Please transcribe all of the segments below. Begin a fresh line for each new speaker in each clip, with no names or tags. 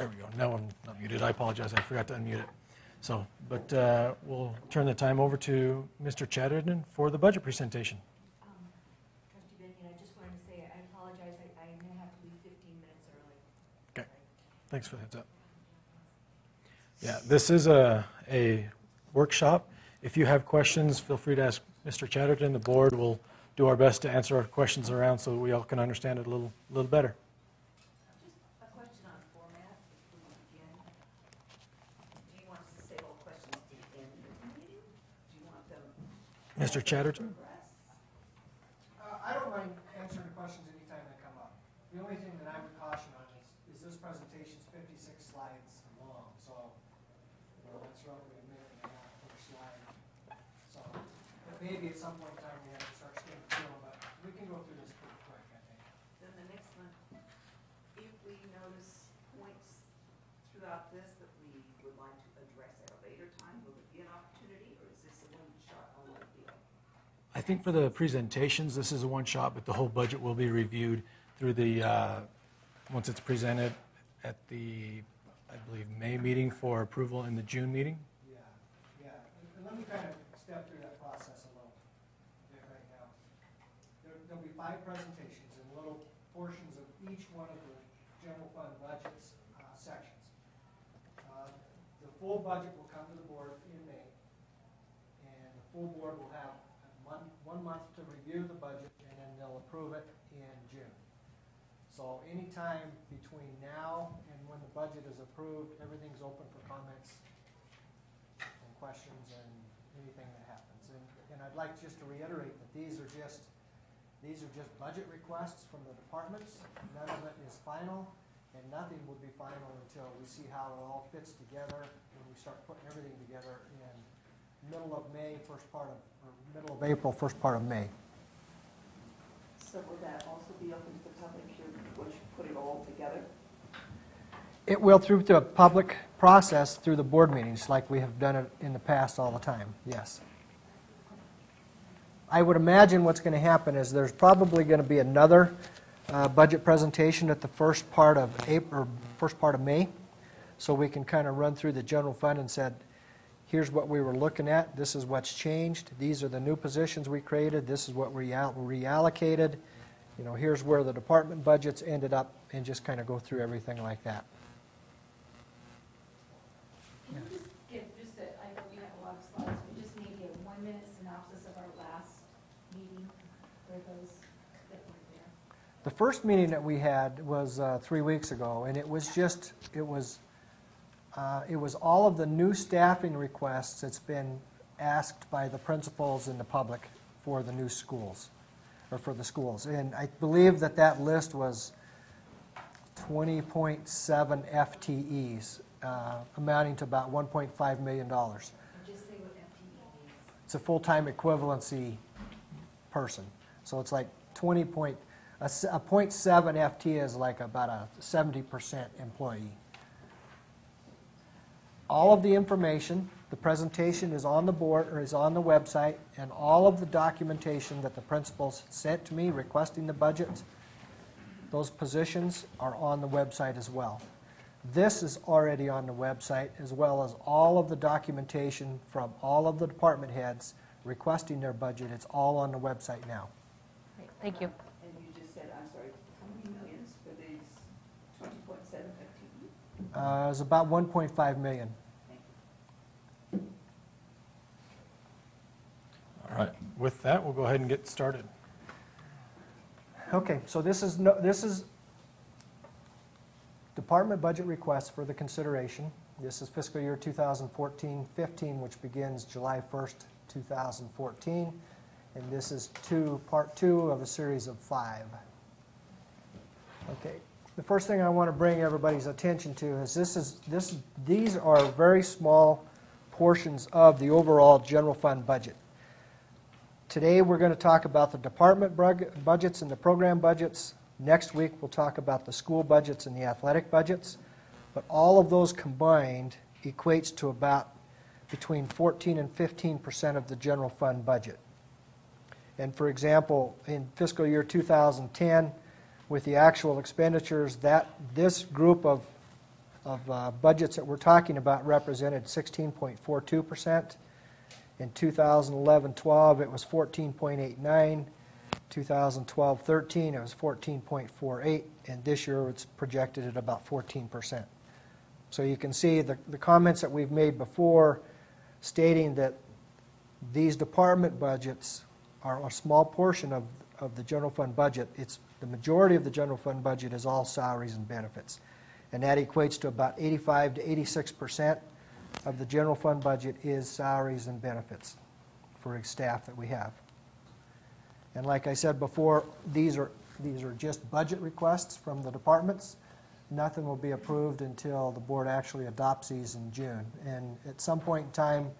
There we go. Now I'm not muted. I apologize. I forgot to unmute it. So, but uh, we'll turn the time over to Mr. Chatterton for the budget presentation.
Um, Trustee Benyon, I just wanted to say, I apologize, I, I may have to leave 15 minutes early.
Okay. Thanks for the heads up. Yeah, this is a, a workshop. If you have questions, feel free to ask Mr. Chatterton. The board will do our best to answer our questions around so we all can understand it a little, little better.
Just a question on format before we begin. Do you want us to save all questions to the end of the meeting? Do you want them?
Mr. Chatterton?
Progress?
Uh, I don't mind answering the questions anytime they come up. The only thing that I would caution on is, is this presentation's fifty-six slides long, so, you know, that's roughly a minute and a half per slide. So, but maybe at some point in time, we have to start skipping through them, but we can go through this pretty quick, I think.
Then the next one, if we notice points throughout this that we would like to address at a later time, will it be an opportunity, or is this a one-shot only deal?
I think for the presentations, this is a one-shot, but the whole budget will be reviewed through the, uh, once it's presented at the, I believe, May meeting for approval in the June meeting.
Yeah, yeah, and and let me kind of step through that process a little bit right now. There, there'll be five presentations and little portions of each one of the general fund budgets, uh, sections. Uh, The full budget will come to the board in May, and the full board will one month to review the budget, and then they'll approve it in June. So anytime between now and when the budget is approved, everything's open for comments and questions and anything that happens. And, and I'd like just to reiterate that these are just, these are just budget requests from the departments. None of it is final, and nothing will be final until we see how it all fits together, and we start putting everything together in middle of May, first part of, or middle of April, first part of May.
So will that also be open to the public here, once you put it all together?
It will through the public process, through the board meetings, like we have done it in the past all the time, yes. I would imagine what's going to happen is there's probably going to be another uh, budget presentation at the first part of April, or first part of May, so we can kind of run through the general fund and said, here's what we were looking at, this is what's changed, these are the new positions we created, this is what we reallocated, you know, here's where the department budgets ended up, and just kind of go through everything like that.
Can you just give, just a, I know we have a lot of slides, but just maybe a one-minute synopsis of our last meeting for those that weren't there?
The first meeting that we had was uh, three weeks ago, and it was just, it was, uh, it was all of the new staffing requests that's been asked by the principals and the public for the new schools, or for the schools. And I believe that that list was 20.7 FTEs, uh, amounting to about $1.5 million.
Just say what FTE means.
It's a full-time equivalency person. So it's like 20 point, a a point seven FT is like about a 70% employee. All of the information, the presentation is on the board, or is on the website, and all of the documentation that the principals sent to me requesting the budgets, those positions are on the website as well. This is already on the website, as well as all of the documentation from all of the department heads requesting their budget. It's all on the website now.
Thank you.
And you just said, I'm sorry, how many millions for these twenty point seven FTE?
Uh, It's about 1.5 million.
All right. With that, we'll go ahead and get started.
Okay, so this is, no- this is department budget requests for the consideration. This is fiscal year 2014-15, which begins July 1st, 2014. And this is two, part two of a series of five. Okay, the first thing I want to bring everybody's attention to is this is, this, these are very small portions of the overall general fund budget. Today, we're going to talk about the department budgets and the program budgets. Next week, we'll talk about the school budgets and the athletic budgets. But all of those combined equates to about between 14 and 15 percent of the general fund budget. And for example, in fiscal year 2010, with the actual expenditures, that, this group of of uh, budgets that we're talking about represented 16.42%. In 2011-12, it was 14.89. 2012-13, it was 14.48, and this year it's projected at about 14%. So you can see the, the comments that we've made before stating that these department budgets are a small portion of, of the general fund budget. It's, the majority of the general fund budget is all salaries and benefits. And that equates to about 85 to 86 percent of the general fund budget is salaries and benefits for staff that we have. And like I said before, these are, these are just budget requests from the departments. Nothing will be approved until the board actually adopts these in June. And at some point in time,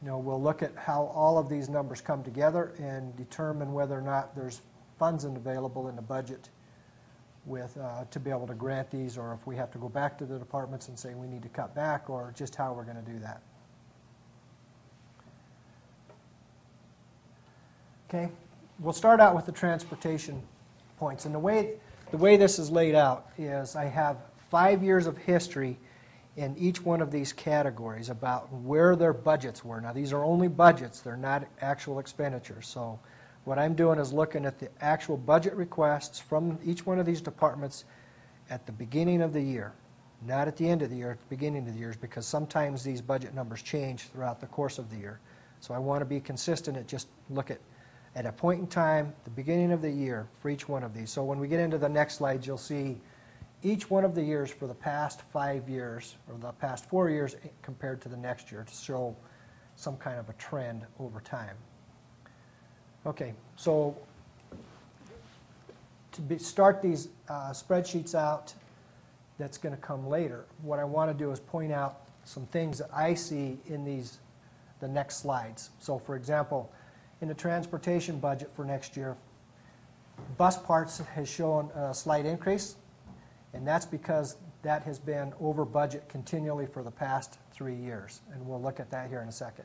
you know, we'll look at how all of these numbers come together and determine whether or not there's funds available in the budget with, uh, to be able to grant these, or if we have to go back to the departments and say we need to cut back, or just how we're going to do that. Okay, we'll start out with the transportation points. And the way, the way this is laid out is I have five years of history in each one of these categories about where their budgets were. Now, these are only budgets, they're not actual expenditures. So what I'm doing is looking at the actual budget requests from each one of these departments at the beginning of the year, not at the end of the year, at the beginning of the years, because sometimes these budget numbers change throughout the course of the year. So I want to be consistent and just look at, at a point in time, the beginning of the year for each one of these. So when we get into the next slides, you'll see each one of the years for the past five years, or the past four years eh, compared to the next year to show some kind of a trend over time. Okay, so to be, start these uh, spreadsheets out, that's going to come later. What I want to do is point out some things that I see in these, the next slides. So for example, in the transportation budget for next year, bus parts has shown a slight increase, and that's because that has been over budget continually for the past three years, and we'll look at that here in a second.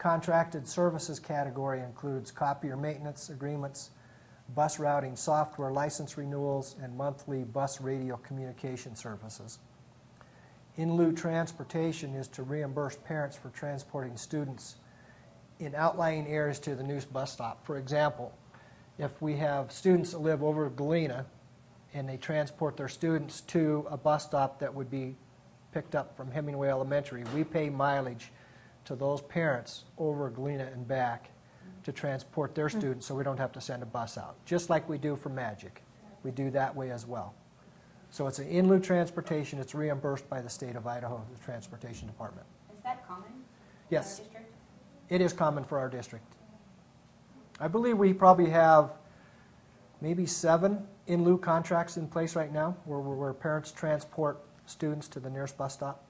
Contracted services category includes copier maintenance agreements, bus routing software license renewals, and monthly bus radio communication services. In lieu transportation is to reimburse parents for transporting students in outlying areas to the new bus stop. For example, if we have students that live over Galena and they transport their students to a bus stop that would be picked up from Hemingway Elementary, we pay mileage to those parents over Galena and back to transport their mm. students so we don't have to send a bus out, just like we do for Magic. We do that way as well. So it's an in lieu transportation, it's reimbursed by the state of Idaho, the Transportation Department.
Is that common? in
Yes.
our district?
It is common for our district. I believe we probably have maybe seven in lieu contracts in place right now where, where where parents transport students to the nearest bus stop.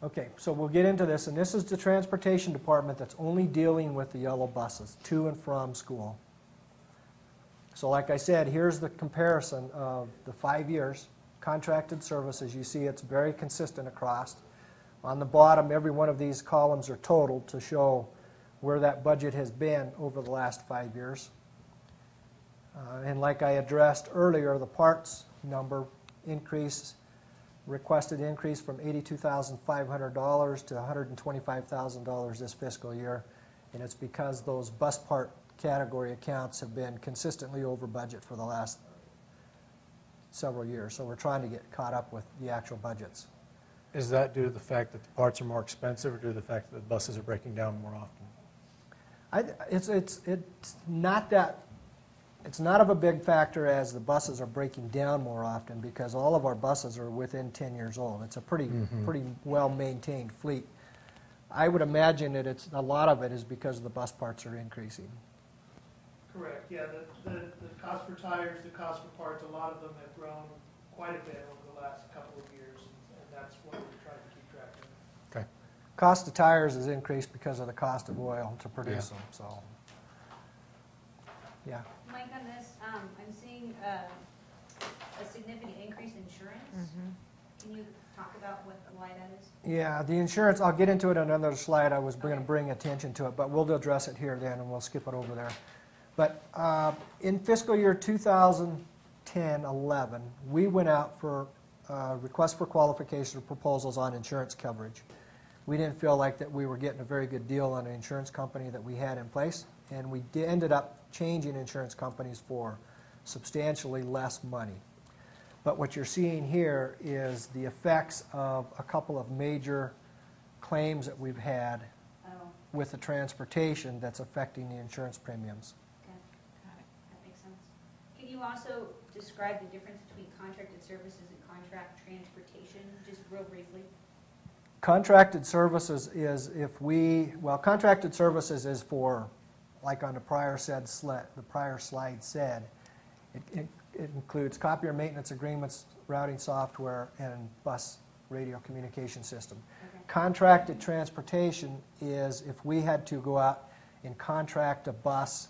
Okay, so we'll get into this, and this is the transportation department that's only dealing with the yellow buses to and from school. So like I said, here's the comparison of the five years, contracted services. You see it's very consistent across. On the bottom, every one of these columns are totaled to show where that budget has been over the last five years. Uh, And like I addressed earlier, the parts number increase, requested increase from $82,500 to $125,000 this fiscal year. And it's because those bus part category accounts have been consistently over budget for the last several years. So we're trying to get caught up with the actual budgets.
Is that due to the fact that the parts are more expensive, or due to the fact that the buses are breaking down more often?
I, it's, it's, it's not that, it's not of a big factor as the buses are breaking down more often because all of our buses are within 10 years old. It's a pretty, mm-hmm. pretty well-maintained fleet. I would imagine that it's, a lot of it is because the bus parts are increasing.
Correct, yeah, the, the, the cost for tires, the cost for parts, a lot of them have grown quite a bit over the last couple of years, and that's what we're trying to keep track of.
Okay.
Cost of tires has increased because of the cost of oil to produce
Yeah.
them, so. Yeah.
Mike, on this, um, I'm seeing, uh, a significant increase in insurance. Can you talk about what, why that is?
Yeah, the insurance, I'll get into it on another slide, I was going to bring attention to it, but we'll address it here then, and we'll skip it over there. But uh, in fiscal year 2010, 11, we went out for uh, request for qualification of proposals on insurance coverage. We didn't feel like that we were getting a very good deal on the insurance company that we had in place, and we ended up changing insurance companies for substantially less money. But what you're seeing here is the effects of a couple of major claims that we've had
Oh,
with the transportation that's affecting the insurance premiums.
okay, got it, that makes sense. Can you also describe the difference between contracted services and contract transportation, just real briefly?
Contracted services is if we, well, contracted services is for, like on the prior said the prior slide said, it, it, it includes copier maintenance agreements, routing software, and bus radio communication system.
Okay.
Contracted transportation is if we had to go out and contract a bus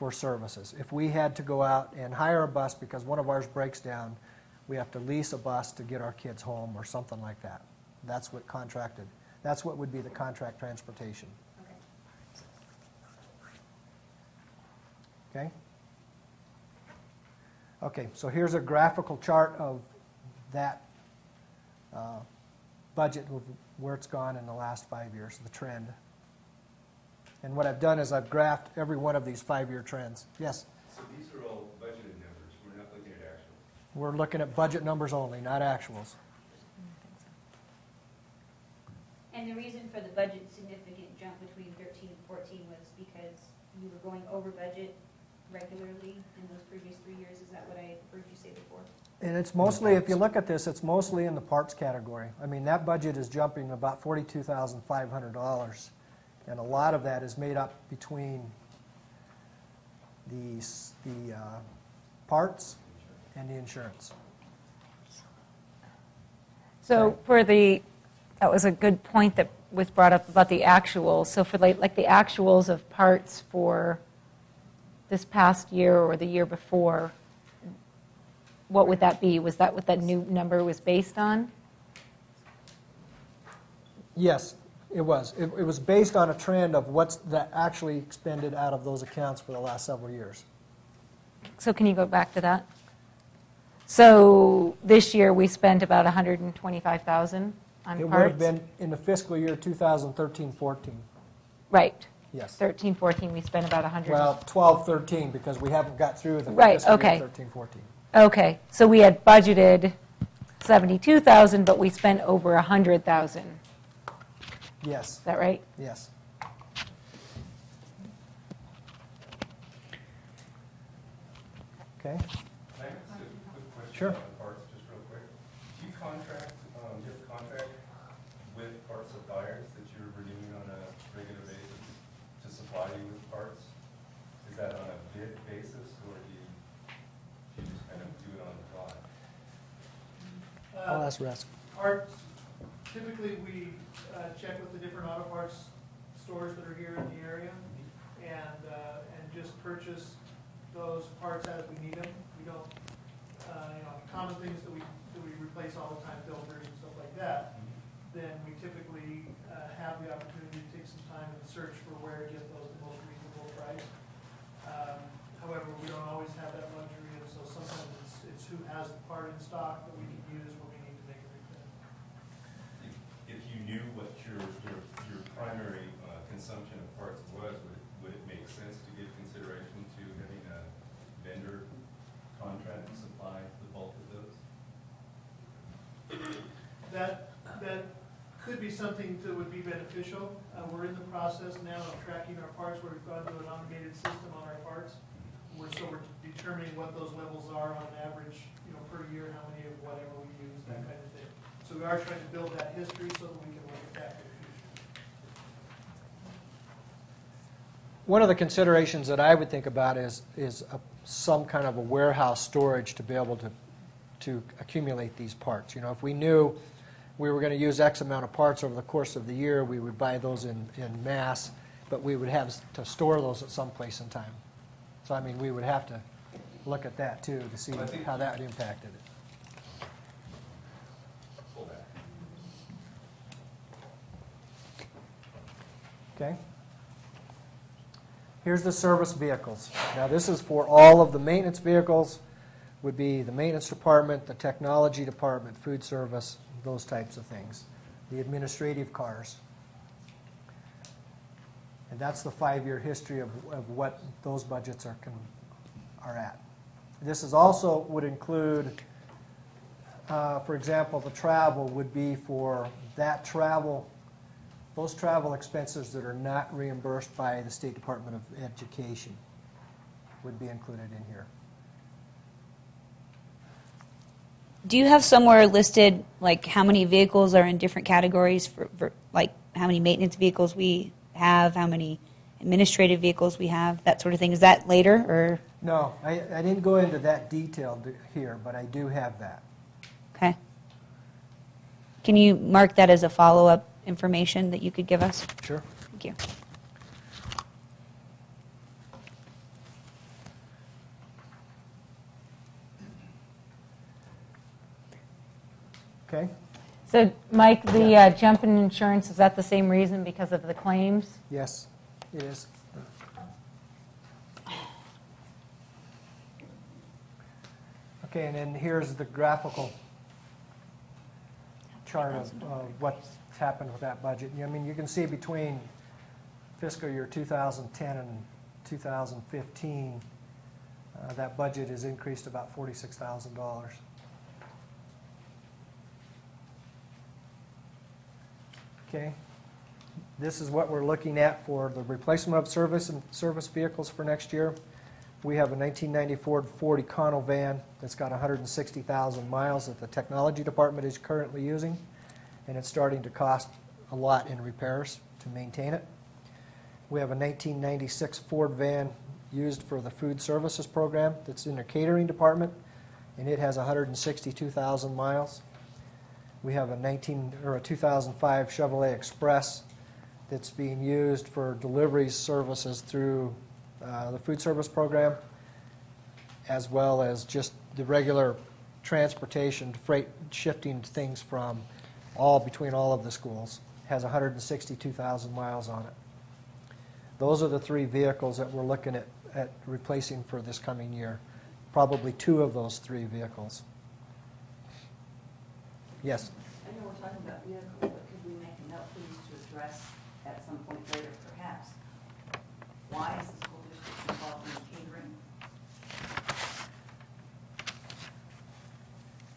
for services. If we had to go out and hire a bus because one of ours breaks down, we have to lease a bus to get our kids home or something like that. That's what contracted, that's what would be the contract transportation,
Okay.
okay? Okay, so here's a graphical chart of that uh, budget, of where it's gone in the last five years, the trend. And what I've done is I've graphed every one of these five-year trends. Yes?
So these are all budgeted numbers, we're not looking at actual.
We're looking at budget numbers only, not actuals.
And the reason for the budget significant jump between thirteen and fourteen was because you were going over budget regularly in those previous three years, is that what I heard you say before?
And it's mostly, if you look at this, it's mostly in the parts category. I mean, that budget is jumping about forty-two thousand five hundred dollars. And a lot of that is made up between the, s- the uh, parts and the insurance.
So for the, that was a good point that was brought up about the actuals. So for like, like the actuals of parts for this past year or the year before, what would that be? Was that what that new number was based on?
Yes, it was. It, it was based on a trend of what's that actually expended out of those accounts for the last several years.
So can you go back to that? So this year, we spent about 125,000 on
It would have been in the fiscal year 2013-14,
Right.
Yes.
13, 14, we spent about 100.
Well, 12, 13, because we haven't got through the
Right,
fiscal
okay.
year 13, 14.
Okay, so we had budgeted 72,000, but we spent over 100,000. Is
Yes, Is
that right?
yes. Okay,
Can I ask a quick question
Sure.
about parts, just real quick? Do you contract, um, do you have a contract with parts suppliers that you're renewing on a regular basis to supply you with parts? Is that on a bid basis, or do you, do you just kind of do it on the fly?
I'll
Uh,
ask Russ.
Parts, typically, we uh, check with the different auto parts stores that are here in the area and, uh, and just purchase those parts as we need them. We don't, uh, you know, common things that we, that we replace all the time, filters and stuff like that. Then we typically uh, have the opportunity to take some time and search for where to get those at the most reasonable price. Um, However, we don't always have that luxury, and so sometimes it's, it's who has the part in stock that we can use when we need to make a repair.
If- If you knew what your, your, your primary uh, consumption of parts was, would it, would it make sense to give consideration to having a vendor contract and supply the bulk of those?
That, that could be something that would be beneficial. Uh, we're in the process now of tracking our parts, where we've gone to an automated system on our parts. We're, so we're determining what those levels are on average, you know, per year, how many of whatever we use, that kind of thing. So we are trying to build that history so that we can look at that for the future.
One of the considerations that I would think about is, is a- some kind of a warehouse storage to be able to, to accumulate these parts. You know, if we knew we were going to use X amount of parts over the course of the year, we would buy those in, in mass, but we would have to store those at some place in time. So, I mean, we would have to look at that too, to see
Well,
how that impacted it.
Pull back.
Okay? Here's the service vehicles. Now, this is for all of the maintenance vehicles, would be the maintenance department, the technology department, food service, those types of things. The administrative cars. And that's the five-year history of, of what those budgets are, con- are at. This is also, would include, uh, for example, the travel would be for that travel, those travel expenses that are not reimbursed by the State Department of Education would be included in here.
Do you have somewhere listed, like, how many vehicles are in different categories for, for, like, how many maintenance vehicles we have, how many administrative vehicles we have, that sort of thing? Is that later, or,
No, I, I didn't go into that detail here, but I do have that.
okay? Can you mark that as a follow-up information that you could give us?
Sure.
Thank you.
Okay?
So, Mike, the uh, jump in insurance, is that the same reason because of the claims?
Yes, it is. Okay, and then here's the graphical chart of uh, what's happened with that budget. I mean, you can see between fiscal year 2010 and 2015, uh, that budget has increased about $46,000. Okay? This is what we're looking at for the replacement of service and service vehicles for next year. We have a 1990 Ford 40 Econo van that's got 160,000 miles that the technology department is currently using, and it's starting to cost a lot in repairs to maintain it. We have a 1996 Ford van used for the food services program that's in the catering department, and it has 162,000 miles. We have a 19, or a 2005 Chevrolet Express that's being used for delivery services through uh, the food service program, as well as just the regular transportation, freight, shifting things from all, between all of the schools. Has 162,000 miles on it. Those are the three vehicles that we're looking at, at replacing for this coming year. Probably two of those three vehicles. Yes?
I know we're talking about vehicles, but could we make a note, please, to address at some point later perhaps, why is the school district involved in catering?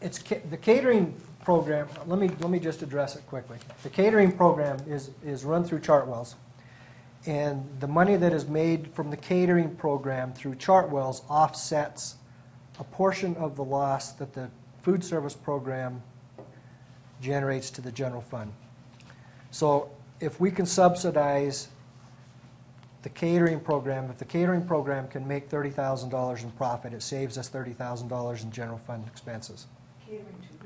It's, ca- the catering program, let me, let me just address it quickly. The catering program is, is run through Chartwells. And the money that is made from the catering program through Chartwells offsets a portion of the loss that the food service program generates to the general fund. So if we can subsidize the catering program, if the catering program can make $30,000 in profit, it saves us $30,000 in general fund expenses.
Catering to?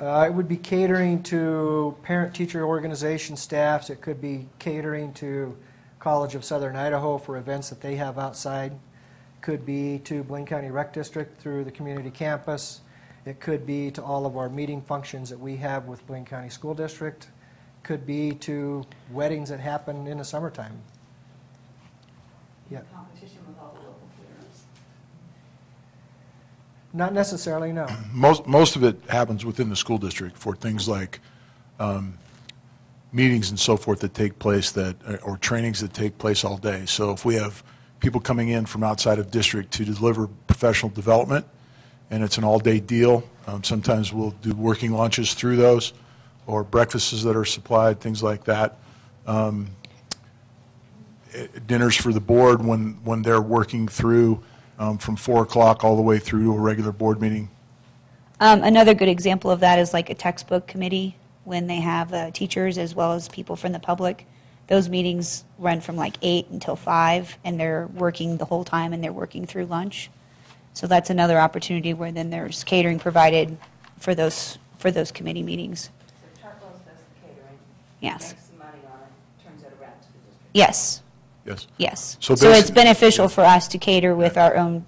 Uh, It would be catering to parent-teacher organization staffs. It could be catering to College of Southern Idaho for events that they have outside. Could be to Blaine County Rec District through the community campus. It could be to all of our meeting functions that we have with Blaine County School District. Could be to weddings that happen in the summertime.
In
Yeah.
competition with all the local caterers?
Not necessarily, no.
Most, most of it happens within the school district for things like um, meetings and so forth that take place that, or trainings that take place all day. So if we have people coming in from outside of district to deliver professional development, and it's an all-day deal, um, sometimes we'll do working lunches through those, or breakfasts that are supplied, things like that. Um, eh, Dinners for the board when, when they're working through um, from 4 o'clock all the way through to a regular board meeting.
Um, another good example of that is like a textbook committee, when they have uh, teachers as well as people from the public. Those meetings run from like eight until five, and they're working the whole time, and they're working through lunch. So that's another opportunity where then there's catering provided for those, for those committee meetings.
So Chartwell's does the catering.
Yes.
Makes some money on it, turns it around to the district.
Yes,
Yes.
yes.
So
So it's
basi-
beneficial for us to cater with our own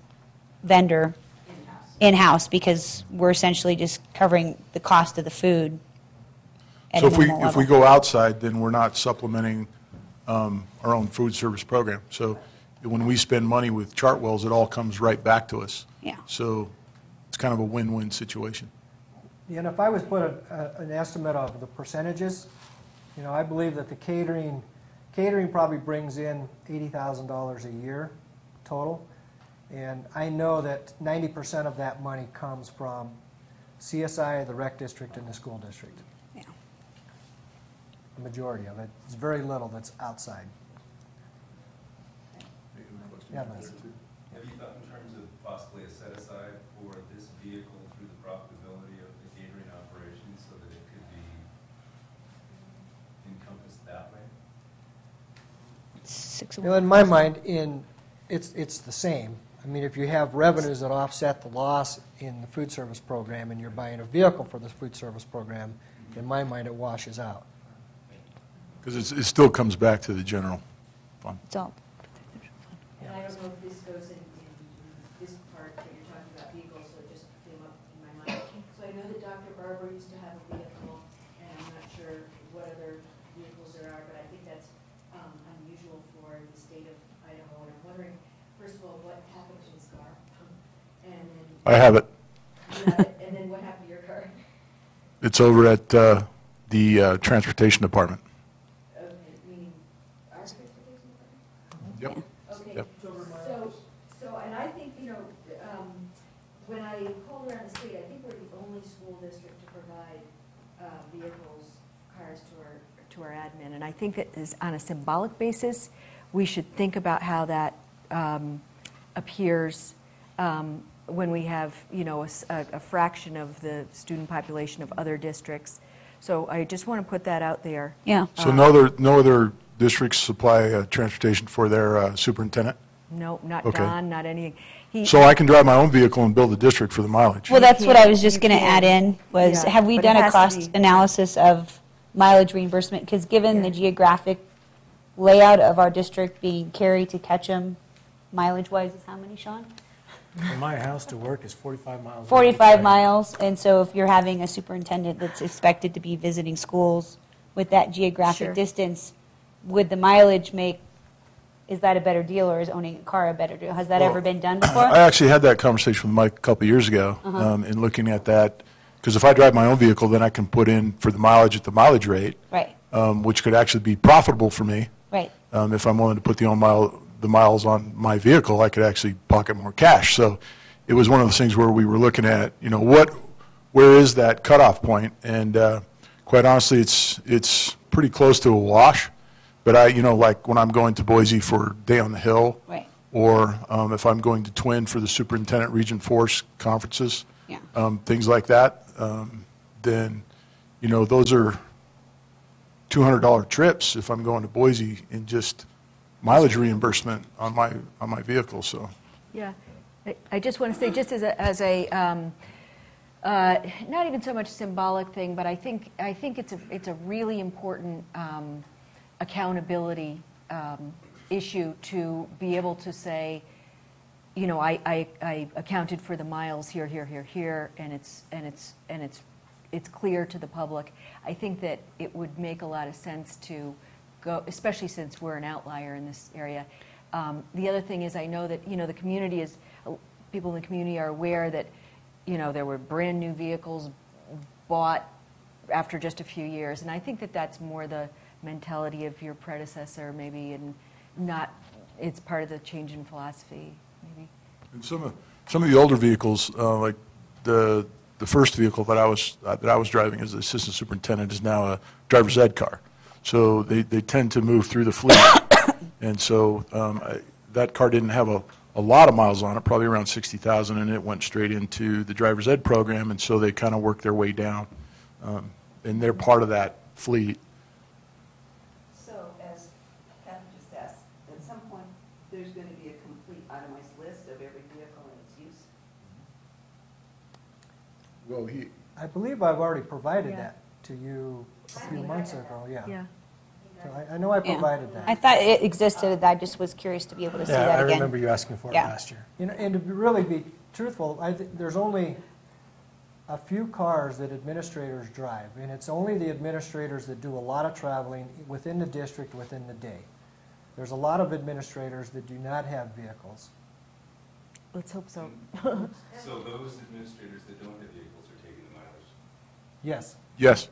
vendor
In-house.
in-house, because we're essentially just covering the cost of the food at
So if we,
minimal
if we
level.
go outside, then we're not supplementing um, our own food service program. So when we spend money with Chartwells, it all comes right back to us.
Yeah.
So it's kind of a win-win situation.
And if I was put a- a- an estimate of the percentages, you know, I believe that the catering, catering probably brings in $80,000 a year total. And I know that 90% of that money comes from CSI, the rec district, and the school district.
Yeah.
The majority of it. It's very little that's outside. Yeah, Liz.
Have you thought in terms of possibly a set aside for this vehicle through the profitability of the catering operation so that it could be encompassed that way?
Six,
You know, in my mind, in, it's, it's the same. I mean, if you have revenues that offset the loss in the food service program and you're buying a vehicle for the food service program, in my mind, it washes out.
Because it still comes back to the general fund.
it's all,
And I don't know if this goes in, in this part that you're talking about vehicles, so it just came up in my mind. So I know that Dr. Barber used to have a vehicle, and I'm not sure what other vehicles there are, but I think that's, um, unusual for the state of Idaho. And I'm wondering, first of all, what happened to his car? And then,
I have it.
you have it, and then what happened to your car?
It's over at uh, the uh, Transportation Department.
Okay, meaning our transportation department?
Yep.
Okay,
Yep.
My
so, so, and I think, you know, um, when I called around the state, I think we're the only school district to provide, uh, vehicles, cars to our,
to our admin. And I think that is on a symbolic basis, we should think about how that um, appears um, when we have, you know, a s- a a fraction of the student population of other districts. So I just want to put that out there.
yeah.
So no other, no other districts supply uh, transportation for their uh, superintendent?
No, not
Okay.
Don, not anything. He-
So I can drive my own vehicle and build a district for the mileage?
Well, that's what I was just going to add in, was
Yeah,
have we done a cost analysis of mileage reimbursement? Because given the geographic layout of our district being Carey to Ketchum, mileage-wise is how many, Sean?
From my house to work is 45 miles.
45 miles, and so if you're having a superintendent that's expected to be visiting schools with that geographic
Sure.
distance, would the mileage make, is that a better deal, or is owning a car a better deal? Has that
Well,
ever been done before?
I
before?
actually had that conversation with Mike a couple of years ago,
Uh-huh.
um, in looking at that, because if I drive my own vehicle, then I can put in for the mileage at the mileage rate,
Right,
um, which could actually be profitable for me.
right,
Um, If I'm willing to put the own mile, the miles on my vehicle, I could actually pocket more cash. So it was one of those things where we were looking at, you know, what, where is that cutoff point? And uh, quite honestly, it's, it's pretty close to a wash. But I, you know, like when I'm going to Boise for Day on the Hill,
right,
or um, if I'm going to Twin for the Superintendent Region Force conferences,
yeah.
um, things like that, um, then, you know, those are $200 trips if I'm going to Boise in just mileage reimbursement on my, on my vehicle, so.
Yeah, I- I just want to say, just as a, as a, um, uh, not even so much symbolic thing, but I think, I think it's a, it's a really important um, accountability um, issue to be able to say, you know, I, I, I accounted for the miles here, here, here, here, and it's, and it's, and it's, it's clear to the public. I think that it would make a lot of sense to go, especially since we're an outlier in this area. Um, the other thing is, I know that, you know, the community is, people in the community are aware that, you know, there were brand-new vehicles bought after just a few years, and I think that that's more the mentality of your predecessor, maybe, and not, it's part of the change in philosophy, maybe.
And some of, some of the older vehicles, uh, like the, the first vehicle that I was, that I was driving as the assistant superintendent is now a driver's ed car. So they, they tend to move through the fleet. And so um, I- that car didn't have a, a lot of miles on it, probably around 60,000, and it went straight into the driver's ed program, and so they kind of worked their way down. Um, And they're part of that fleet.
So as Pat just asked, at some point, there's going to be a complete itemized list of every vehicle and its use?
Well, he,
I believe I've already provided
Yeah.
that to you a few months ago, yeah.
Yeah.
So I, I know I
Yeah.
provided that.
I thought it existed, I just was curious to be able to see
Yeah, I
that again.
remember you asking for it
Yeah.
last year.
You know, and to be- really be truthful, I, thi- there's only a few cars that administrators drive, and it's only the administrators that do a lot of traveling within the district within the day. There's a lot of administrators that do not have vehicles.
Let's hope so.
So those administrators that don't have vehicles are taking the mileage?
Yes,
Yes,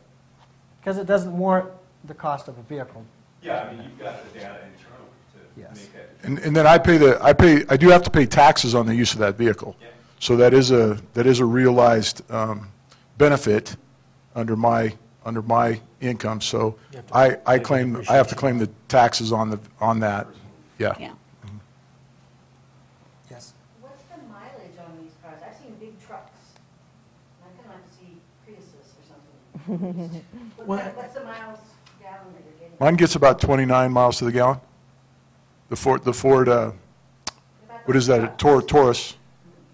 because it doesn't warrant the cost of a vehicle.
Yeah, I mean, you've got the data internally to
Yes.
make that.
and, and then I pay the, I pay, I do have to pay taxes on the use of that vehicle.
Yeah.
So that is a, that is a realized um, benefit under my, under my income. So
You have to
I, I claim, I have to claim the taxes on the, on that, yeah.
Yeah.
Yes.
What's the mileage on these cars? I've seen big trucks. I can like to see Priuses or something. What- What's the miles gallon that you're getting?
Mine gets about 29 miles to the gallon. The Ford, the Ford, uh, what is that, a
trucks?
Tor- Taurus?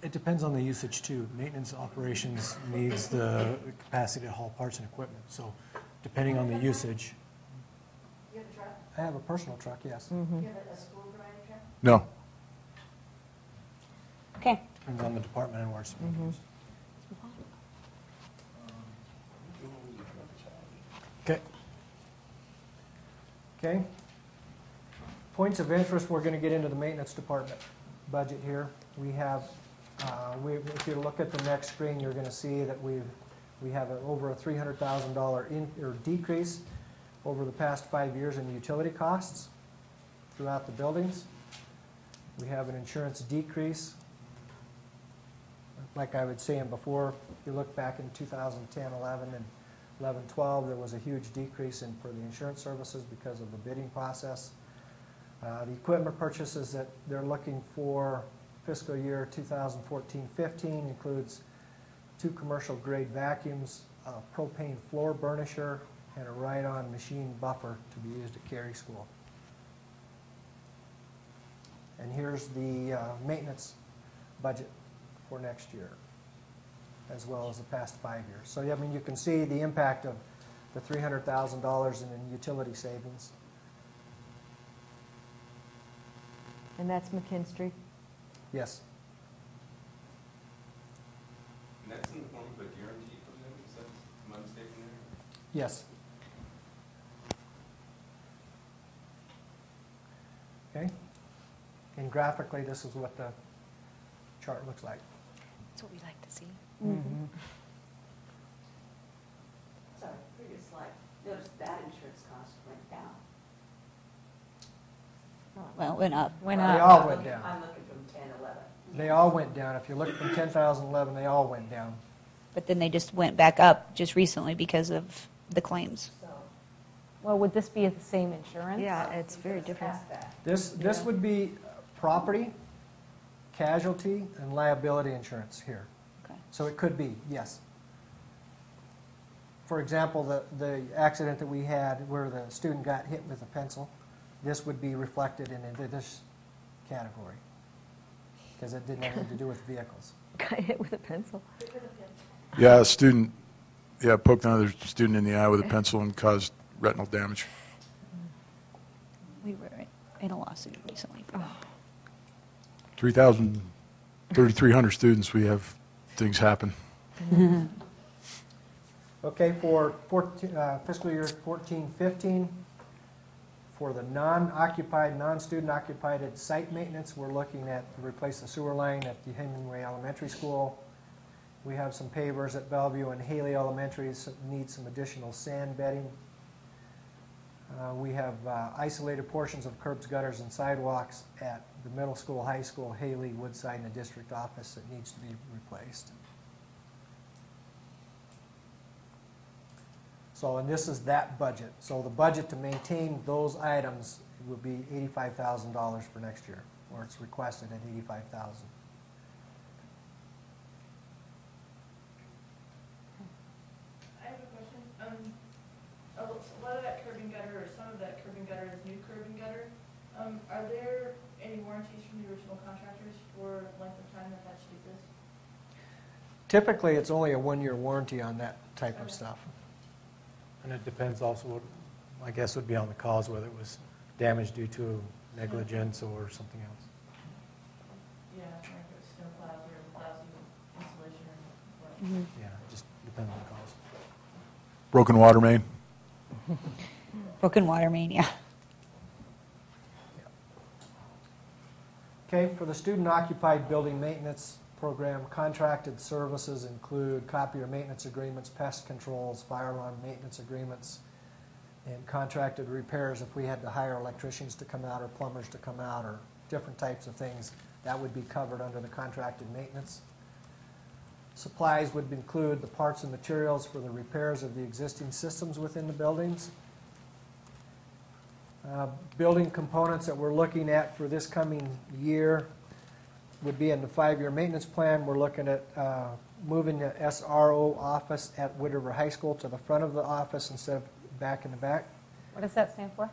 It depends on the usage too. Maintenance operations needs the capacity to haul parts and equipment. So depending on the usage,
You have a truck?
I have a personal truck, yes.
You have a- a school provided truck?
No.
Okay.
depends on the department and where it's being used. Okay?
Points of interest, we're going to get into the maintenance department budget here. We have, uh, we, if you look at the next screen, you're going to see that we've, we have a- over a $300,000 in, or decrease over the past five years in utility costs throughout the buildings. We have an insurance decrease. Like I was saying before, you look back in 2010, 11, and 11, 12, there was a huge decrease in, for the insurance services because of the bidding process. Uh, The equipment purchases that they're looking for fiscal year 2014-15 includes two commercial grade vacuums, a propane floor burnisher, and a ride-on machine buffer to be used at Carey School. And here's the uh, maintenance budget for next year, as well as the past five years. So, yeah, I mean, you can see the impact of the $300,000 in utility savings.
And that's McKinstry.
Yes,
And that's in the form of a guarantee from them, is that, am I mistaken there?
yes. Okay? And graphically, this is what the chart looks like.
That's what we like to see.
Sorry, previous slide, notice that insurance cost went down.
Well, it went up.
Went
They
up.
all went down.
I'm looking from ten, eleven.
They all went down. If you look from 10,011, they all went down.
But then they just went back up just recently because of the claims.
So.
Well, would this be the same insurance?
Yeah, it's very different.
Past that.
This, this
Yeah.
would be uh, property, casualty, and liability insurance here.
Okay.
So it could be, yes. For example, the, the accident that we had where the student got hit with a pencil, this would be reflected in this category. Because it didn't have anything to do with vehicles.
Got hit with a pencil.
Yeah, a student, yeah, poked another student in the eye with a pencil and caused retinal damage.
We were in a lawsuit recently for that.
3,000, 3,300 students, we have things happen.
Okay, for 14, uh, fiscal year 14, 15, for the non-occupied, non-student occupied site maintenance, we're looking at to replace the sewer line at the Hemingway Elementary School. We have some pavers at Bellevue and Hailey Elementaries that need some additional sand bedding. Uh, we have uh, isolated portions of curbs, gutters, and sidewalks at the middle school, high school, Hailey, Woodside, and the district office that needs to be replaced. So, and this is that budget. So the budget to maintain those items would be $85,000 for next year, or it's requested at
85,000.
Typically, it's only a one-year warranty on that type of stuff.
And it depends also, what I guess would be on the cause, whether it was damage due to negligence or something else.
Yeah, like if it's snow plows or lousy insulation or what?
Yeah, it just depends on the cause.
Broken water main?
Broken water main, yeah.
Okay, for the student occupied building maintenance program, contracted services include copier maintenance agreements, pest controls, fire alarm maintenance agreements, and contracted repairs if we had to hire electricians to come out or plumbers to come out or different types of things, that would be covered under the contracted maintenance. Supplies would include the parts and materials for the repairs of the existing systems within the buildings. Uh, Building components that we're looking at for this coming year would be in the five-year maintenance plan. We're looking at uh, moving the SRO office at Wood River High School to the front of the office instead of back in the back.
What does that stand for?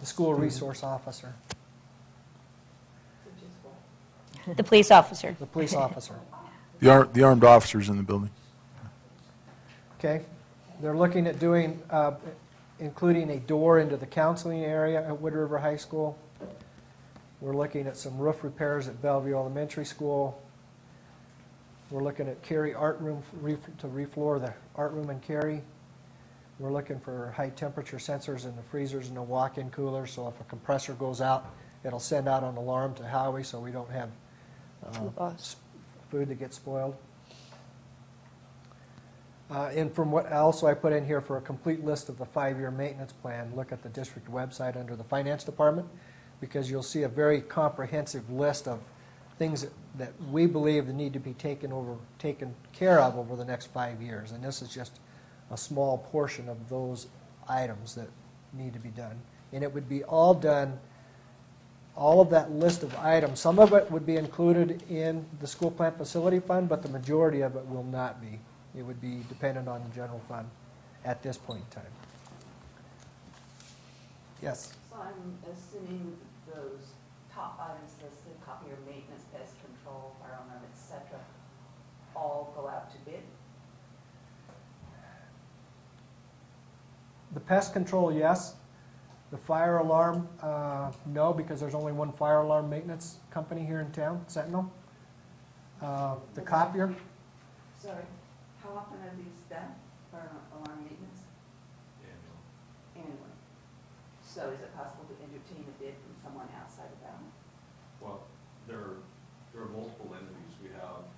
The school resource officer,
Which is what?
The police officer.
the police officer.
The ar- the armed officers in the building.
Okay? They're looking at doing, uh, including a door into the counseling area at Wood River High School. We're looking at some roof repairs at Bellevue Elementary School. We're looking at Carey Art Room to refloor the art room in Carey. We're looking for high-temperature sensors in the freezers and the walk-in coolers, so if a compressor goes out, it'll send out an alarm to Howie, so we don't have uh,
food
that gets spoiled. Uh, And from what, also I put in here for a complete list of the five-year maintenance plan, look at the district website under the finance department, because you'll see a very comprehensive list of things that- that we believe need to be taken over, taken care of over the next five years. And this is just a small portion of those items that need to be done. And it would be all done all of that list of items, some of it would be included in the school plant facility fund, but the majority of it will not be. It would be dependent on the general fund at this point in time. Yes,
So I'm assuming those top items listed, copier maintenance, pest control, fire alarm, et cetera, all go out to bid?
the pest control, yes. The fire alarm, uh, no, because there's only one fire alarm maintenance company here in town, Sentinel. Uh, The copier,
Sorry, how often are these done, fire alarm maintenance? Annually. So is it possible to entertain a bid from someone outside of that?
Well, there, there are multiple entities. We have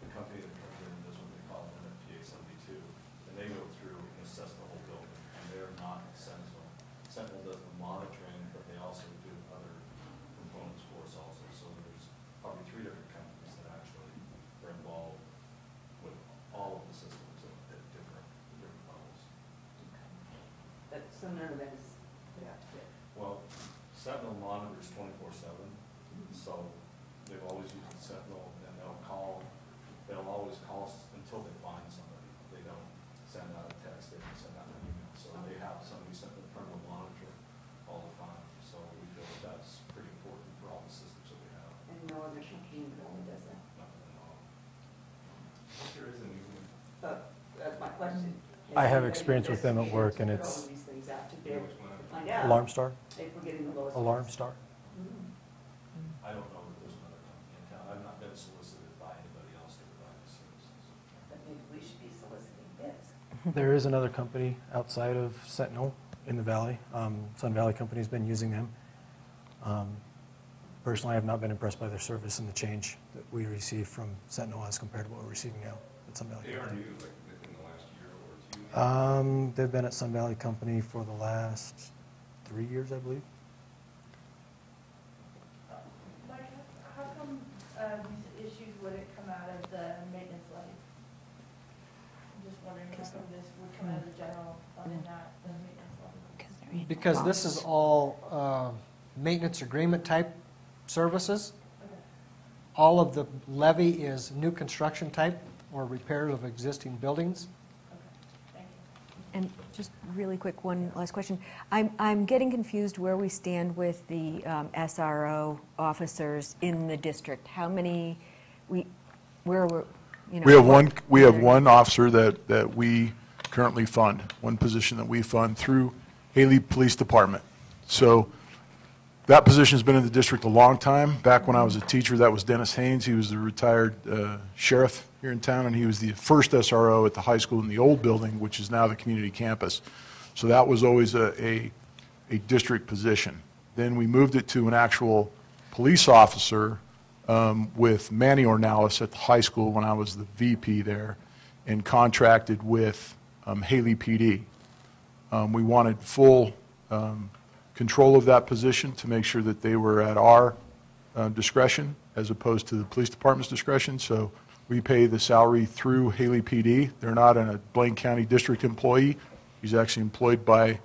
the company that comes in, and does what they call an FPA seventy-two, and they go through and assess the whole building, and they're not Sentinel. Sentinel does the monitoring, but they also do other components for us also. So there's probably three different companies that actually are involved with all of the systems at at different, different levels.
But so none of that is put out to bid?
Well, Sentinel monitors twenty-four seven, so they've always used Sentinel, and they'll call, they'll always call us until they find somebody. They don't send out a text, they don't send out an email, so they have somebody sent in front monitor all the time. So we feel that that's pretty important for all the systems that we have.
And no other company really does that?
Nothing at all. There is a new one.
But that's my question.
I have
Has
experience with them at work, and
put
it's-
all these things out to bid to find out
Alarm Star?
if we're getting the lowest.
Alarm
price?
Star?
I don't know that there's another company in town. I've not been solicited by anybody else to provide the services.
But maybe we should be soliciting bids.
There is another company outside of Sentinel in the valley. Um, Sun Valley Company's been using them. Um, Personally, I have not been impressed by their service and the change that we receive from Sentinel as compared to what we're receiving now at Sun Valley
They are
Company.
new, like within the last year or two.
Um, They've been at Sun Valley Company for the last three years, I believe.
Mike, how come, uh, these issues wouldn't come out of the maintenance levy? I'm just wondering how come this would come out of the general fund and not the maintenance levy?
Because they're annual
because this is all uh, maintenance agreement type services. All of the levy is new construction type or repairs of existing buildings.
Okay, thank you.
And just really quick, one last question. I'm, I'm getting confused where we stand with the um, SRO officers in the district. How many, we, where were, you know?
We have
what-
one, we have one officer that, that we currently fund, one position that we fund through Hailey Police Department. So that position's been in the district a long time. Back when I was a teacher, that was Dennis Haynes. He was the retired uh, sheriff here in town, and he was the first SRO at the high school in the old building, which is now the community campus. So that was always a, a, a district position. Then we moved it to an actual police officer um, with Manny Ornalis at the high school when I was the VP there and contracted with um, Hailey PD. Um, We wanted full um, control of that position to make sure that they were at our uh, discretion as opposed to the police department's discretion. So we pay the salary through Hailey PD. They're not a Blaine County District employee. He's actually employed by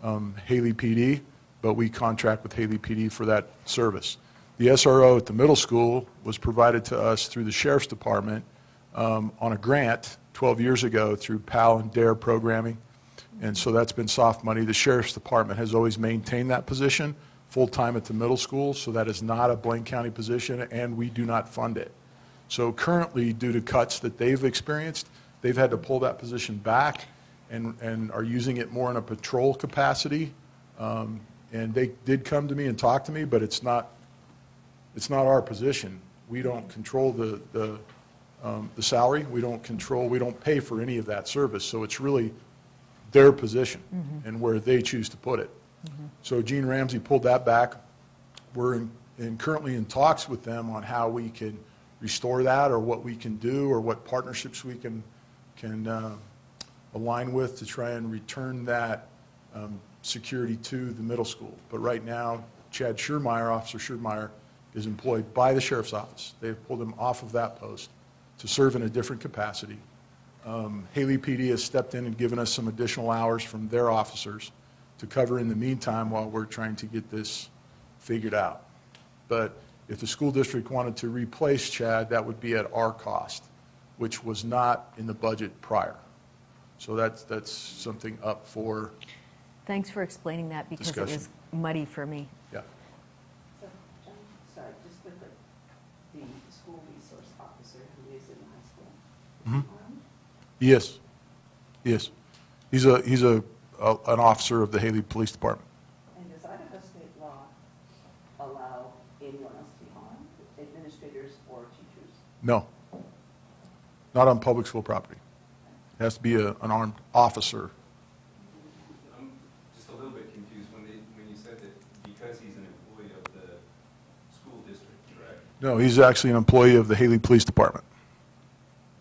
um, Hailey PD, but we contract with Hailey PD for that service. The SRO at the middle school was provided to us through the sheriff's department um, on a grant 12 years ago through PAL and DARE programming. And so that's been soft money. The sheriff's department has always maintained that position full-time at the middle school, so that is not a Blaine County position, and we do not fund it. So currently, due to cuts that they've experienced, they've had to pull that position back and, and are using it more in a patrol capacity. Um, And they did come to me and talk to me, but it's not, it's not our position. We don't control the, the, um, the salary, we don't control, we don't pay for any of that service, so it's really their position and where they choose to put it. So Gene Ramsey pulled that back. We're in, in currently in talks with them on how we can restore that, or what we can do, or what partnerships we can, can uh, align with to try and return that um, security to the middle school. But right now, Chad Schurmeyer, Officer Schurmeyer, is employed by the sheriff's office. They've pulled him off of that post to serve in a different capacity. Um, Hailey PD has stepped in and given us some additional hours from their officers to cover in the meantime while we're trying to get this figured out. But if the school district wanted to replace Chad, that would be at our cost, which was not in the budget prior. So that's, that's something up for,
Thanks for explaining that because it was
Discussion.
muddy for me.
yeah.
So, John, sorry, just quickly, the school resource officer who is in high school,
Mhm. Yes, yes. He's a, he's a, a- an officer of the Hailey Police Department.
And does Idaho state law allow anyone else to be armed, administrators or teachers?
No. Not on public school property. It has to be a, an armed officer.
I'm just a little bit confused when they, when you said that because he's an employee of the school district, correct?
No, he's actually an employee of the Hailey Police Department.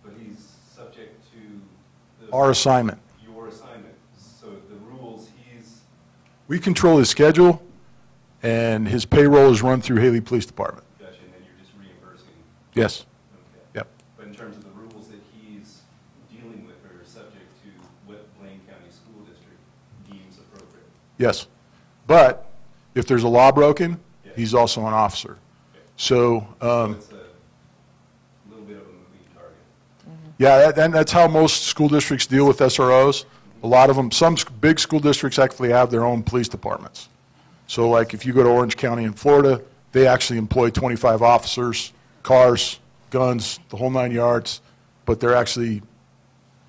But he's subject to the.
Our assignment.
Your assignment. So the rules, he's,
We control his schedule, and his payroll is run through Hailey Police Department.
gotcha, and then you're just reimbursing.
Yes,
Okay.
yep.
But in terms of the rules that he's dealing with are subject to what Blaine County School District deems appropriate.
Yes. But if there's a law broken, he's also an officer. So,
So
um,
it's a little bit of a moving target.
yeah, that- and that's how most school districts deal with SROs. A lot of them, some big school districts actually have their own police departments. So like if you go to Orange County in Florida, they actually employ 25 officers, cars, guns, the whole nine yards, but they're actually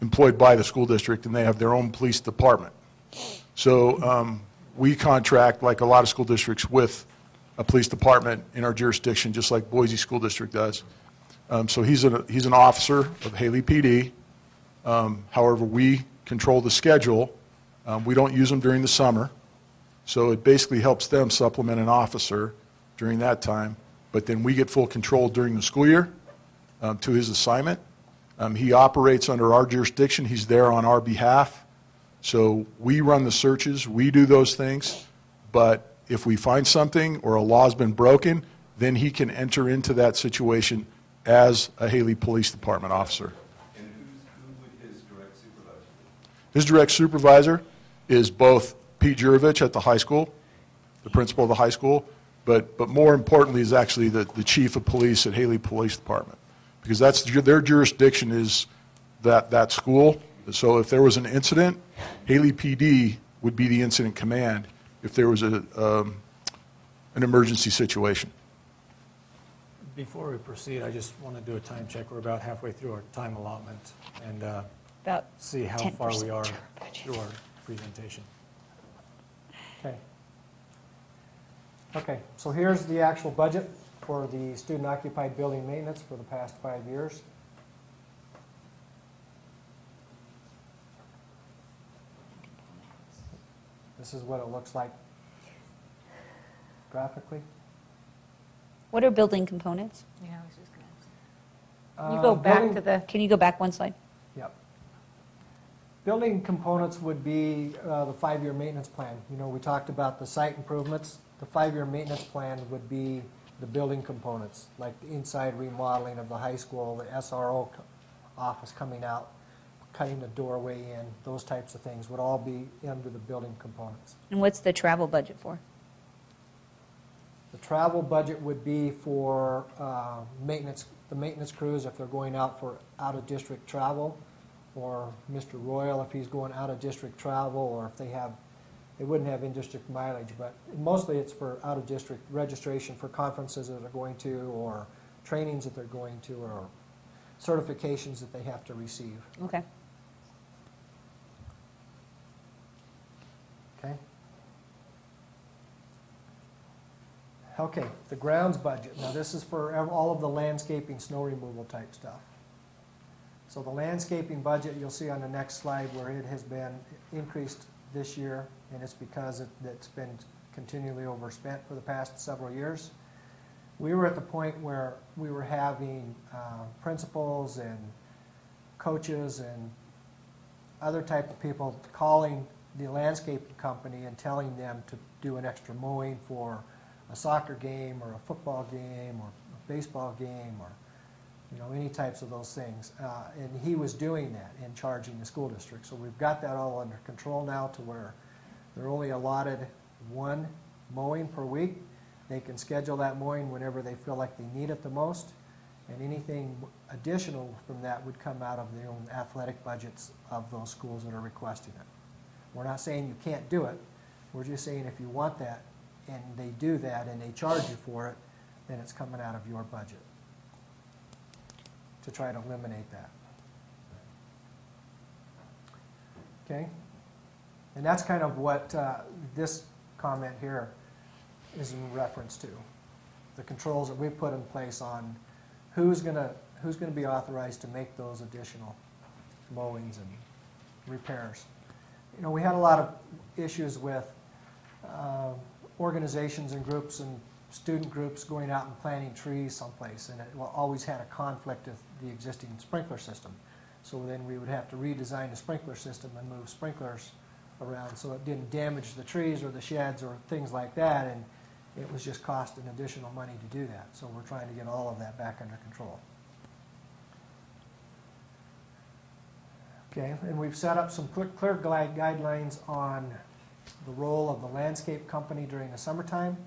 employed by the school district and they have their own police department. So um, we contract, like a lot of school districts, with a police department in our jurisdiction, just like Boise School District does. Um, So he's an, he's an officer of Hailey PD. Um, However, we control the schedule. Um, We don't use them during the summer. So it basically helps them supplement an officer during that time. But then we get full control during the school year um, to his assignment. Um, He operates under our jurisdiction. He's there on our behalf. So we run the searches, we do those things. But if we find something or a law's been broken, then he can enter into that situation as a Hailey Police Department officer.
And who's, who would his direct supervisor be?
His direct supervisor is both Pete Jurovich at the high school, the principal of the high school, but, but more importantly is actually the, the chief of police at Hailey Police Department. Because that's, their jurisdiction is that, that school. So if there was an incident, Hailey PD would be the incident command if there was a, um, an emergency situation.
Before we proceed, I just want to do a time check. We're about halfway through our time allotment and uh,
About
see how
10%
far we are
to our budget.
through our presentation.
Okay. Okay, so here's the actual budget for the student occupied building maintenance for the past five years. This is what it looks like graphically.
What are building components?
Yeah, I was just going to Can you
Uh,
go back
building-
to the,
Can you go back one slide?
Yep. Building components would be uh, the five-year maintenance plan. You know, we talked about the site improvements. The five-year maintenance plan would be the building components, like the inside remodeling of the high school, the SRO co- office coming out, cutting the doorway in, those types of things would all be under the building components.
And what's the travel budget for?
The travel budget would be for uh, maintenance, the maintenance crews if they're going out for out-of-district travel, or Mr. Royal if he's going out-of-district travel, or if they have, they wouldn't have in-district mileage, but mostly it's for out-of-district registration for conferences that they're going to, or trainings that they're going to, or certifications that they have to receive.
Okay.
Okay? Okay, the grounds budget. Now, this is for all of the landscaping, snow removal type stuff. So the landscaping budget, you'll see on the next slide where it has been increased this year, and it's because it- it's been continually overspent for the past several years. We were at the point where we were having uh, principals and coaches and other type of people calling the landscaping company and telling them to do an extra mowing for a soccer game or a football game or a baseball game or, you know, any types of those things. Uh, and he was doing that and charging the school district. So we've got that all under control now to where they're only allotted one mowing per week. They can schedule that mowing whenever they feel like they need it the most. And anything additional from that would come out of their own athletic budgets of those schools that are requesting it. We're not saying you can't do it. We're just saying if you want that and they do that and they charge you for it, then it's coming out of your budget to try to eliminate that. Okay? And that's kind of what uh, this comment here is in reference to. The controls that we put in place on who's going to, who's going to be authorized to make those additional mowings and repairs. You know, we had a lot of issues with uh, organizations and groups and student groups going out and planting trees someplace, and it always had a conflict with the existing sprinkler system. So then we would have to redesign the sprinkler system and move sprinklers around so it didn't damage the trees or the sheds or things like that, and it was just costing additional money to do that. So we're trying to get all of that back under control. Okay, and we've set up some clear, clear guidelines on the role of the landscape company during the summertime,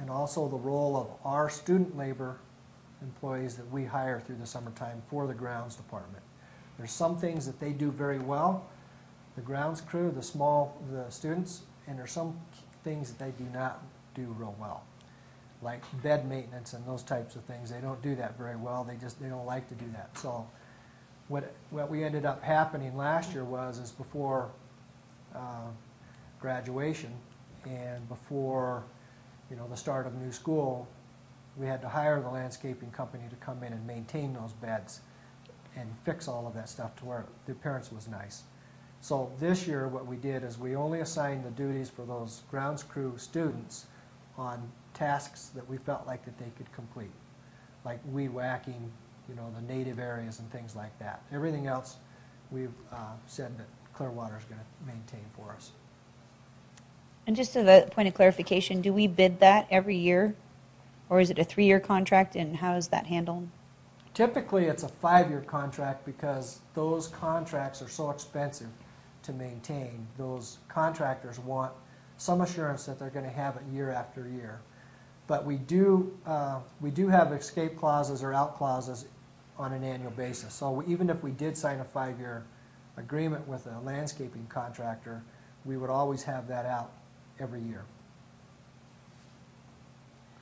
and also the role of our student labor employees that we hire through the summertime for the grounds department. There's some things that they do very well, the grounds crew, the small, the students, and there's some things that they do not do real well, like bed maintenance and those types of things. They don't do that very well. They just, they don't like to do that. So what, what we ended up happening last year was, is before uh, graduation and before, you know, the start of new school, we had to hire the landscaping company to come in and maintain those beds and fix all of that stuff to where the appearance was nice. So this year, what we did is we only assigned the duties for those grounds crew students on tasks that we felt like that they could complete, like weed whacking, you know, the native areas and things like that. Everything else, we've uh, said that Clearwater is going to maintain for us.
And just as a point of clarification, do we bid that every year? Or is it a three-year contract, and how is that handled?
Typically, it's a five-year contract because those contracts are so expensive to maintain. Those contractors want some assurance that they're going to have it year after year. But we do, uh, we do have escape clauses or out clauses on an annual basis. So we- even if we did sign a five-year agreement with a landscaping contractor, we would always have that out every year.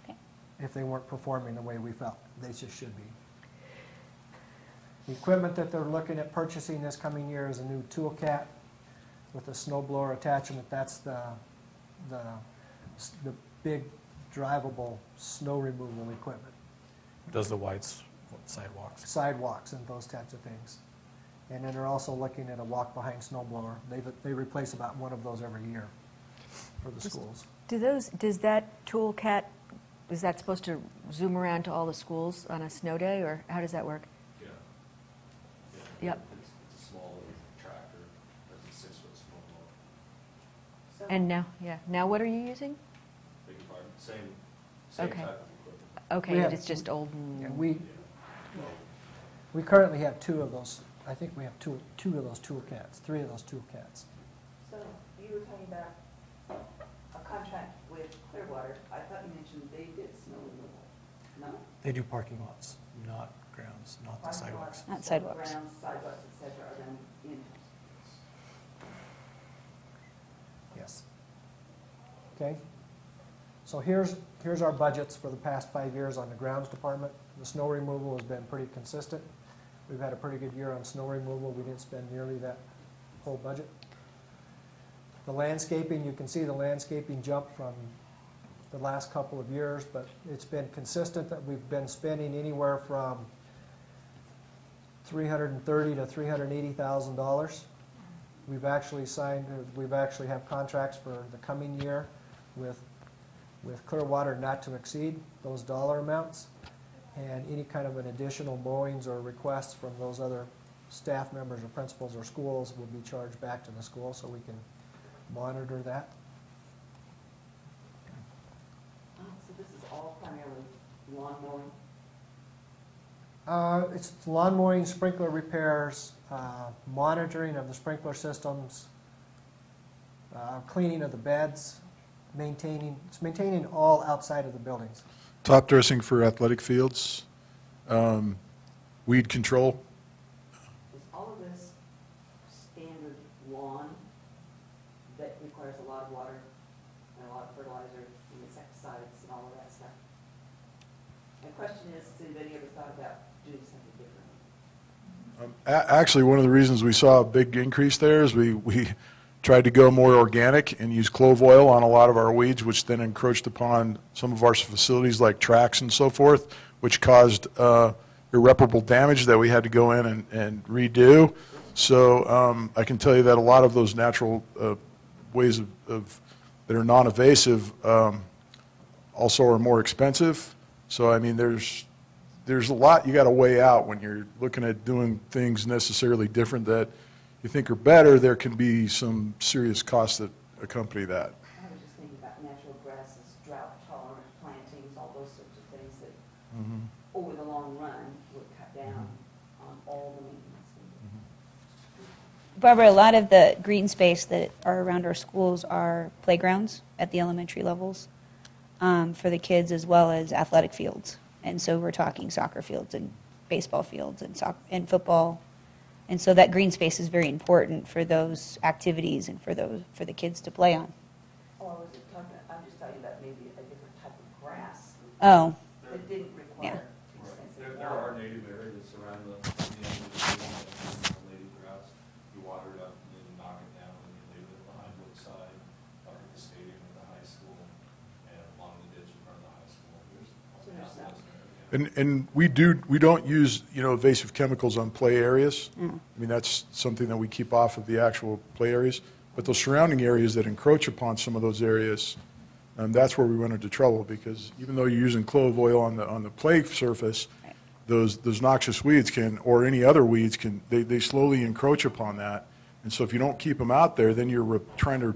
Okay.
If they weren't performing the way we felt they just should be. The equipment that they're looking at purchasing this coming year is a new tool cat with a snow blower attachment. That's the, the, the big drivable snow removal equipment,
Does the whites sidewalks.
sidewalks and those types of things. And then they're also looking at a walk-behind snowblower. They, they replace about one of those every year for the schools.
Do those, does that toolcat is that supposed to zoom around to all the schools on a snow day, or how does that work?
Yeah. Yeah.
Yep.
It's, it's a small tractor, that's a six-foot snow
And now, yeah, now what are you using?
Beg your same, same
Okay.
type of equipment.
Okay,
We
and
have-
it's just old
Yeah,
and,
we, we currently have two of those, I think we have two, two of those toolcats, three of those toolcats.
So you were talking about a contract with Clearwater. I thought you mentioned they did snow removal. No?
They do parking lots, not grounds, not the
Parking
sidewalks.
lots,
Not sidewalks.
Grounds, sidewalks, et cetera, are done in-house.
Yes. Okay? So here's, here's our budgets for the past five years on the grounds department. The snow removal has been pretty consistent. We've had a pretty good year on snow removal. We didn't spend nearly that whole budget. The landscaping, you can see the landscaping jump from the last couple of years, but it's been consistent that we've been spending anywhere from three hundred and thirty to three hundred and eighty thousand dollars. We've actually signed, uh, we've actually have contracts for the coming year with, with Clearwater not to exceed those dollar amounts. And any kind of an additional mowings or requests from those other staff members or principals or schools will be charged back to the school so we can monitor that.
Oh, So this is all primarily lawn mowing?
Uh, It's lawn mowing, sprinkler repairs, uh, monitoring of the sprinkler systems, uh, cleaning of the beds, maintaining, it's maintaining all outside of the buildings.
Top dressing for athletic fields, um, weed control.
Is all of this standard lawn that requires a lot of water and a lot of fertilizer and insecticides and all of that stuff? My question is, has anybody ever thought about doing something different?
Um, a- Actually, one of the reasons we saw a big increase there is we, we tried to go more organic and use clove oil on a lot of our weeds, which then encroached upon some of our facilities like tracks and so forth, which caused uh, irreparable damage that we had to go in and, and redo. So um, I can tell you that a lot of those natural uh, ways of, of, that are non-invasive um, also are more expensive. So, I mean, there's, there's a lot you got to weigh out when you're looking at doing things necessarily different that you think are better. There can be some serious costs that accompany that.
I was just thinking about natural grasses, drought tolerant plantings, all those sorts of things that
Mm-hmm.
over the long run would cut down on all the maintenance.
Barbara, a lot of the green space that are around our schools are playgrounds at the elementary levels um, for the kids as well as athletic fields. And so we're talking soccer fields and baseball fields and soc and football. And so that green space is very important for those activities and for those, for the kids to play on.
Oh, or was talking, I'm just talking about maybe a different type of grass
Oh,
that didn't
Yeah.
require
There,
extensive
there
water.
are native areas around the, the end of the field, that native grass. You water it up and then you knock it down and you leave it behind Woodside, up at the stadium at the high school, and along the ditch in front of the high school. There's
So there's
all
some.
kinds of areas.
And, and we do, we don't use, you know, invasive chemicals on play areas. I mean, that's something that we keep off of the actual play areas. But those surrounding areas that encroach upon some of those areas, um, that's where we run into trouble because even though you're using clove oil on the, on the play surface,
Right.
those, those noxious weeds can, or any other weeds can, they, they slowly encroach upon that. And so if you don't keep them out there, then you're re- trying to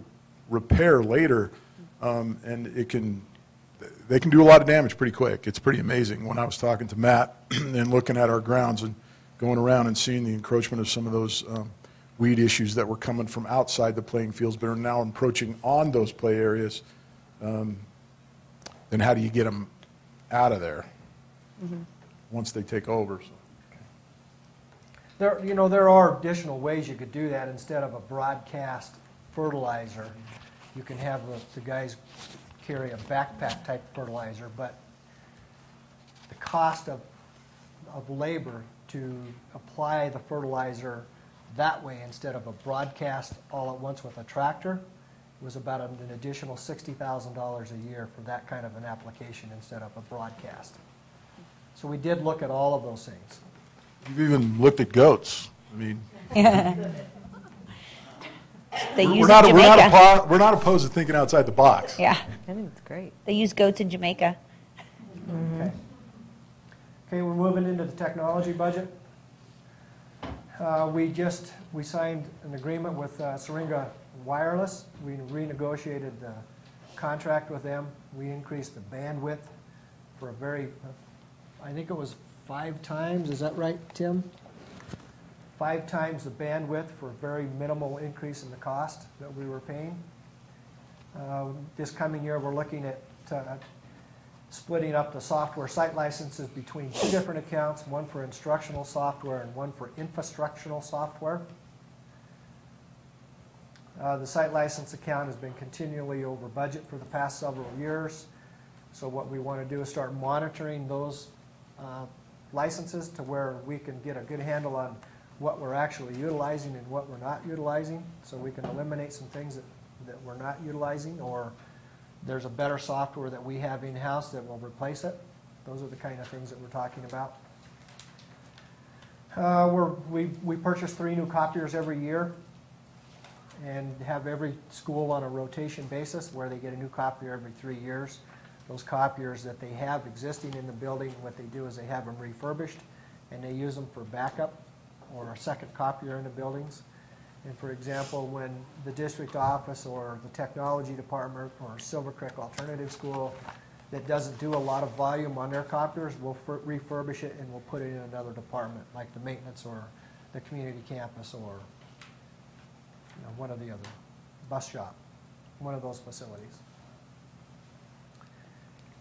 repair later, um, and it can, they can do a lot of damage pretty quick. It's pretty amazing. When I was talking to Matt and looking at our grounds and going around and seeing the encroachment of some of those um, weed issues that were coming from outside the playing fields but are now encroaching on those play areas, um, then how do you get them out of there once they take over? So.
There, you know, there are additional ways you could do that instead of a broadcast fertilizer. You can have the, the guys carry a backpack type fertilizer, but the cost of, of labor to apply the fertilizer that way instead of a broadcast all at once with a tractor was about an additional sixty thousand dollars a year for that kind of an application instead of a broadcast. So we did look at all of those things.
You've even looked at goats. I mean,
they
we're
use
not,
in
we're, not
Jamaica.
oppo- we're not opposed to thinking outside the box.
Yeah,
I think it's great.
they use goats in Jamaica.
Okay. Okay, we're moving into the technology budget. Uh, We just, we signed an agreement with uh, Syringa Wireless. We renegotiated the contract with them. We increased the bandwidth for a very, I think it was five times, is that right, Tim? Five times the bandwidth for a very minimal increase in the cost that we were paying. Uh, This coming year, we're looking at uh, splitting up the software site licenses between two different accounts, one for instructional software and one for infrastructural software. Uh, The site license account has been continually over budget for the past several years. So what we want to do is start monitoring those uh, licenses to where we can get a good handle on what we're actually utilizing and what we're not utilizing, so we can eliminate some things that, that we're not utilizing, or there's a better software that we have in-house that will replace it. Those are the kind of things that we're talking about. Uh, we, we purchase three new copiers every year and have every school on a rotation basis where they get a new copier every three years. Those copiers that they have existing in the building, what they do is they have them refurbished and they use them for backup or a second copier in the buildings. And for example, when the district office or the technology department or Silver Creek Alternative School that doesn't do a lot of volume on their copiers, we'll fur- refurbish it and we'll put it in another department, like the maintenance or the community campus or you know, one of the other, bus shop, one of those facilities.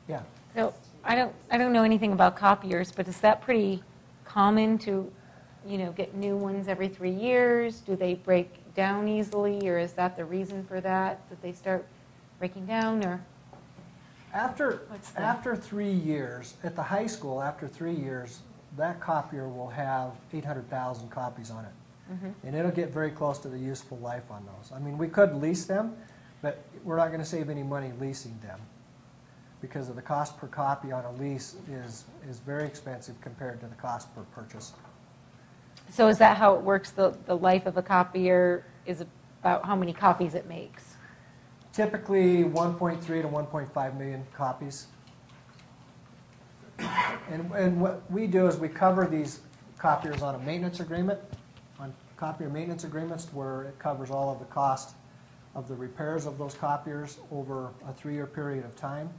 Yeah,
So I don't, I don't know anything about copiers, but is that pretty common to, you know, get new ones every three years? Do they break down easily, or is that the reason for that, that they start breaking down, or?
After, after three years, at the high school, after three years, that copier will have 800,000 copies on it. Mm-hmm. And it'll get very close to the useful life on those. I mean, we could lease them, but we're not going to save any money leasing them because of the cost per copy on a lease is, is very expensive compared to the cost per purchase.
So is that how it works? The, the life of a copier is about how many copies it makes?
Typically 1.3 to 1.5 million copies. And, and what we do is we cover these copiers on a maintenance agreement, on copier maintenance agreements where it covers all of the cost of the repairs of those copiers over a three-year period of time.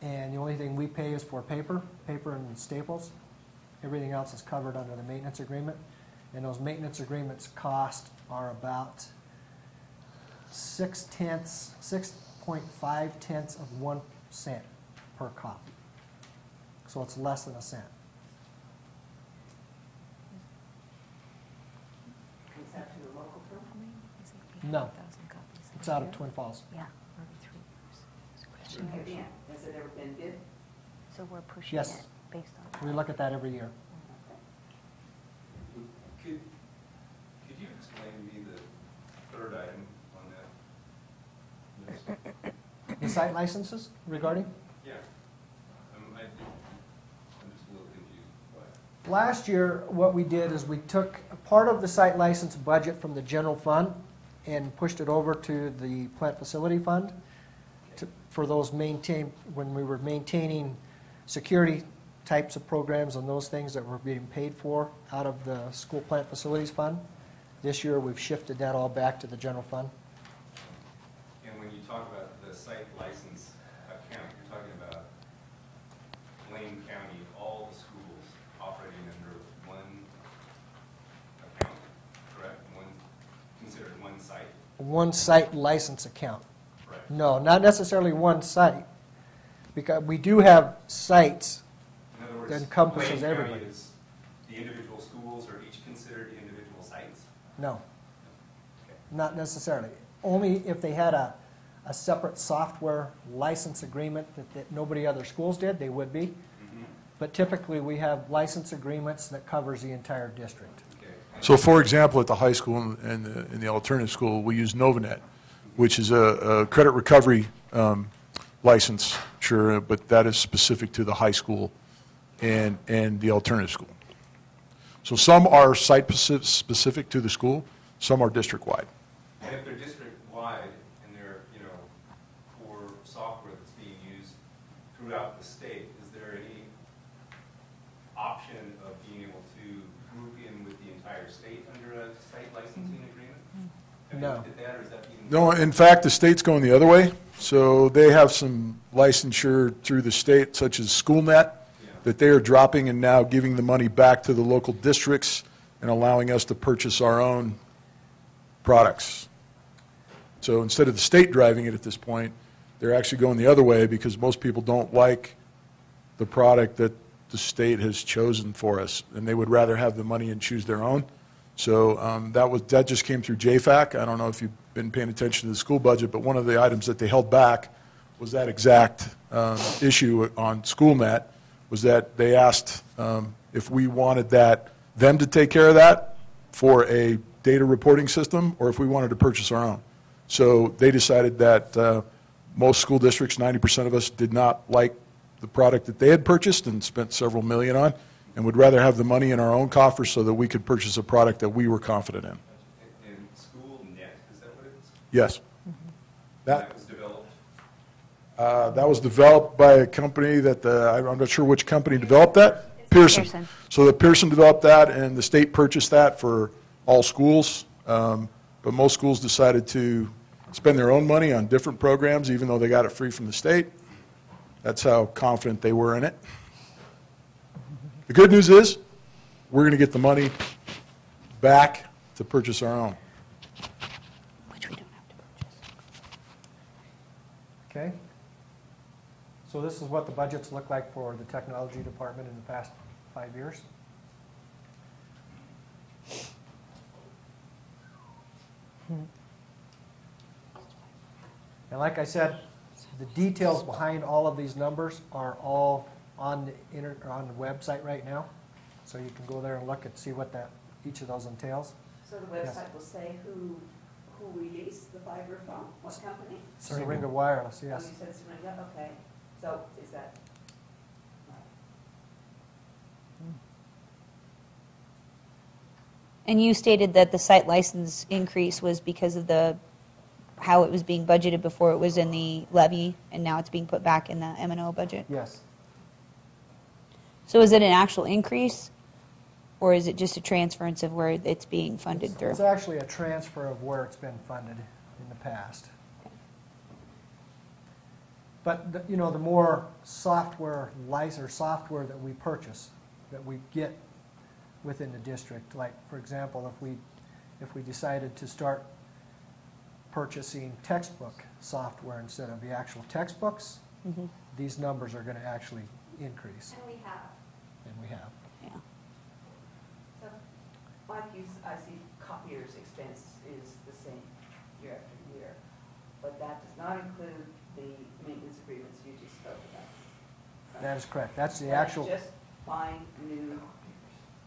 And the only thing we pay is for paper, paper and staples. Everything else is covered under the maintenance agreement. And those maintenance agreements cost are about six tenths, six point five tenths of one cent per copy. So it's less than a cent.
Is that to the local firm?
No. It's out of Twin Falls.
Yeah.
Has it ever been bid?
So we're pushing
Yes.
It based on.
We look at that every year.
Could, could you explain to me the third item on that list?
The site licenses regarding?
Yeah. Um, I, I'm just a little confused by.
Last year, what we did is we took part of the site license budget from the general fund and pushed it over to the plant facility fund to- for those maintain, when we were maintaining security types of programs and those things that were being paid for out of the school plant facilities fund. This year, we've shifted that all back to the general fund.
And when you talk about the site license account, you're talking about Blaine County, all the schools operating under one account, correct? One, considered one site,
One site license account.
correct?
No, not necessarily one site, because we do have sites
In
That encompasses
Blaine County
everybody.
is, the individual schools are each considered individual sites?
No,
Okay.
not necessarily. Only if they had a, a separate software license agreement that, that nobody other schools did, they would be.
Mhm.
But typically, we have license agreements that covers the entire district.
Okay.
So for example, at the high school and- and the- in the alternative school, we use Novanet, which is a, a credit recovery um, license, sure, but that is specific to the high school and, and the alternative school. So some are site specific to the school, some are district wide.
And if they're district wide and they're, you know, for software that's being used throughout the state, is there any option of being able to group in
with
the entire state under a site licensing agreement?
No. No, in fact, the state's going the other way. So they have some licensure through the state, such as SchoolNet, that they are dropping and now giving the money back to the local districts and allowing us to purchase our own products. So instead of the state driving it at this point, they're actually going the other way because most people don't like the product that the state has chosen for us, and they would rather have the money and choose their own. So um, that was, that just came through JFAC. I don't know if you've been paying attention to the school budget, but one of the items that they held back was that exact um, issue on school SchoolNet, was that they asked um, if we wanted that, them to take care of that for a data reporting system, or if we wanted to purchase our own. So they decided that uh, most school districts, 90% of us, did not like the product that they had purchased and spent several million on, and would rather have the money in our own coffers so that we could purchase a product that we were confident in.
And and school net, is that what it's?
Yes. That,
That was developed?
Uh, that was developed by a company that, the- I'm not sure which company developed that? Pearson.
Pearson.
So the Pearson developed that, and the state purchased that for all schools. Um, But most schools decided to spend their own money on different programs, even though they got it free from the state. That's how confident they were in it. The good news is, we're going to get the money back to purchase our own.
Which we don't have to purchase.
Okay? So this is what the budgets look like for the technology department in the past five years. And like I said, the details behind all of these numbers are all on the inter, on the website right now. So you can go there and look and see what that, each of those entails.
So the
Yes.
website will say who, who we lease the fiber from, what company?
Syringa Wireless,
Oh,
yes.
you said Syringa, okay. So is that,
And you stated that the site license increase was because of the, how it was being budgeted before it was in the levy, and now it's being put back in the M and O budget?
Yes.
So is it an actual increase, or is it just a transference of where it's being funded through?
It's actually a transfer of where it's been funded in the past. But, the- you know, the more software license, or software that we purchase, that we get within the district, like, for example, if we, if we decided to start purchasing textbook software instead of the actual textbooks,
Mhm.
these numbers are gonna actually increase,
and we have,
and we have.
Yeah.
so, like you, s- I see copiers expense is the same year after year, but that does not include the maintenance agreements you just spoke about.
That is correct. That's the
That's
actual,
Just buying new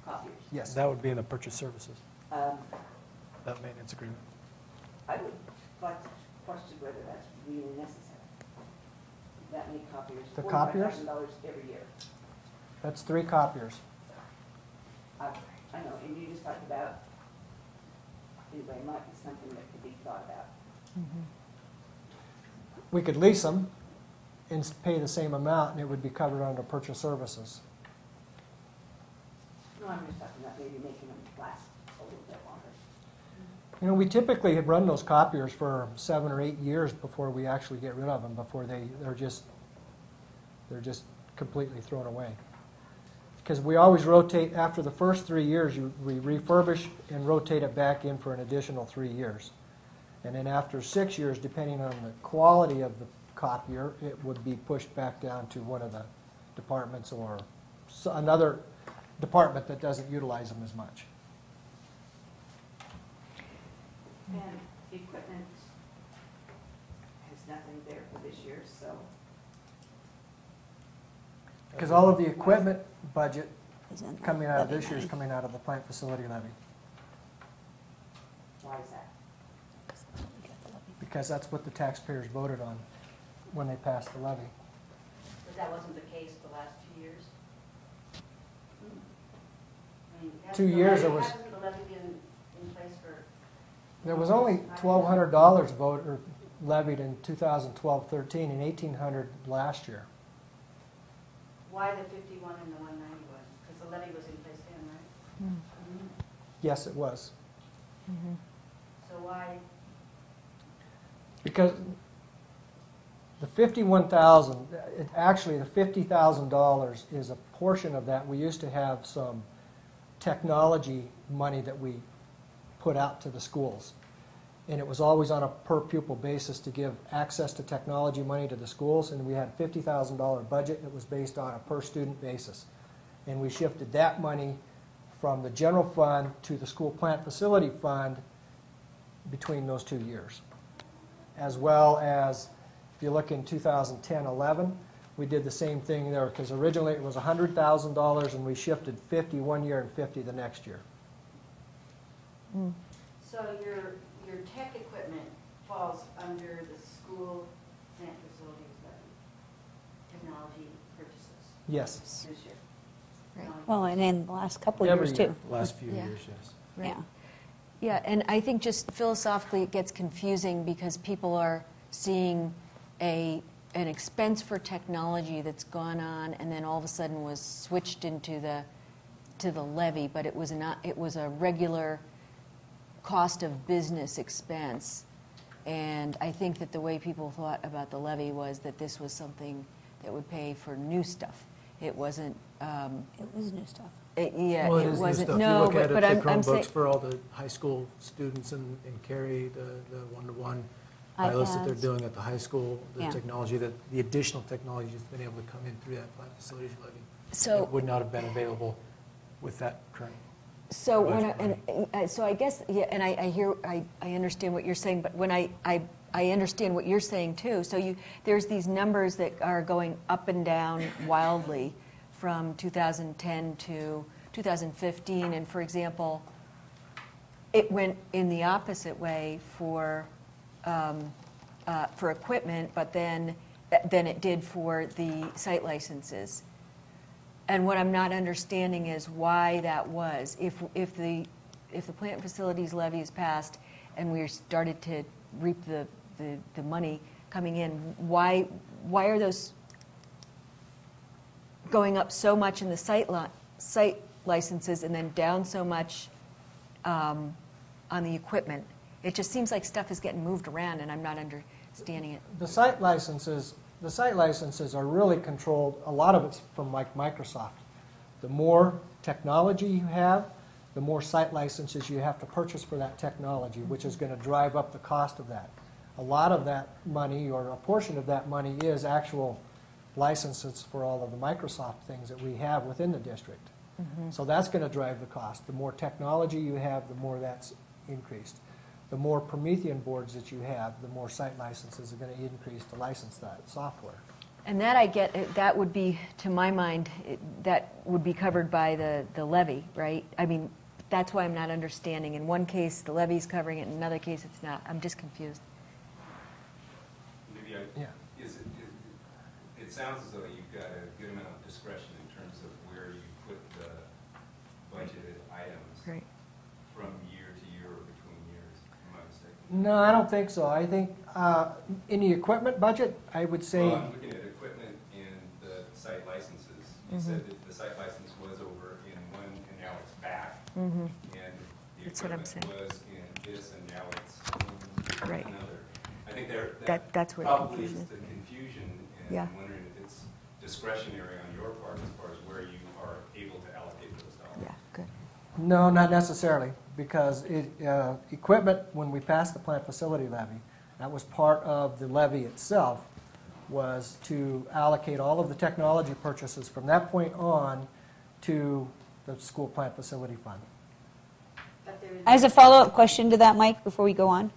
copiers.
yes.
That would be in the purchase services,
Um,
that maintenance agreement.
I would like to question whether that's really necessary. That many copiers.
The copiers?
dollars every year.
That's three copiers.
I, I know, and you just talked about, anyway, it might be something that could be thought about.
We could lease them and pay the same amount, and it would be covered under purchase services.
No, I'm just talking about maybe making them last a little bit longer.
You know, we typically have run those copiers for seven or eight years before we actually get rid of them, before they, they're just, they're just completely thrown away. Because we always rotate, after the first three years, you, we refurbish and rotate it back in for an additional three years. And then after six years, depending on the quality of the copier, it would be pushed back down to one of the departments or s- another department that doesn't utilize them as much.
And the equipment has nothing there for this year, so
Because all of the equipment budget
Is in
coming out of this year is coming out of the plant facility levy,
why is that?
because that's what the taxpayers voted on when they passed the levy.
But that wasn't the case the last two years? Hmm. I mean, hasn't
Two
the
years
levy-
it was-
Hasn't the levy been in place for?
There was only twelve hundred dollars vote, or levied in 2012-13 and eighteen hundred last year.
Why the fifty-one and the one ninety-one? Because the levy was in place then, right? Hmm.
Yes, it was. Mm-hmm.
So why,
Because the fifty-one thousand, actually, the fifty thousand dollars is a portion of that. We used to have some technology money that we put out to the schools. And it was always on a per pupil basis to give access to technology money to the schools, and we had a fifty thousand dollar budget. It was based on a per student basis. And we shifted that money from the general fund to the school plant facility fund between those two years as well as, if you look in 2010, 11, we did the same thing there, because originally it was $100,000, and we shifted 50 one year and 50 the next year.
so your, your tech equipment falls under the school plant facilities levy, technology purchases
Yes.
this year?
Right.
Um,
Well, and in the last couple of years,
year.
too.
Last few
Yeah.
years, yes.
Right.
Yeah.
Yeah, and I think just philosophically, it gets confusing because people are seeing a, an expense for technology that's gone on and then all of a sudden was switched into the, to the levy, but it was not, it was a regular cost of business expense. And I think that the way people thought about the levy was that this was something that would pay for new stuff. It wasn't, um,
It was new stuff.
it- yeah,
Well,
it
it is
wasn't,
stuff. You
no,
look
but
at it,
but
the
I'm, I'm saying.
For all the high school students in, in Carey, the, the one-to-one pilots that they're
iPads.
doing at the high school, the
Yeah.
technology that, the additional technology that's been able to come in through that plant facilities levy.
So-
That would not have been available with that current.
So when I,
budget
and, uh, so I guess, yeah, and I, I hear, I, I understand what you're saying, but when I, I, I understand what you're saying too. So you, there's these numbers that are going up and down wildly from 2010 to 2015. And for example, it went in the opposite way for, um, uh, for equipment, but then, than it did for the site licenses. And what I'm not understanding is why that was. If, if the, if the plant facilities levy is passed and we're started to reap the, the, the money coming in, why, why are those going up so much in the site li, site licenses and then down so much um, on the equipment? It just seems like stuff is getting moved around and I'm not understanding it.
The site licenses, the site licenses are really controlled, a lot of it's from like Microsoft. The more technology you have, the more site licenses you have to purchase for that technology, which is going to drive up the cost of that. A lot of that money, or a portion of that money, is actual licenses for all of the Microsoft things that we have within the district. Mm-hmm. So that's going to drive the cost. The more technology you have, the more that's increased. The more Promethean boards that you have, the more site licenses are going to increase to license that software.
And that I get, that would be, to my mind, it- that would be covered by the, the levy, right? I mean, that's why I'm not understanding. In one case, the levy's covering it, in another case, it's not. I'm just confused.
Maybe I,
Yeah.
is it, it, it sounds as though you've got a good amount of discretion in terms of where you put the budgeted items
Right.
from year to year or between years, am I mistaken?
No, I don't think so. I think uh, in the equipment budget, I would say,
Well, I'm looking at equipment and the site licenses. You said that the site license was over in one and now it's back. Mm -hmm. And the
That's what I'm
equipment
saying.
was in this and now it's in
Right.
another. I think there,
That-
that
that's where the
probably is
confusion is.
the confusion.
Yeah.
I'm wondering if it's discretionary on your part as far as where you are able to allocate those dollars.
Yeah, good.
No, not necessarily, because it, uh, equipment, when we passed the plant facility levy, that was part of the levy itself, was to allocate all of the technology purchases from that point on to the school plant facility fund.
But there is.
As a follow-up question to that, Mike, before we go on.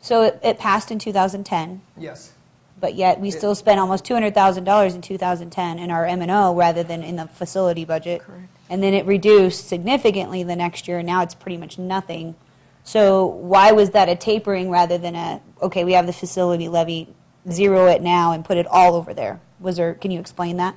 So it, it passed in 2010,
Yes.
But yet we still spent almost $200,000 in 2010 in our M and O rather than in the facility budget.
Correct.
And then it reduced significantly the next year, and now it's pretty much nothing. So why was that a tapering rather than a, okay, we have the facility levy, zero it now and put it all over there? Was there, can you explain that?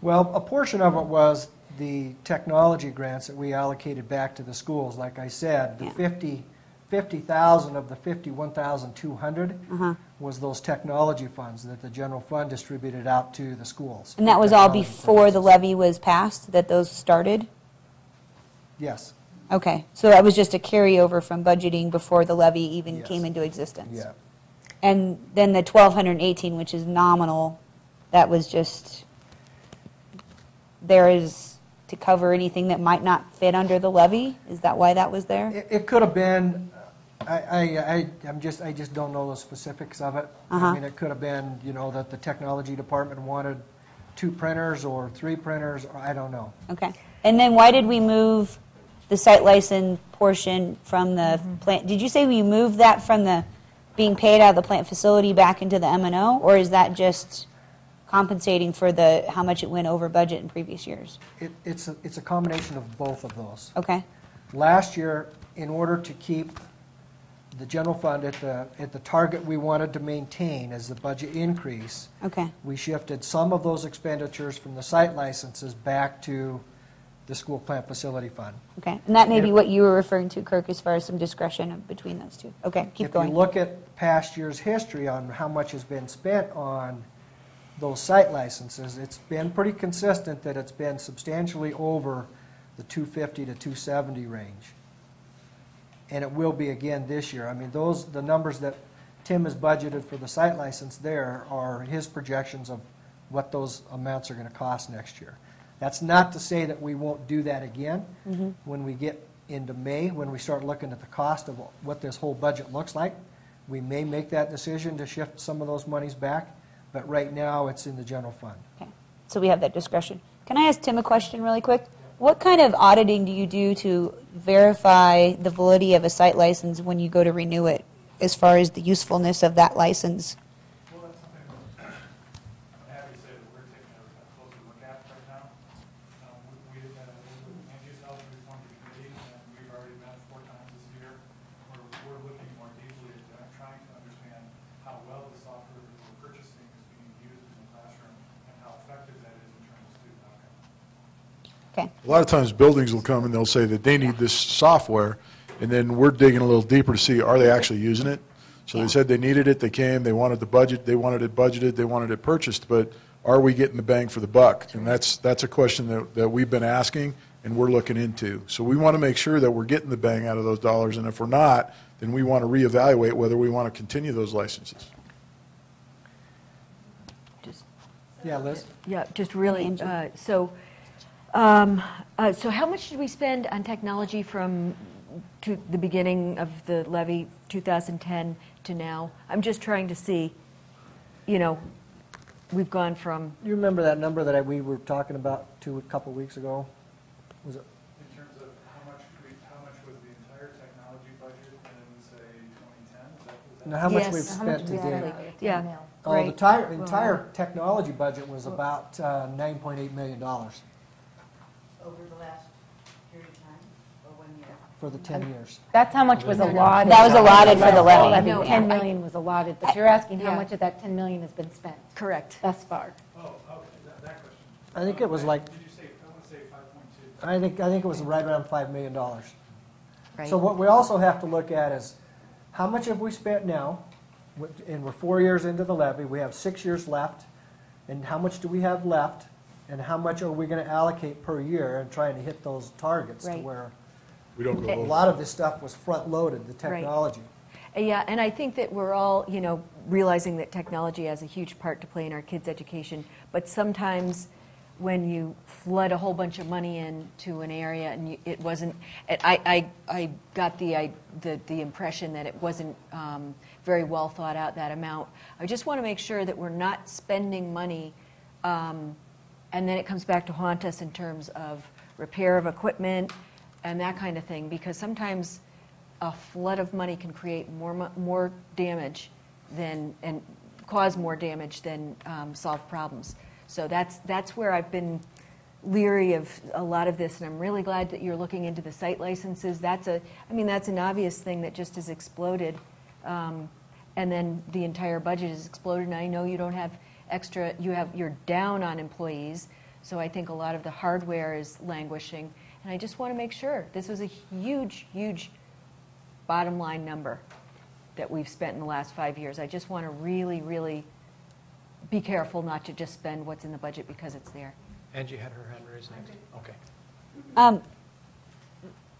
Well, a portion of it was the technology grants that we allocated back to the schools. Like I said, the
Yeah.
50 50,000 of the 51,200
Uh-huh.
was those technology funds that the general fund distributed out to the schools.
And that was all before the levy was passed, that those started?
Yes.
Okay, so that was just a carryover from budgeting before the levy even
Yes.
came into existence?
Yeah.
And then the 1,218, which is nominal, that was just, there is to cover anything that might not fit under the levy? Is that why that was there?
It, it could have been, I, I, I, I'm just, I just don't know the specifics of it.
Uh-huh.
I mean, it could have been, you know, that the technology department wanted two printers or three printers, or I don't know.
Okay. And then why did we move the site license portion from the plant? Did you say we moved that from the being paid out of the plant facility back into the M and O? Or is that just compensating for the, how much it went over budget in previous years?
It, it's, a- it's a combination of both of those.
Okay,
Last year, in order to keep the general fund at the, at the target we wanted to maintain as the budget increase,
okay,
we shifted some of those expenditures from the site licenses back to the school plant facility fund.
okay. And that may be what you were referring to, Kirk, as far as some discretion between those two. Okay, keep
If you
going.
look at past year's history on how much has been spent on those site licenses, it's been pretty consistent that it's been substantially over the 250 to 270 range. And it will be again this year. I mean, those, the numbers that Tim has budgeted for the site license there are his projections of what those amounts are going to cost next year. That's not to say that we won't do that again mm-hmm. when we get into May, when we start looking at the cost of what this whole budget looks like. We may make that decision to shift some of those monies back, but right now, it's in the general fund.
Okay, so we have that discretion. Can I ask Tim a question really quick? What kind of auditing do you do to verify the validity of a site license when you go to renew it, as far as the usefulness of that license?
Well, that's something that I'm happy to say that we're taking a a closer look at right now. Um, We, we, uh, Angie's Health Reform Committee, and we've already met four times this year. We're, we're looking more deeply at that, trying to understand how well the software that we're purchasing is being used in the classroom and how effective that is in terms of student outcome.
Okay,
A lot of times, buildings will come and they'll say that they need this software, and then we're digging a little deeper to see, are they actually using it? So they said they needed it, they came, they wanted the budget, they wanted it budgeted, they wanted it purchased, but are we getting the bang for the buck? And that's, that's a question that, that we've been asking and we're looking into. So we want to make sure that we're getting the bang out of those dollars, and if we're not, then we want to reevaluate whether we want to continue those licenses.
Just
Yeah, Liz?
Yeah, just really, uh, so, um, uh, so how much did we spend on technology from to the beginning of the levy, 2010 to now? I'm just trying to see, you know, we've gone from,
You remember that number that I- we were talking about two, a couple weeks ago? Was it,
In terms of how much, we- how much was the entire technology budget in, say, 2010? Is that- is that-
now how much
Yes.
we've
How
spent to date?
yeah,
Oh, the entire, entire technology budget was about uh, $9.8 million
Over the last period of time, or one year?
for the 10 years.
That's how much was allotted.
That was allotted for the levy.
No,
10
I-
million was allotted, but you're asking how
Yeah.
much of that 10 million has been spent
correct.
thus far?
Oh, okay, that, that question.
I think it was like,
Did you say, I want to say 5.2?
I think, I think it was right around $5 million.
Right.
So what we also have to look at is, how much have we spent now? What- And we're four years into the levy, we have six years left. And how much do we have left? And how much are we going to allocate per year and trying to hit those targets to
Right.
where
We don't go
a
over.
lot of this stuff was front-loaded, the technology.
Yeah, and I think that we're all, you know, realizing that technology has a huge part to play in our kids' education, but sometimes when you flood a whole bunch of money into an area and you, it wasn't, and I, I, I got the, I, the, the impression that it wasn't um, very well thought out, that amount. I just want to make sure that we're not spending money, um, and then it comes back to haunt us in terms of repair of equipment and that kind of thing, because sometimes a flood of money can create more, more damage than, and cause more damage than um, solve problems. So that's, that's where I've been leery of a lot of this, and I'm really glad that you're looking into the site licenses. That's a, I mean, that's an obvious thing that just has exploded. Um, And then the entire budget has exploded, and I know you don't have extra, you have, you're down on employees, so I think a lot of the hardware is languishing. And I just want to make sure, this was a huge, huge bottom line number that we've spent in the last five years. I just want to really, really be careful not to just spend what's in the budget because it's there.
Angie had her hand raised next. Okay.
Um,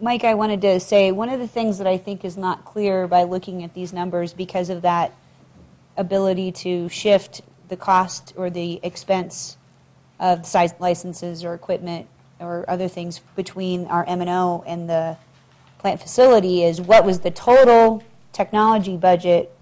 Mike, I wanted to say, one of the things that I think is not clear by looking at these numbers because of that ability to shift the cost or the expense of site licenses or equipment or other things between our M and the plant facility is what was the total technology budget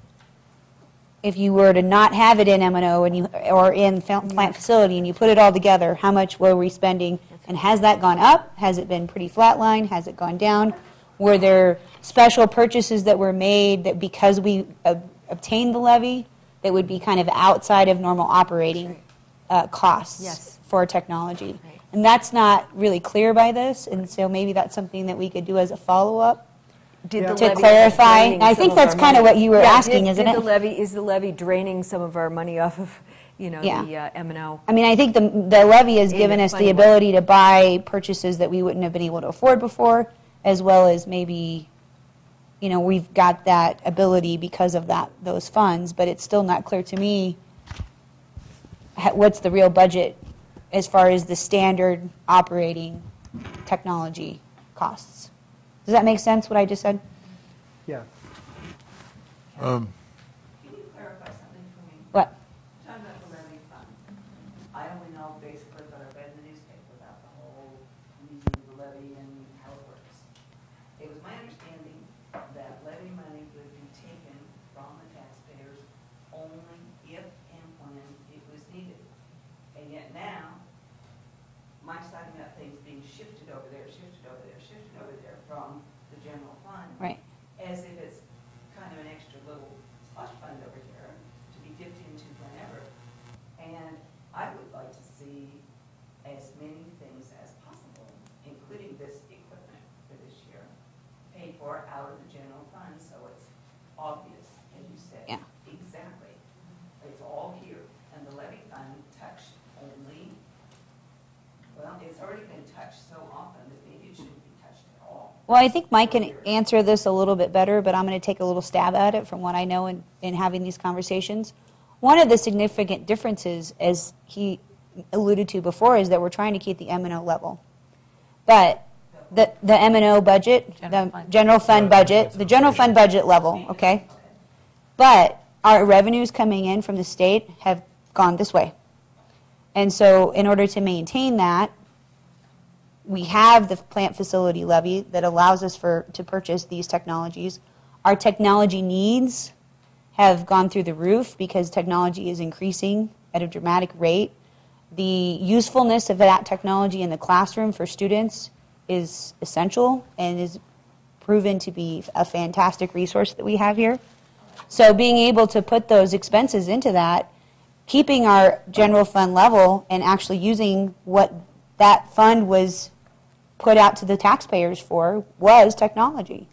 if you were to not have it in M and O, or in mm-hmm. plant facility and you put it all together, how much were we spending? And has that gone up? Has it been pretty flatline? Has it gone down? Were there special purchases that were made that because we ob- obtained the levy, that would be kind of outside of normal operating uh, costs
Yes.
for technology?
Right.
And that's not really clear by this, and so maybe that's something that we could do as a follow-up.
Did
Yeah.
the
To
levy
clarify, I think that's
our
kinda what you were
Yeah,
asking,
did-
isn't
Did
it?
the levy, is the levy draining some of our money off of, you know,
Yeah.
the uh, M and O?
I mean, I think the, the levy has given us the
funny way.
ability to buy purchases that we wouldn't have been able to afford before, as well as maybe, you know, we've got that ability because of that, those funds, but it's still not clear to me ha- what's the real budget as far as the standard operating technology costs. Does that make sense, what I just said?
Yeah.
Um,
Can you clarify something for me?
What?
Talking about the levy fund, I only know basically what I read in the newspaper about the whole using the levy and how it works. It was my understanding that levy money would be taken from the taxpayers only if and when it was needed. And yet now, Mike's talking about things being shifted over there, shifted over there, shifted over there from the general fund
Right.
as if it's kind of an extra little slush fund over here to be dipped into whenever. And I would like to see as many things as possible, including this equipment for this year, paid for out of the general fund, so it's obvious, as you said.
Yeah.
Exactly. It's all here, and the levy fund touched only, well, it's already been touched so often that maybe it shouldn't be touched at all.
Well, I think Mike can answer this a little bit better, but I'm going to take a little stab at it from what I know in, in having these conversations. One of the significant differences, as he alluded to before, is that we're trying to keep the M and O level. But the, the M and O budget,
General
the
fund.
general fund budget, the general fund budget level, okay? But our revenues coming in from the state have gone this way. And so in order to maintain that, we have the plant facility levy that allows us for, to purchase these technologies. Our technology needs have gone through the roof because technology is increasing at a dramatic rate. The usefulness of that technology in the classroom for students is essential and is proven to be a fantastic resource that we have here. So being able to put those expenses into that, keeping our general fund level and actually using what that fund was put out to the taxpayers for was technology.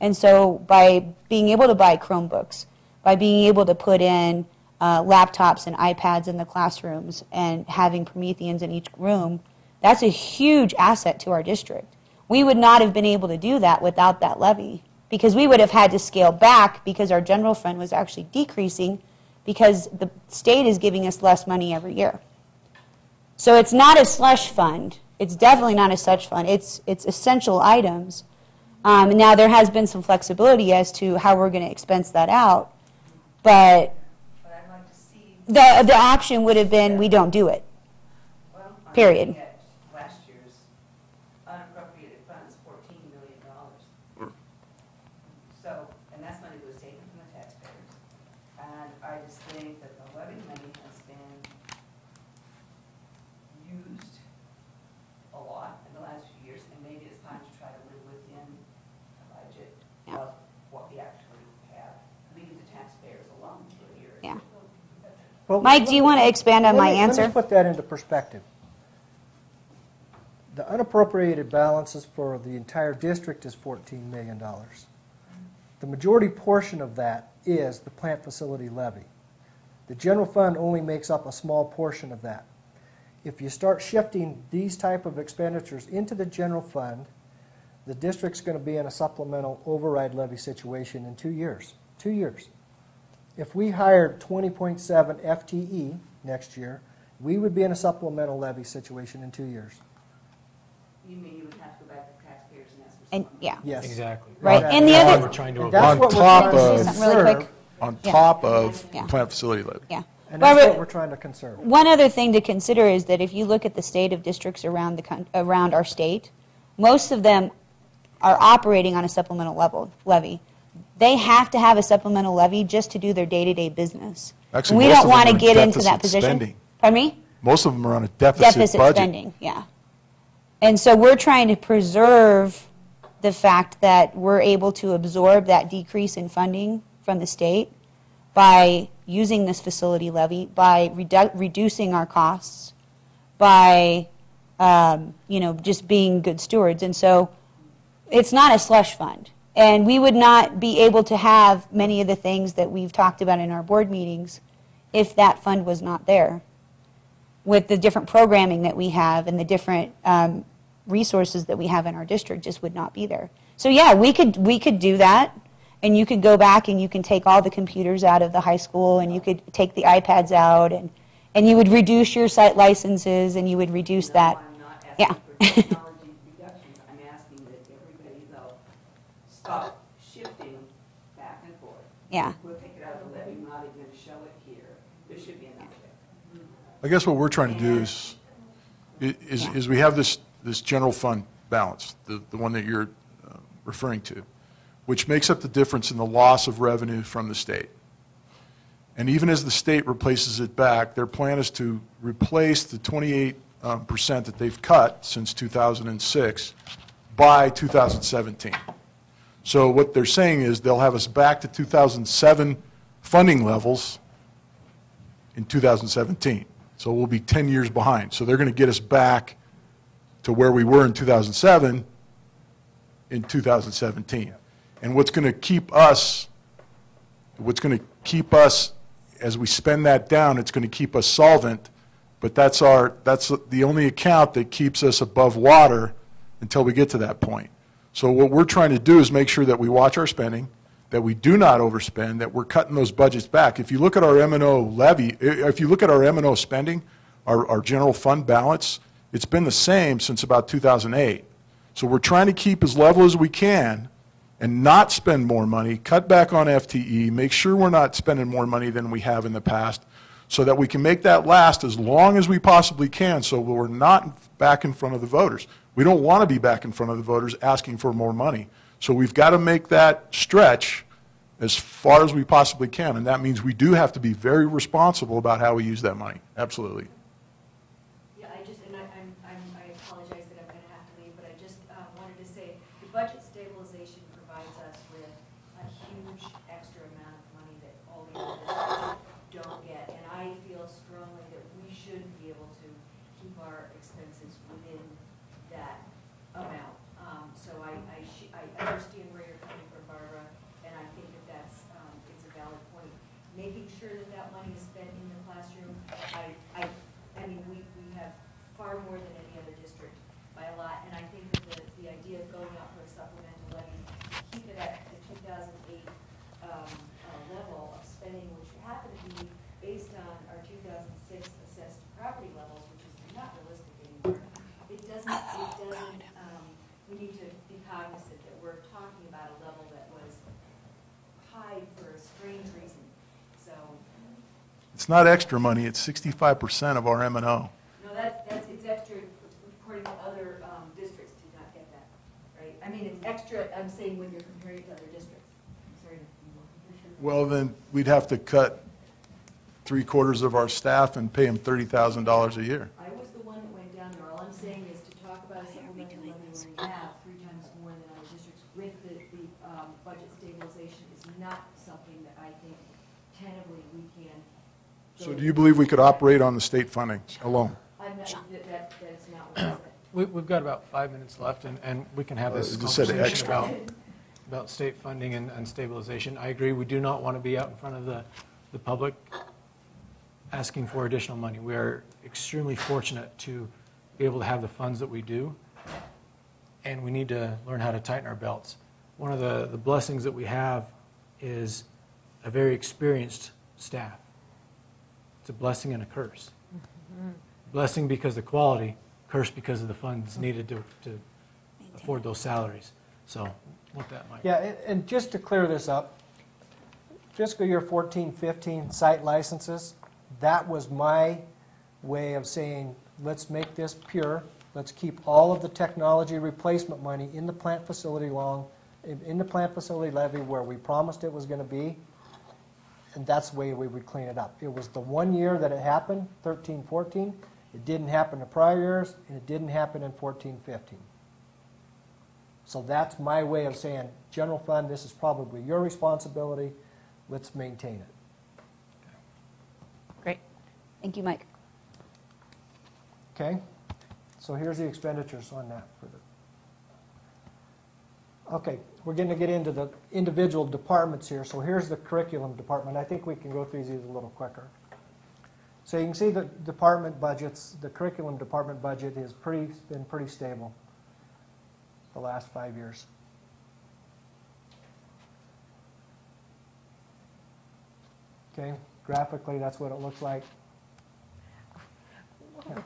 And so by being able to buy Chromebooks, by being able to put in uh, laptops and iPads in the classrooms and having Prometheans in each room, that's a huge asset to our district. We would not have been able to do that without that levy because we would have had to scale back because our general fund was actually decreasing because the state is giving us less money every year. So it's not a slush fund. It's definitely not a such fund. It's, it's essential items. Um, now there has been some flexibility as to how we're going to expense that out. But
But I'd like to see
the, the option would have been we don't do it.
Well, I'm
Period.
looking at last year's unappropriated funds, fourteen million dollars. So, and that's money that was taken from the taxpayers. And I just think that the levy money has been used a lot in the last few years, and maybe it's time to try to live within a budget
Yeah.
of what we actually have, leave the taxpayers alone for a year.
Yeah.
Well,
Mike, do you want to expand on my
me- Let
answer?
me put that into perspective. The unappropriated balances for the entire district is $14 million. The majority portion of that is the plant facility levy. The general fund only makes up a small portion of that. If you start shifting these type of expenditures into the general fund, the district's going to be in a supplemental override levy situation in two years. Two years. If we hired 20.7 FTE E next year, we would be in a supplemental levy situation in two years.
You mean you would have to go back to taxpayers and ask for
And, yeah.
Yes.
Exactly.
Right,
On-
and the
that's
other-
We're trying to
And
avoid.
that's
On
what we're
top
trying to
of-
something really quick.
conserve,
On
Yeah.
top of
Yeah.
plant facility levy.
Yeah.
And that's
Barbara-
what we're trying to conserve.
One other thing to consider is that if you look at the state of districts around the, coun- around our state, most of them are operating on a supplemental level, levy. They have to have a supplemental levy just to do their day-to-day business.
Actually,
We
most
don't
of them
want
are
to
in
get into
deficit
that position.
spending.
Pardon me?
Most of them are on a deficit
Deficit
budget.
spending, yeah. And so we're trying to preserve the fact that we're able to absorb that decrease in funding from the state by using this facility levy, by redu- reducing our costs, by, um, you know, just being good stewards. And so it's not a slush fund. And we would not be able to have many of the things that we've talked about in our board meetings if that fund was not there with the different programming that we have and the different um, resources that we have in our district just would not be there. So yeah, we could we could do that, and you could go back and you can take all the computers out of the high school, and you could take the iPads out, and and you would reduce your site licenses, and you would reduce
No,
that. Yeah.
asking for technology reductions, I'm asking that everybody though stop shifting back and forth.
Yeah.
We'll take it out of the levy, I'm not even show it here, there should be enough there.
I guess what we're trying to do is, is, is we have this, this general fund balance, the, the one that you're uh, referring to, which makes up the difference in the loss of revenue from the state. And even as the state replaces it back, their plan is to replace the 28 um, percent that they've cut since 2006 by 2017. So what they're saying is they'll have us back to 2007 funding levels in 2017. So we'll be 10 years behind. So they're going to get us back to where we were in 2007 in 2017. And what's going to keep us, what's going to keep us, as we spend that down, it's going to keep us solvent, but that's our, that's the only account that keeps us above water until we get to that point. So what we're trying to do is make sure that we watch our spending, that we do not overspend, that we're cutting those budgets back. If you look at our M and O levy, if you look at our M and O spending, our, our general fund balance, it's been the same since about 2008. So we're trying to keep as level as we can and not spend more money, cut back on FTE, make sure we're not spending more money than we have in the past, so that we can make that last as long as we possibly can, so we're not back in front of the voters. We don't want to be back in front of the voters asking for more money. So we've got to make that stretch as far as we possibly can, and that means we do have to be very responsible about how we use that money. Absolutely.
Yeah, I just, and I, I'm, I'm, I apologize that I'm gonna have to leave, but I just, uh, wanted to say, the budget stabilization provides us with a huge extra amount of money that all the other districts don't get, and I feel strongly that we should be able to keep our expenses within that amount. Um, so I, I, sh- I understand where you're coming from, Barbara, and I think that that's, um, it's a valid point. Making sure that that money is spent in the classroom, I, I, I mean, we, we have far more than any other district by a lot, and I think that the, the idea of going out for a supplemental levy, keep it at the two thousand eight, um, uh, level of spending, which happened to be based on our two thousand six assessed property levels, which is not realistic anymore. It doesn't, it doesn't, um, we need to be cognizant that we're talking about a level that was high for a strange reason, so,
It's not extra money, it's 65% of our M and O.
no, that's, that's, it's extra, according to other, um, districts did not get that, right? I mean, it's extra, I'm saying when you're comparing it to other districts. I'm sorry. to-
Well, then, we'd have to cut three quarters of our staff and pay them $30,000 a year.
I was the one that went down there, all I'm saying is to talk about a supplemental levy when we have three times more than other districts with the, the, um, budget stabilization is not something that I think tentatively we can. go
So do you believe we could operate on the state funding alone?
I'm not, that, that, that's not what I said.
We, we've got about five minutes left, and, and we can have this
Uh, just said
conversation
extra.
about, about state funding and, and stabilization. I agree, we do not want to be out in front of the, the public asking for additional money. We are extremely fortunate to be able to have the funds that we do, and we need to learn how to tighten our belts. One of the, the blessings that we have is a very experienced staff. It's a blessing and a curse. Blessing because of the quality, curse because of the funds needed to, to afford those salaries. So with that, Mike.
Yeah, and- and just to clear this up, fiscal year 14, 15 site licenses, that was my way of saying, let's make this pure. Let's keep all of the technology replacement money in the plant facility long, in in the plant facility levy where we promised it was going to be. And that's the way we would clean it up. It was the one year that it happened, 13, 14. It didn't happen the prior years, and it didn't happen in 14, 15. So that's my way of saying, general fund, this is probably your responsibility, let's maintain it.
Great.
Thank you, Mike.
Okay? So here's the expenditures on that for the. Okay, we're going to get into the individual departments here. So here's the curriculum department. I think we can go through these a little quicker. So you can see the department budgets, the curriculum department budget has pretty, been pretty stable the last five years. Okay, graphically, that's what it looks like.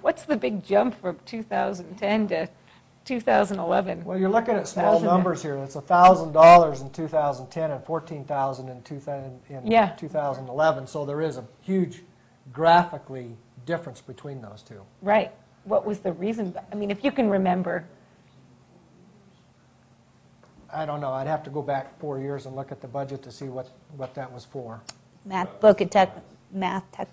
What's the big jump from 2010 to 2011?
Well, you're looking at small
Thousand.
numbers here. It's thousand dollars in 2010 and 14,000 in 2000 in
Yeah.
2011. So there is a huge graphically difference between those two.
Right. What was the reason? I mean, if you can remember.
I don't know. I'd have to go back four years and look at the budget to see what, what that was for.
Math book and tech, math tech.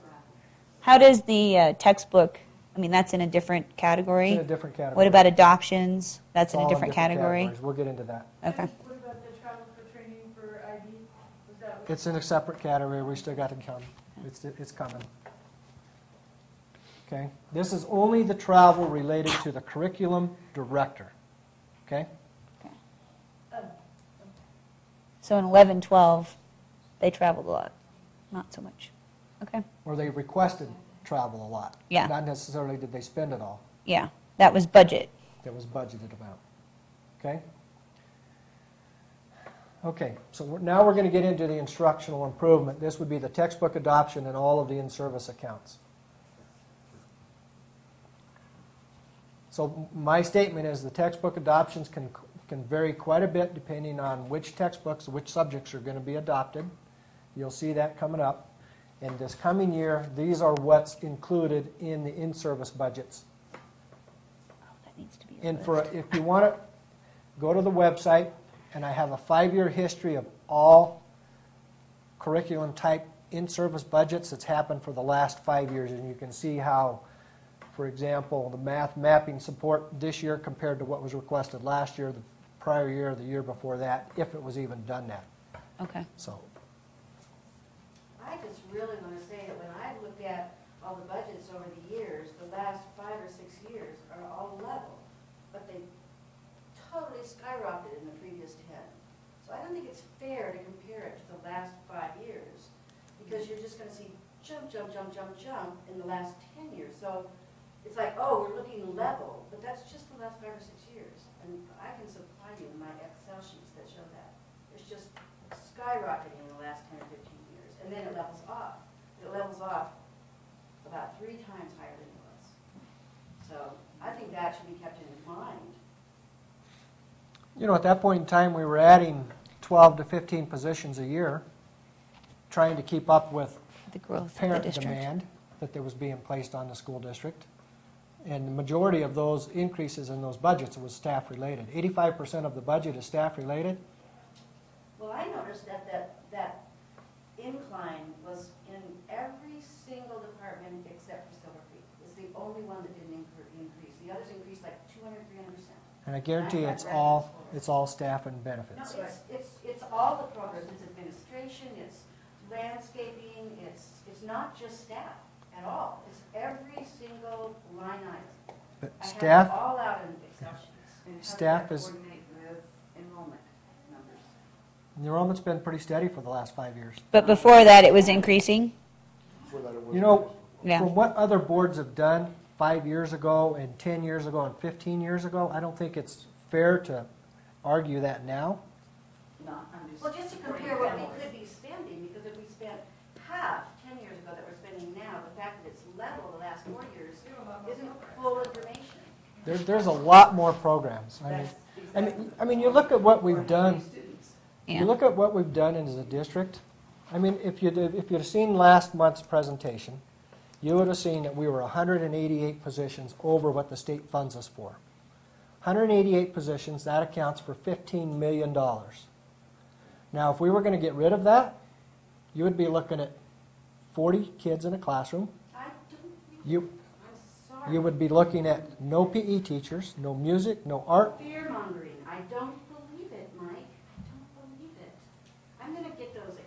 How does the uh, textbook, I mean, that's in a different category?
It's in a different category.
What about adoptions? That's
It's
in a
all
different category?
categories. We'll get into that.
Okay.
What about the travel for training for IB? Was that? what-
It's in a separate category. We still got to come. It's, it's coming. Okay? This is only the travel related to the curriculum director. Okay?
Um, so in 11, 12, they traveled a lot. Not so much. Okay.
Or they requested travel a lot.
Yeah.
Not necessarily did they spend it all.
Yeah, that was budget.
that was budgeted amount. Okay? Okay, so we're- now we're going to get into the instructional improvement. This would be the textbook adoption and all of the in-service accounts. So my statement is the textbook adoptions can, can vary quite a bit depending on which textbooks, which subjects are going to be adopted. You'll see that coming up. And this coming year, these are what's included in the in-service budgets.
Oh, that needs to be a
And
list.
for, if you want to, go to the website, and I have a five-year history of all curriculum-type in-service budgets that's happened for the last five years, and you can see how, for example, the math mapping support this year compared to what was requested last year, the prior year, the year before that, if it was even done that.
Okay.
So,
I just really want to say that when I look at all the budgets over the years, the last five or six years are all level, but they totally skyrocketed in the previous ten. So I don't think it's fair to compare it to the last five years, because you're just gonna see jump, jump, jump, jump, jump in the last ten years. So it's like, oh, we're looking level, but that's just the last five or six years. And I can supply you my Excel sheets that show that. It's just skyrocketing in the last ten or fifteen years, and then it levels off. It levels off about three times higher than it was. So I think that should be kept in mind.
you know, at that point in time, we were adding 12 to 15 positions a year, trying to keep up with
The growth of the
parent
district.
demand that there was being placed on the school district. And the majority of those increases in those budgets was staff-related. 85% of the budget is staff-related.
Well, I noticed that, that, that incline was in every single department except for Silver Creek. It's the only one that didn't incre- increase. The others increased like 200, 300%.
And I guarantee you, it's all, it's all staff and
No,
benefits.
it's, it's, it's all the programs, it's administration, it's landscaping, it's, it's not just staff at all. It's every single line item.
But
I have it
Staff,
all out in Excel sheets.
And how does
Staff is-
coordinate with enrollment numbers?
Enrollment's been pretty steady for the last five years.
But before that, it was increasing?
You know,
Yeah.
from what other boards have done five years ago and 10 years ago and 15 years ago, I don't think it's fair to argue that now.
No, I'm just.
Well, just to compare what we could be spending, because if we spent half ten years ago that we're spending now, the fact that it's level the last four years isn't full information.
There, there's a lot more programs. I mean,
That's,
I mean, I mean, you look at what we've done,
Students.
Yeah.
you look at what we've done as a district. I mean, if you'd, if you'd have seen last month's presentation, you would have seen that we were 188 positions over what the state funds us for. 188 positions, that accounts for $15 million. Now, if we were going to get rid of that, you would be looking at 40 kids in a classroom.
I don't,
You,
I'm sorry.
you would be looking at no PE teachers, no music, no art.
Fear mongering. I don't believe it, Mike. I don't believe it. I'm gonna get those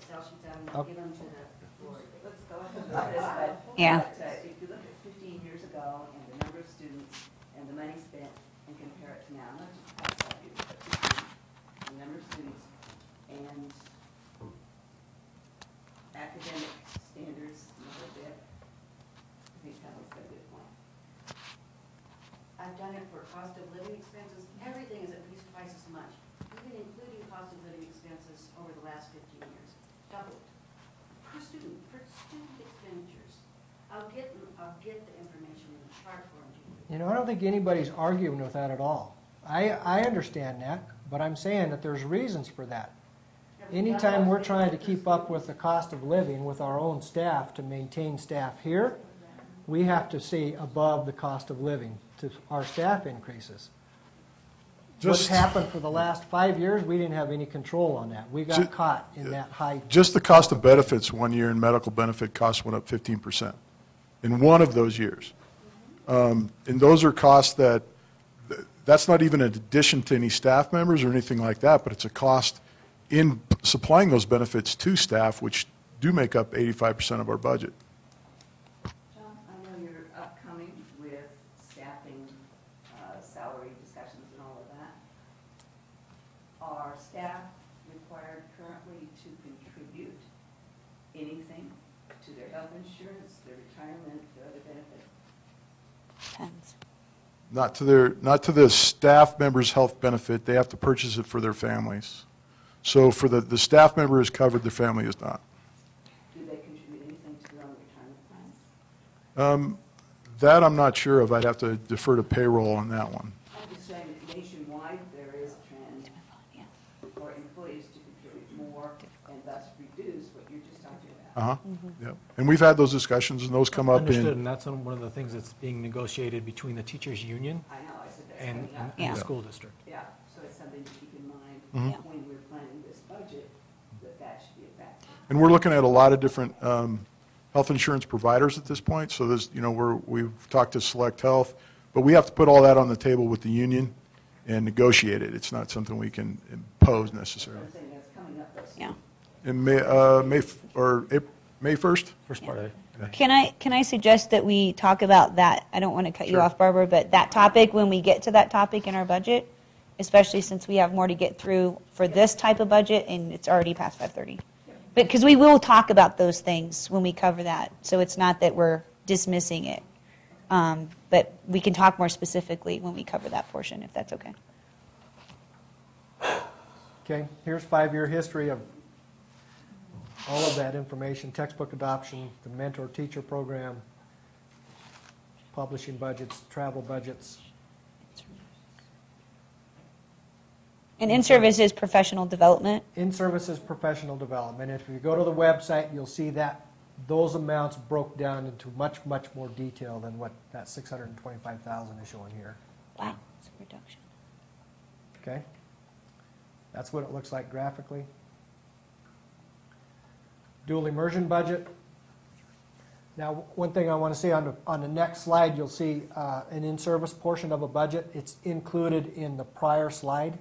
Excel sheets out and I'll
Okay.
give them to the board.
Let's go ahead and do this, but.
Yeah.
but, uh, If you look at fifteen years ago and the number of students and the money spent and compare it to now, not just past five years, but 15, the number of students and academic standards, and a little bit, I think Helen's got a good point.
I've done it for cost of living expenses. Everything is at least twice as much, even including cost of living expenses over the last fifteen years. Doubled. Per student, for student expenditures. I'll get, I'll get the information in the chart form to you.
Know, I don't think anybody's arguing with that at all. I, I understand that, but I'm saying that there's reasons for that. Anytime we're trying to keep up with the cost of living with our own staff to maintain staff here, we have to see above the cost of living to our staff increases. What's
Just-
happened for the last five years, we didn't have any control on that. We
Ju-
got caught in that high.
Just the cost of benefits one year in medical benefit costs went up 15% in one of those years. Um, And those are costs that, that's not even in addition to any staff members or anything like that, but it's a cost in supplying those benefits to staff, which do make up 85% of our budget.
John, I know you're upcoming with staffing, uh, salary discussions and all of that. Are staff required currently to contribute anything to their health insurance, their retirement, their other benefits?
Depends.
Not to their, not to the staff member's health benefit, they have to purchase it for their families. So for the, the staff member is covered, the family is not.
Do they contribute anything to their own retirement plans?
Um, That I'm not sure of, I'd have to defer to payroll on that one.
I'm just saying that nationwide, there is a trend for employees to contribute more and thus reduce what you're just talking about.
Uh-huh, yep. And we've had those discussions, and those come up
Understood,
in,
and that's one of the things that's being negotiated between the teachers' union
I know, I said that's
and
coming up.
and
Yeah.
the school district.
Yeah, so it's something to keep in mind
Yeah.
when we're planning this budget, that that should be a factor.
and we're looking at a lot of different um, health insurance providers at this point, so there's, you know, we're, we've talked to Select Health, but we have to put all that on the table with the union and negotiate it. It's not something we can impose necessarily.
I'm saying that's coming up though.
Yeah.
In May, uh, May, f- or April, May 1st?
First part of it.
Can I, can I suggest that we talk about that, I don't want to cut you
Sure.
off, Barbara, but that topic when we get to that topic in our budget, especially since we have more to get through for this type of budget and it's already past 5:30. Because we will talk about those things when we cover that, so it's not that we're dismissing it. Um, But we can talk more specifically when we cover that portion, if that's okay.
Okay, here's five-year history of all of that information, textbook adoption, the mentor teacher program, publishing budgets, travel budgets.
And in-service is professional development.
In-services professional development. If you go to the website, you'll see that those amounts broke down into much, much more detail than what that 625,000 is showing here.
Wow, it's a reduction.
Okay? That's what it looks like graphically. Dual immersion budget. Now, one thing I want to say on the, on the next slide, you'll see uh, an in-service portion of a budget. It's included in the prior slide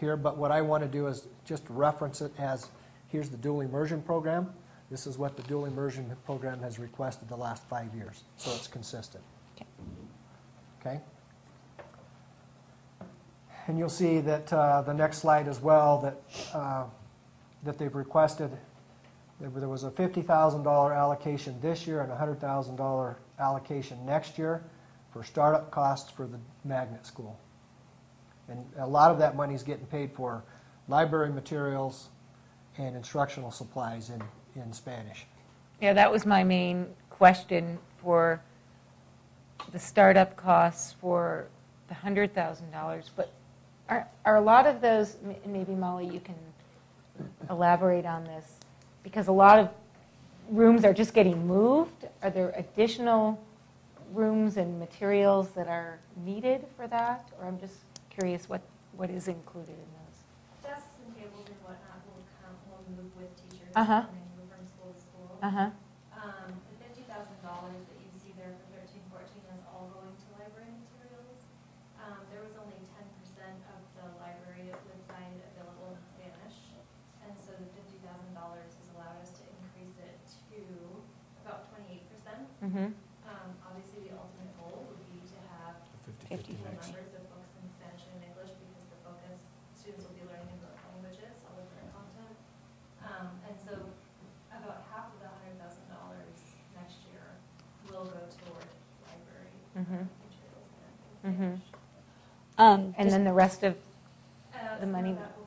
here, but what I want to do is just reference it as, here's the dual immersion program. This is what the dual immersion program has requested the last five years, so it's consistent.
Okay.
Okay? And you'll see that uh, the next slide as well, that, uh, that they've requested, there was a $50,000 allocation this year and a $100,000 allocation next year for startup costs for the magnet school. And a lot of that money is getting paid for library materials and instructional supplies in, in Spanish.
Yeah, that was my main question for the startup costs for the $100,000, but Are, are a lot of those, maybe Molly, you can elaborate on this, because a lot of rooms are just getting moved? Are there additional rooms and materials that are needed for that? Or I'm just curious what, what is included in those?
Desks and tables and whatnot will come, will move with teachers.
Uh-huh.
And move from school to school.
Uh-huh,
Um, the fifty thousand dollars that you see there for thirteen fourteen is all going to library materials. Um, there was only ten percent of the library at Woodside available in Spanish. And so the fifty thousand dollars has allowed us to increase it to about twenty-eight percent.
Mm-hmm,
Um, obviously, the ultimate goal would be to have
50/50
equal
mix.
numbers of books in Spanish and English because the focus, students will be learning in both languages, all of their content. Um, and so about half of the hundred thousand dollars next year will go toward library
Mhm.
materials and
Mhm.
Spanish.
Um,
and
just-
then the rest of,
Uh,
The
some
money-
of that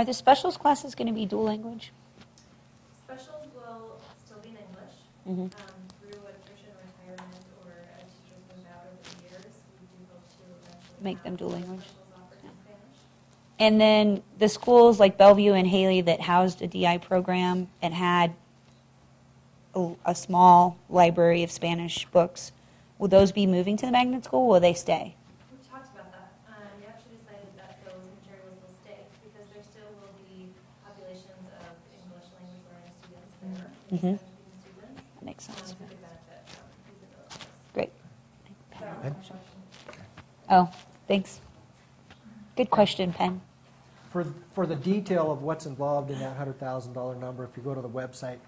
Are the specials classes going to be dual language?
Specials will still be in English.
Mhm.
Um, through attrition, retirement, or as teachers move out over the years, we do hope to eventually.
Make them dual language.
Specials offered in Spanish.
And then the schools like Bellevue and Hailey that housed a DI program and had a, a small library of Spanish books, will those be moving to the magnet school? Will they stay?
We talked about that. Um, we actually decided that those materials will stay because there still will be populations of English language learning students there.
Mhm. That makes sense.
who could benefit from these abilities.
Great.
That was my question.
Oh, thanks. Good question, Pen.
For, for the detail of what's involved in that hundred thousand dollar number, if you go to the website,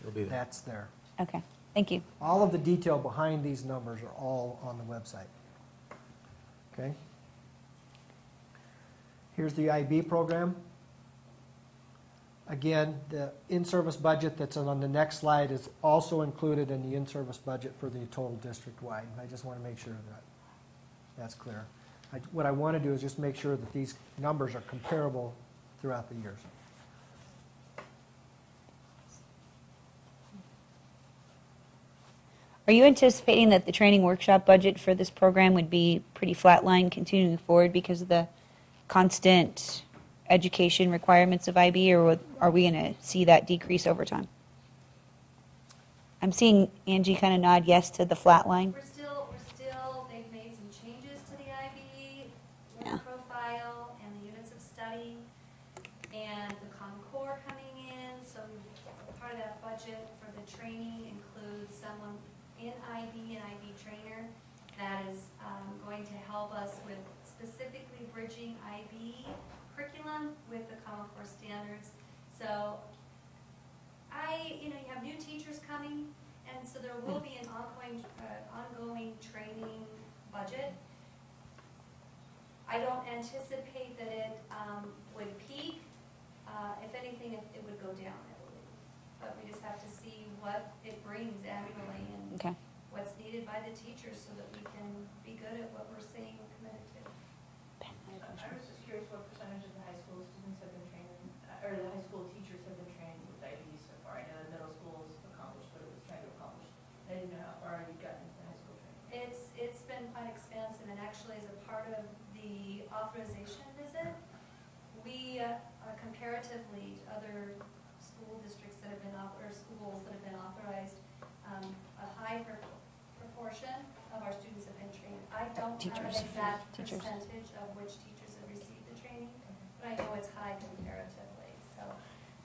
It'll be there.
that's there.
Okay, thank you.
All of the detail behind these numbers are all on the website. Okay? Here's the IB program. Again, the in-service budget that's on the next slide is also included in the in-service budget for the total district-wide. I just want to make sure that that's clear. I- What I want to do is just make sure that these numbers are comparable throughout the years.
Are you anticipating that the training workshop budget for this program would be pretty flatline continuing forward because of the constant education requirements of IB, or are we going to see that decrease over time? I'm seeing Angie kind of nod yes to the flat line.
We're still, we're still, they've made some changes to the IB,
Yeah.
work profile, and the units of study, and the Common Core coming in, so part of that budget for the training includes someone in IB, an IB trainer, that is um, going to help us with specifically bridging IB curriculum with standards. So I, you know, you have new teachers coming, and so there will be an ongoing, uh, ongoing training budget. I don't anticipate that it, um, would peak. Uh, if anything, it, it would go down, I believe. But we just have to see what it brings annually and
Okay.
what's needed by the teachers so that we can be good at what we're committed to.
I was just curious what percentage of the high school students have been trained, uh, or the high school teachers have been trained with IB so far? I know the middle school's accomplished what it was trying to accomplish. I didn't know how far you've gotten into high school training.
It's, it's been quite expansive, and actually as a part of the authorization visit, we, uh, uh, comparatively to other school districts that have been, au- or schools that have been authorized, um, a high pro- proportion of our students have been trained. I don't have an
Teachers.
exact
Teachers.
percentage of which teachers have received the training, but I know it's high comparatively, so,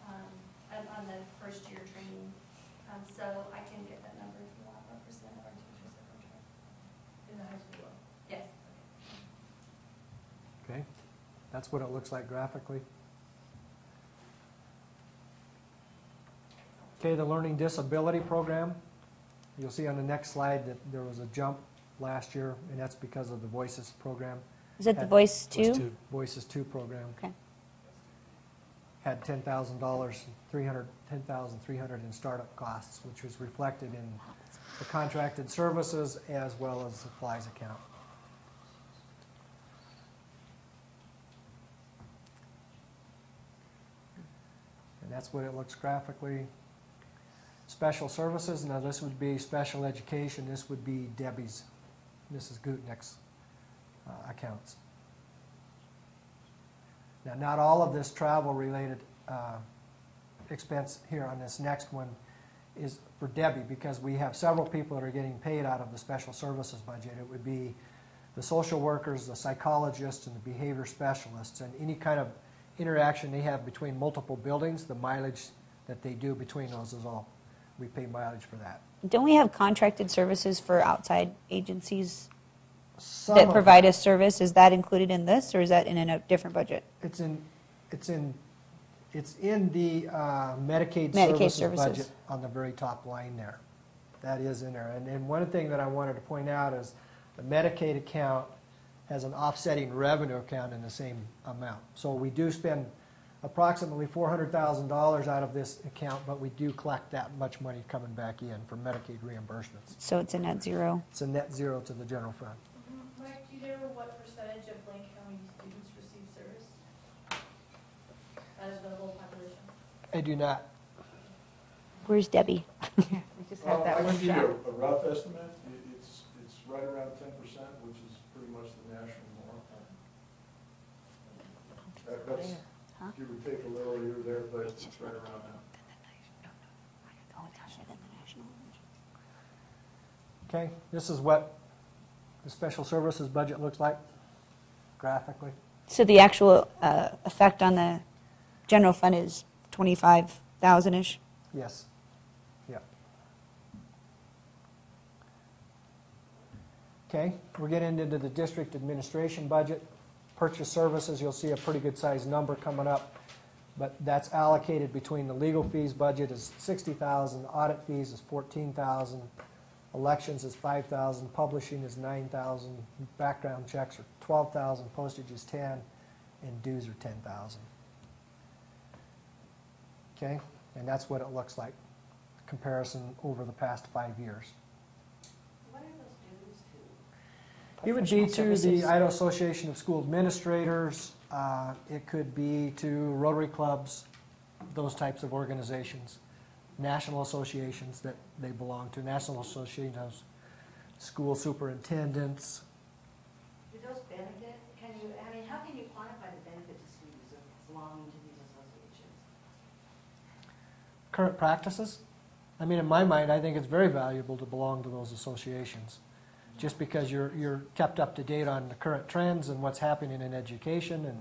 um, on, on the first year training. Um, so I can get that number if you want, what percent of our teachers have been trained.
In the high school?
Yes.
Okay? That's what it looks like graphically. Okay, the Learning Disability Program. You'll see on the next slide that there was a jump last year, and that's because of the Voices program.
Is it the
Had-
voice
two.
Voices 2 program.
Okay.
had ten thousand dollars, three hundred, ten thousand three hundred in startup costs, which was reflected in the contracted services as well as supplies account. And that's what it looks graphically. Special services, now this would be special education, this would be Debbie's, Mrs. Gutnick's uh, accounts. Now, not all of this travel-related uh, expense here on this next one is for Debbie, because we have several people that are getting paid out of the special services budget. It would be the social workers, the psychologists, and the behavior specialists, and any kind of interaction they have between multiple buildings, the mileage that they do between those is all, we pay mileage for that.
Don't we have contracted services for outside agencies
Some
that
of
provide us service? Is that included in this, or is that in a different budget?
It's in, it's in, it's in the uh, Medicaid
Medicaid
services
services.
budget on the very top line there. That is in there. And, and one thing that I wanted to point out is the Medicaid account has an offsetting revenue account in the same amount. So we do spend approximately $400,000 out of this account, but we do collect that much money coming back in for Medicaid reimbursements.
So it's a net zero.
It's a net zero to the general fund. Mm-hmm.
Mike, do you know what percentage of Blaine County students receive service? Out of the whole population?
I do not.
Where's Debbie?
We just had
Well,
that
I can give
workshop.
you a- a rough estimate. It- It's, it's right around ten percent, which is pretty much the national norm. That- That's, give or take a little here or there, but it's right around that.
Okay, this is what the special services budget looks like graphically.
So the actual uh, effect on the general fund is 25,000-ish?
Yes. Yep. Okay, we're getting into the district administration budget. Purchase services, you'll see a pretty good sized number coming up, but that's allocated between the legal fees budget is 60,000, audit fees is 14,000, elections is 5,000, publishing is 9,000, background checks are 12,000, postage is 10, and dues are 10,000. Okay, and that's what it looks like, comparison over the past five years.
What are those dues to?
It would be
Professional
to the. Idaho Association of School Administrators, uh, it could be to Rotary Clubs, those types of organizations, national associations that they belong to, National Association of School Superintendents.
Do those benefit, can you, I mean, how can you quantify the benefit to students of belonging to these associations?
Current practices, I mean, in my mind, I think it's very valuable to belong to those associations, just because you're, you're kept up to date on the current trends and what's happening in education and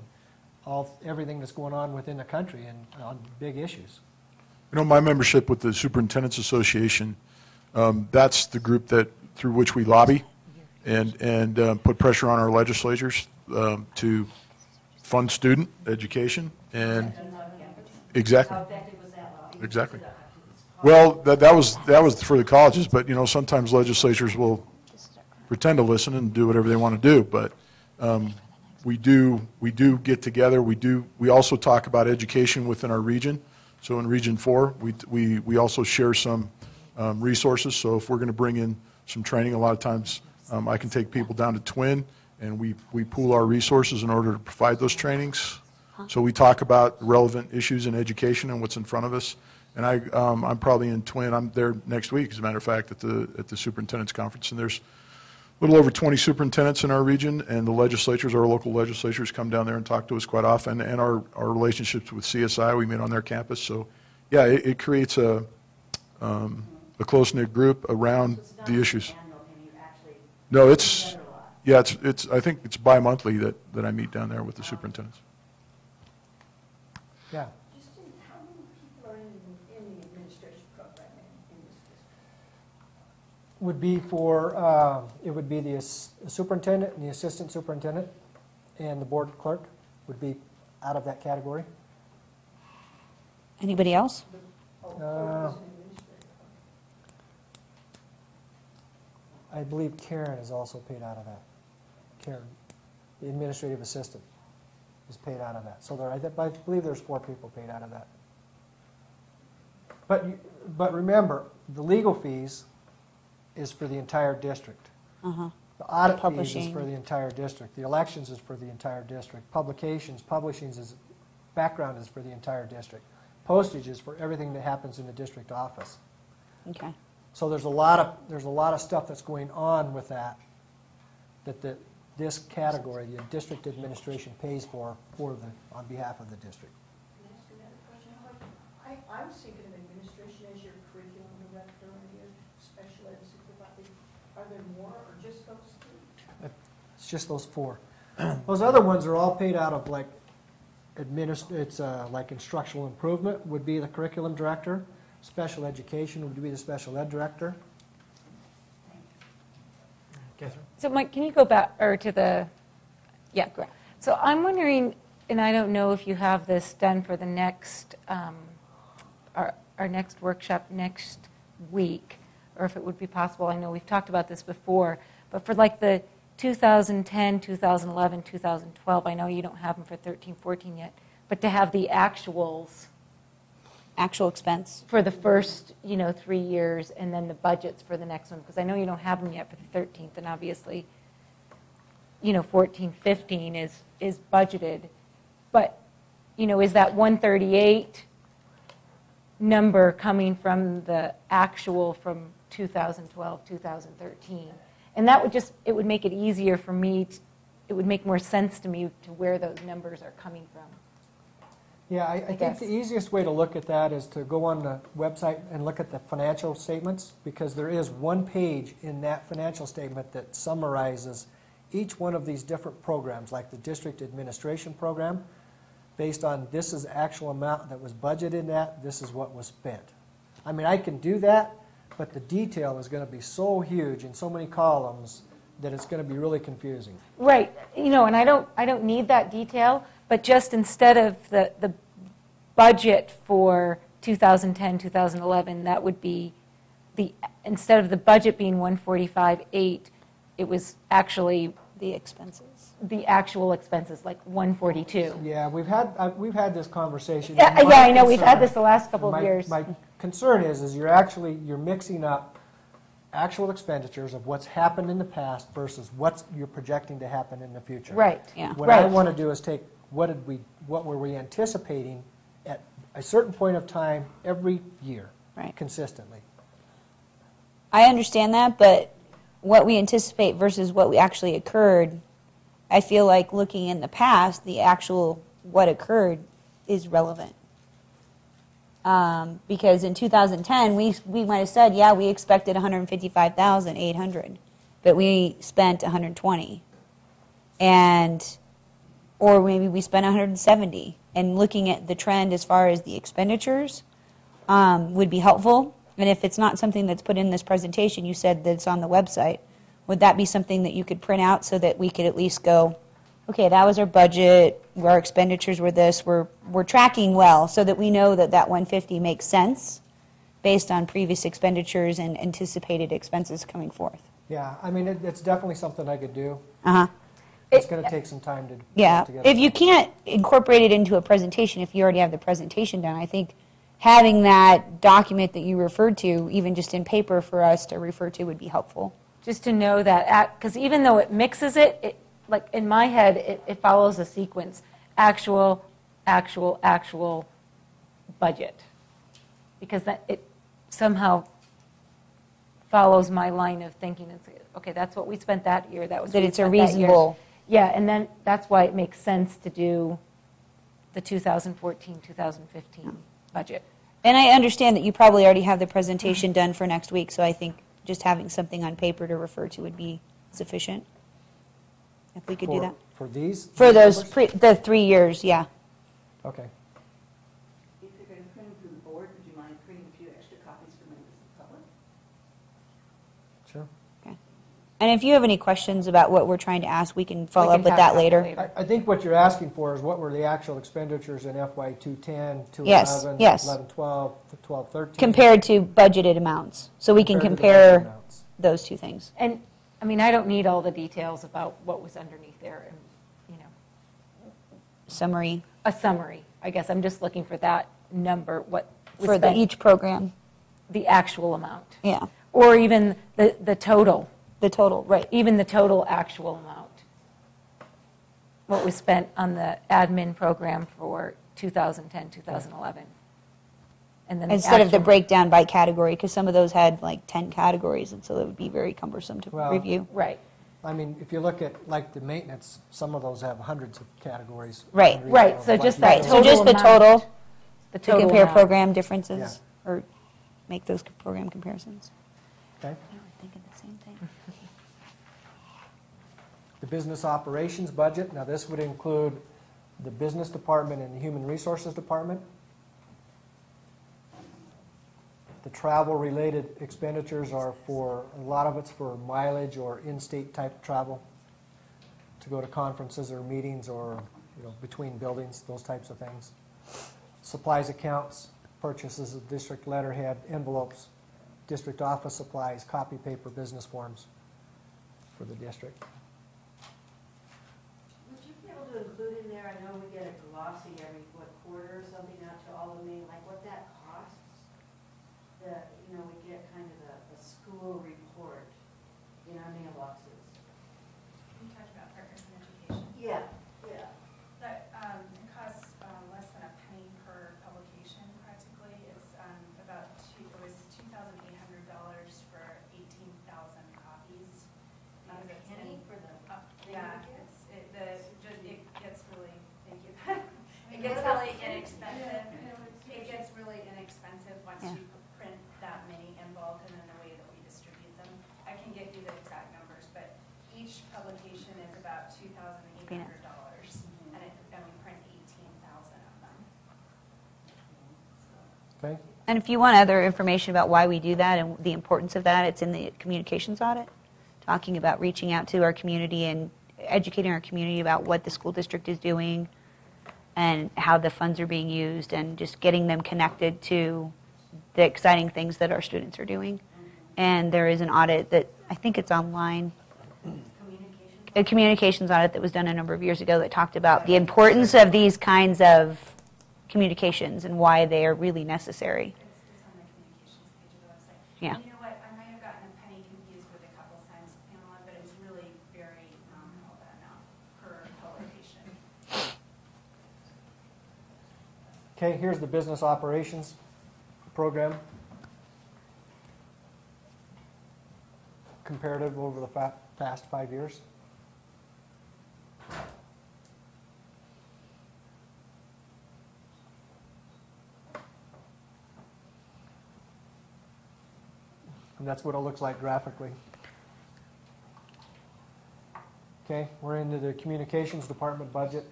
all, everything that's going on within the country and on big issues.
You know, my membership with the Superintendent's Association, um, that's the group that, through which we lobby and, and uh, put pressure on our legislatures um, to fund student education and,
That's on campus?
exactly.
How effective was that law?
Exactly. Well, that, that was, that was for the colleges, but, you know, sometimes legislatures will pretend to listen and do whatever they want to do, but um, we do, we do get together, we do, we also talk about education within our region. So in Region Four, we, we, we also share some um, resources, so if we're going to bring in some training, a lot of times, um, I can take people down to Twin, and we, we pool our resources in order to provide those trainings. So we talk about relevant issues in education and what's in front of us. And I, um, I'm probably in Twin, I'm there next week, as a matter of fact, at the, at the superintendent's conference. And there's a little over 20 superintendents in our region, and the legislatures, our local legislatures, come down there and talk to us quite often. And our, our relationships with CSI, we meet on their campus. So, yeah, it, it creates a, um, a close-knit group around
So it's not
the issues.
annual, can you actually
No, it's,
together a lot?
yeah, it's, it's, I think it's bi-monthly that, that I meet down there with the superintendents.
Yeah.
Just in, how many people are in, in the administration program in, in this district?
Would be for, uh, it would be the superintendent and the assistant superintendent and the board clerk would be out of that category.
Anybody else?
Uh,
or is it administrative?
I believe Karen is also paid out of that. Karen, the administrative assistant. is paid out of that. So there, I th- I believe there's four people paid out of that. But, you- but remember, the legal fees is for the entire district.
Uh-huh.
The audit fees is
Publishing.
for the entire district. The elections is for the entire district. Publications, publishings is, background is for the entire district. Postage is for everything that happens in the district office.
Okay.
So there's a lot of, there's a lot of stuff that's going on with that, that the, this category, the district administration pays for, for the, on behalf of the district.
Can I ask another question? I, I was thinking of administration as your curriculum director and your special ed supervisor. Are more or just those two?
It's just those four. Those other ones are all paid out of like adminis, it's uh, like instructional improvement would be the curriculum director. Special education would be the special ed director.
Catherine?
So Mike, can you go back, or to the, yeah, great. So I'm wondering, and I don't know if you have this done for the next, um, our, our next workshop next week, or if it would be possible, I know we've talked about this before, but for like the 2010, 2011, 2012, I know you don't have them for 13, 14 yet, but to have the actuals
Actual expense.
for the first, you know, three years, and then the budgets for the next one, because I know you don't have them yet for the 13th, and obviously, you know, 14, 15 is, is budgeted. But, you know, is that 138 number coming from the actual from 2012, 2013? And that would just, it would make it easier for me, to- it would make more sense to me to where those numbers are coming from.
Yeah, I, I think
guess.
the easiest way to look at that is to go on the website and look at the financial statements, because there is one page in that financial statement that summarizes each one of these different programs, like the district administration program, based on this is the actual amount that was budgeted in that, this is what was spent. I mean, I can do that, but the detail is gonna be so huge in so many columns that it's gonna be really confusing.
Right, you know, and I don't, I don't need that detail, but just instead of the, the budget for 2010, 2011, that would be the, instead of the budget being 145.8, it was actually
The expenses.
The actual expenses, like 142.
Yeah, we've had, uh, we've had this conversation.
Yeah,
My
yeah, I know, we've had
concern-
this the last couple of
my-
years.
My concern is, is you're actually, you're mixing up actual expenditures of what's happened in the past versus what's you're projecting to happen in the future.
Right,
Yeah.
What I
Right.
want to do is take, what did we, what were we anticipating at a certain point of time every year?
Right.
Consistently.
I understand that, but what we anticipate versus what we actually occurred, I feel like looking in the past, the actual what occurred is relevant. Um, because in 2010, we, we might have said, yeah, we expected 155,800, but we spent 120. And, or maybe we spent 170. And looking at the trend as far as the expenditures um, would be helpful. And if it's not something that's put in this presentation, you said that it's on the website, would that be something that you could print out so that we could at least go, okay, that was our budget, our expenditures were this, we're, we're tracking well, so that we know that that 150 makes sense based on previous expenditures and anticipated expenses coming forth?
Yeah, I mean, it, it's definitely something I could do.
Uh-huh.
It's going to take some time to put
Yeah,
together.
if you can't incorporate it into a presentation, if you already have the presentation done, I think having that document that you referred to, even just in paper for us to refer to, would be helpful.
Just to know that, because even though it mixes it, it, like in my head, it, it follows a sequence, actual, actual, actual, budget. Because that, it somehow follows my line of thinking, it's, okay, that's what we spent that year, that was.
That it's a reasonable-
Yeah, and then, that's why it makes sense to do the 2014, 2015 budget.
And I understand that you probably already have the presentation done for next week, so I think just having something on paper to refer to would be sufficient. If we could do
For-
that.
For these?
For those,
numbers?
pre- the three years, yeah.
Okay.
If you're going to print them to the board, would you mind printing a few extra copies for members of the public?
Sure.
And if you have any questions about what we're trying to ask, we can follow
can
up with
talk
that later.
later.
I, I think what you're asking for is what were the actual expenditures in FY 210, 211,
Yes, yes.
11, 12, 12, 13?
Compared to budgeted amounts, so we can
compared to the budget
compare
amounts.
those two things.
And, I mean, I don't need all the details about what was underneath there, and, you know.
summary
A summary, I guess. I'm just looking for that number, what was
for the,
spent,
each program.
the actual amount.
Yeah,
Or even the, the total,
the total, right.
even the total actual amount. What was spent on the admin program for 2010, 2011. And then the
Instead of the
actual-
breakdown by category, because some of those had like 10 categories, and so it would be very cumbersome to
Well-
review.
Right,
I mean, if you look at, like, the maintenance, some of those have hundreds of categories.
Right,
under each
right,
one,
so
like
just
you
that
Right,
said.
so just the
total amount.
total,
the
to
total
compare
amount.
program differences, or make those program comparisons.
Okay.
I was thinking the same thing.
The business operations budget, now this would include the business department and the human resources department. The travel-related expenditures are for, a lot of it's for mileage or in-state type travel, to go to conferences or meetings or, you know, between buildings, those types of things. Supplies accounts, purchases of district letterhead, envelopes, district office supplies, copy paper, business forms for the district.
Would you be able to include in there, I know we get a glossy every, what, quarter or something out to all of me, like what that costs? The, you know, we get kind of a, a school report in our mailboxes.
You talked about partners in education.
Yeah, yeah.
That, um, it costs, uh, less than a penny per publication practically. It's, um, about two, it was two thousand eight hundred dollars for eighteen thousand copies.
A
Because it's
penny
in-
for the
uh,
thing
Yeah,
we get?
it's, it, the, just, it gets really, thank you. It
mean,
gets
what about-
really inexpensive. It gets really inexpensive once
Yeah.
you print that many in bulk and then the way that we distribute them. I can get you the exact numbers, but each publication is about two thousand eight hundred dollars. And it, and we print eighteen thousand of them.
And if you want other information about why we do that and the importance of that, it's in the communications audit, talking about reaching out to our community and educating our community about what the school district is doing and how the funds are being used and just getting them connected to the exciting things that our students are doing. And there is an audit that, I think it's online, a communications audit that was done a number of years ago that talked about the importance of these kinds of communications and why they are really necessary.
It's, it's on the communications page of the website.
Yeah.
And you know what, I might have gotten a penny confused with a couple times, Pamela, but it's really very nominal, that amount per publication.
Okay, here's the business operations program. Comparative over the fa- past five years. And that's what it looks like graphically. Okay, we're into the communications department budget.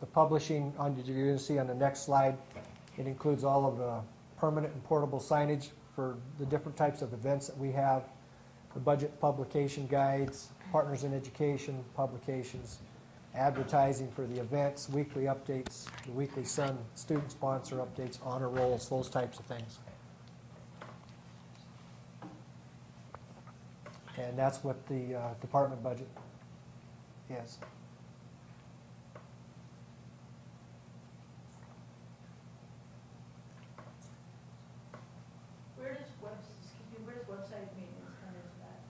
The publishing, on, you're going to see on the next slide, it includes all of the permanent and portable signage for the different types of events that we have, the budget publication guides, partners in education publications, advertising for the events, weekly updates, the Weekly Sun student sponsor updates, honor rolls, those types of things. And that's what the uh, department budget is.
Where does web, excuse me, where does website maintenance come into that?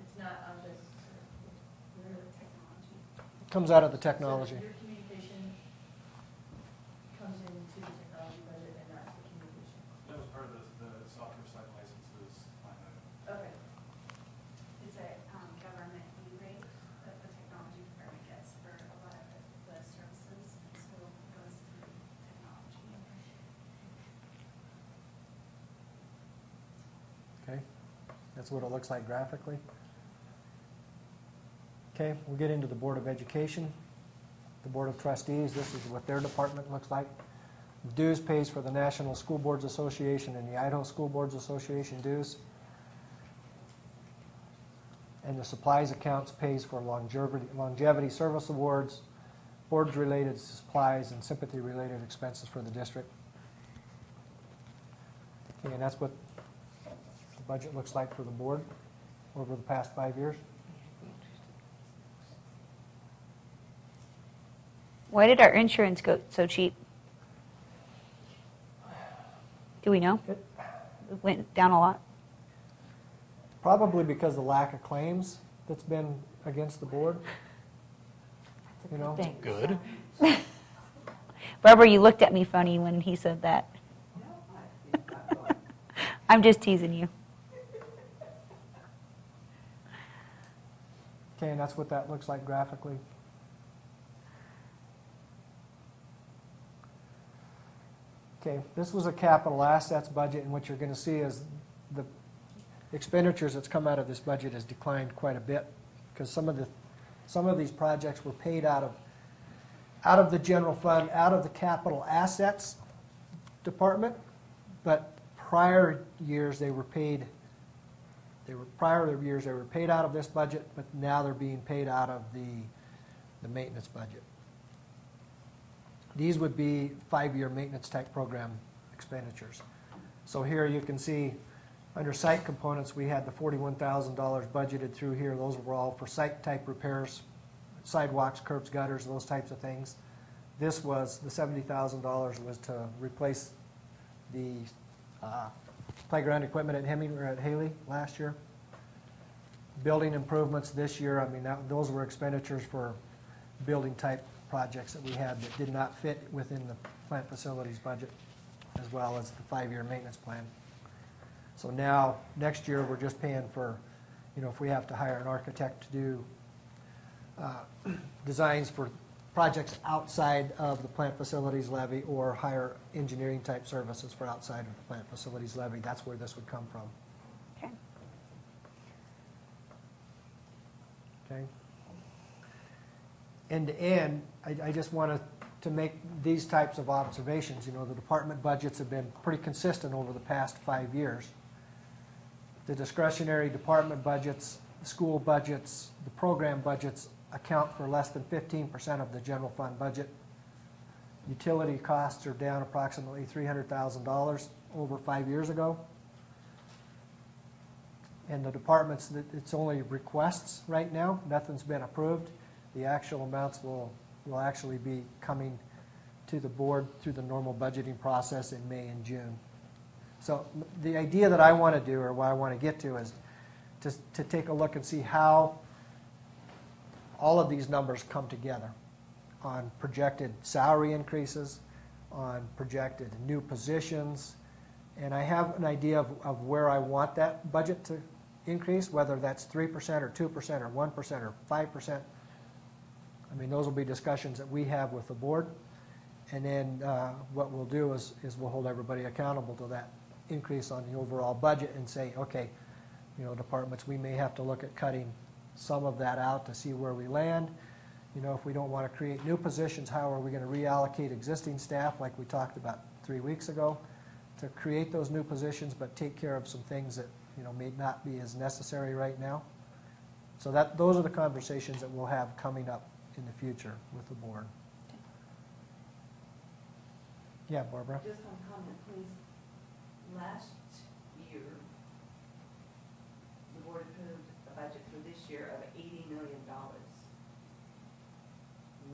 It's not on this, where the technology?
It comes out of the technology.
So communication comes into the technology budget and that's the communication.
That was part of the, the software site licenses line item.
Okay. It's a um, government E-rate that the technology department gets for a lot of the- the services, and so it goes through technology.
Okay, that's what it looks like graphically. Okay, we'll get into the Board of Education. The Board of Trustees, this is what their department looks like. Dues pays for the National School Boards Association and the Idaho School Boards Association dues. And the supplies accounts pays for longevity, longevity service awards, board-related supplies, and sympathy-related expenses for the district. Okay, and that's what the budget looks like for the board over the past five years.
Why did our insurance go so cheap? Do we know?
It-
It went down a lot.
Probably because of the lack of claims that's been against the board. You know?
Thing.
Good.
Barbara, you looked at me funny when he said that.
No, I, it's not going.
I'm just teasing you.
Okay, and that's what that looks like graphically. Okay, this was a capital assets budget, and what you're gonna see is the expenditures that's come out of this budget has declined quite a bit, because some of the, some of these projects were paid out of, out of the general fund, out of the capital assets department, but prior years, they were paid, they were, prior years, they were paid out of this budget, but now they're being paid out of the, the maintenance budget. These would be five-year maintenance type program expenditures. So here you can see, under site components, we had the forty-one thousand dollars budgeted through here. Those were all for site-type repairs, sidewalks, curbs, gutters, those types of things. This was, the seventy thousand dollars was to replace the uh, playground equipment at Hemming, or at Hailey last year. Building improvements this year, I mean, that, those were expenditures for building-type projects that we had that did not fit within the plant facilities budget, as well as the five-year maintenance plan. So now, next year, we're just paying for, you know, if we have to hire an architect to do uh, designs for projects outside of the plant facilities levy or higher engineering-type services for outside of the plant facilities levy, that's where this would come from.
Okay.
Okay? End to end, I, I just wanted to make these types of observations. You know, the department budgets have been pretty consistent over the past five years. The discretionary department budgets, the school budgets, the program budgets account for less than fifteen percent of the general fund budget. Utility costs are down approximately three hundred thousand dollars over five years ago. And the departments, that it's only requests right now, nothing's been approved. The actual amounts will, will actually be coming to the board through the normal budgeting process in May and June. So the idea that I want to do, or what I want to get to, is to, to take a look and see how all of these numbers come together on projected salary increases, on projected new positions, and I have an idea of, of where I want that budget to increase, whether that's three percent or two percent or one percent or five percent. I mean, those will be discussions that we have with the board. And then uh, what we'll do is, is we'll hold everybody accountable to that increase on the overall budget and say, okay, you know, departments, we may have to look at cutting some of that out to see where we land. You know, if we don't want to create new positions, how are we going to reallocate existing staff like we talked about three weeks ago? To create those new positions, but take care of some things that, you know, may not be as necessary right now. So that, those are the conversations that we'll have coming up in the future with the board. Yeah, Barbara?
Just one comment, please. Last year, the board approved budget for this year of eighty million dollars.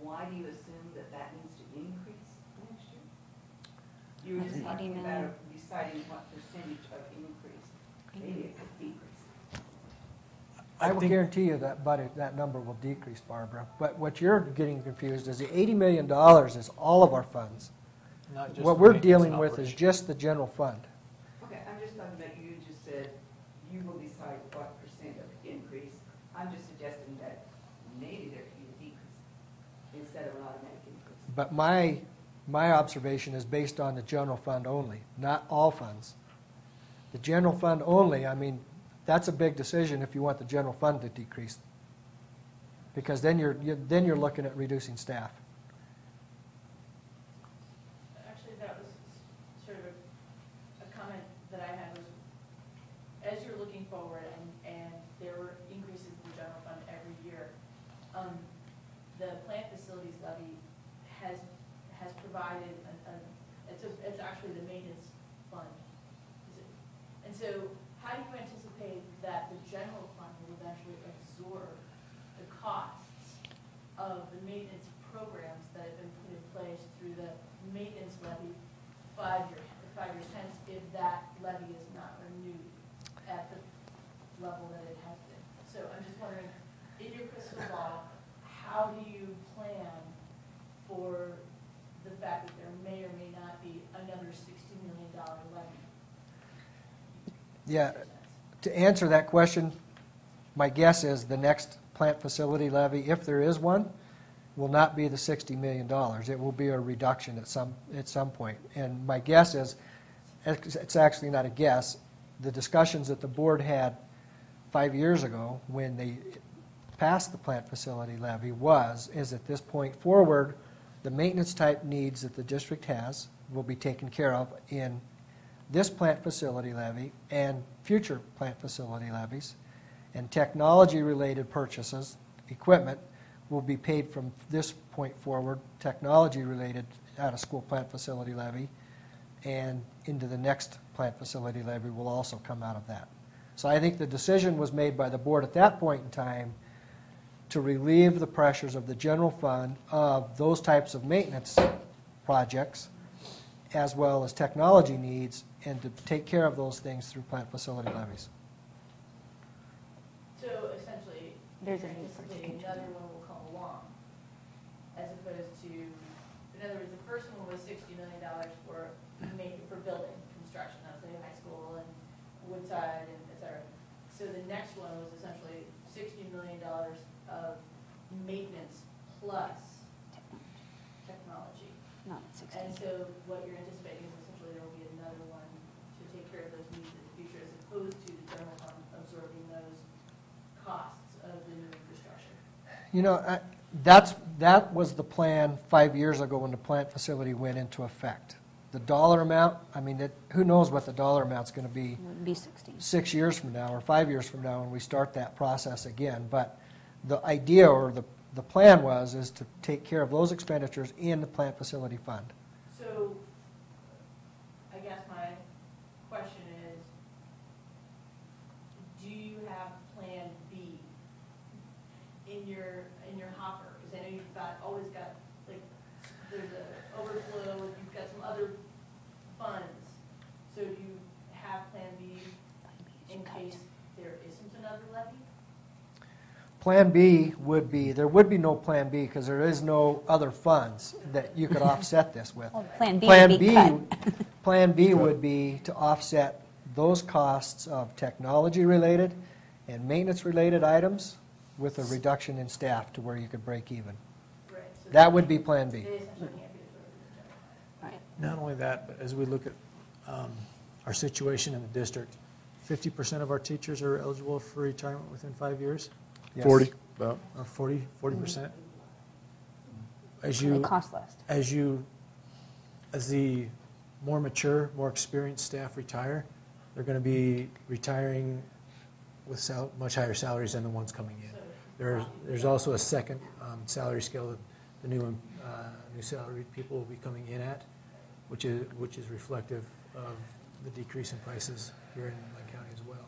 Why do you assume that that needs to increase next year? You were just
Wasn't 80
talking
million.
about deciding what percentage of increase, maybe it could decrease.
I will
think-
guarantee you that budget, that number will decrease, Barbara. But what you're getting confused is the eighty million dollars is all of our funds.
Not just
What
the
we're
maintenance
dealing with is
operation.
just the general fund.
Okay, I'm just talking about, you just said you will decide what percent of increase. I'm just suggesting that maybe there could be a decrease instead of an automatic increase.
But my, my observation is based on the general fund only, not all funds. The general fund only, I mean, that's a big decision if you want the general fund to decrease. Because then you're, you- then you're looking at reducing staff.
Actually, that was sort of a, a comment that I had was, as you're looking forward and, and there were increases in the general fund every year, um, the plant facilities levy has, has provided a, a, it's a, it's actually the maintenance fund. Is it- And so, how do you anticipate that the general fund will eventually absorb the costs of the maintenance programs that have been five year, five years hence if that levy is not renewed at the level that it has been. So I'm just wondering, in your crystal ball, how do you plan for the fact that there may or may not be another sixty million dollar levy?
Yeah, to answer that question, my guess is the next plant facility levy, if there is one, will not be the $60 million. It will be a reduction at some, at some point. And my guess is, it's it's actually not a guess, the discussions that the board had five years ago when they passed the plant facility levy was, is at this point forward, the maintenance type needs that the district has will be taken care of in this plant facility levy and future plant facility levies. And technology-related purchases, equipment, will be paid from this point forward, technology-related out-of-school plant facility levy, and into the next plant facility levy will also come out of that. So I think the decision was made by the board at that point in time to relieve the pressures of the general fund of those types of maintenance projects, as well as technology needs, and to take care of those things through plant facility levies.
So essentially,
There's a
you're
need for
anticipating
contingency.
another one will come along, as opposed to, in other words, the first one was sixty million dollars for ma, for building construction, I was saying high school and Woodside and et cetera. So the next one was essentially sixty million dollars of maintenance plus technology.
Not 60.
And so what you're anticipating is essentially there will be another one to take care of those needs in the future, as opposed to the general fund absorbing those costs of the new infrastructure.
You know, I- that's, that was the plan five years ago when the plant facility went into effect. The dollar amount, I mean, it- who knows what the dollar amount's going to be
be 60.
six years from now or five years from now when we start that process again. But the idea or the, the plan was, is to take care of those expenditures in the plant facility fund.
So, I guess my question is, do you have Plan B in your, in your hopper? Because I know you've got, always got, like, there's a overflow, you've got some other funds. So do you have Plan B in case there isn't another levy?
Plan B would be, there would be no Plan B because there is no other funds that you could offset this with.
Well, Plan B
Plan
would be
B,
cut.
Plan B would be to offset those costs of technology-related and maintenance-related items with a reduction in staff to where you could break even.
Right. so
That would be Plan B.
It essentially can't be absorbed in the general fund.
Right.
Not only that, but as we look at um, our situation in the district, 50% of our teachers are eligible for retirement within five years,
Yes.
40, about.
or 40, 40%. As
And
you,
they cost less.
as you, as the more mature, more experienced staff retire, they're going to be retiring with sal- much higher salaries than the ones coming in. There's, there's also a second um, salary scale that the new, uh, new salaried people will be coming in at, which is, which is reflective of the decrease in prices here in Lake County as well.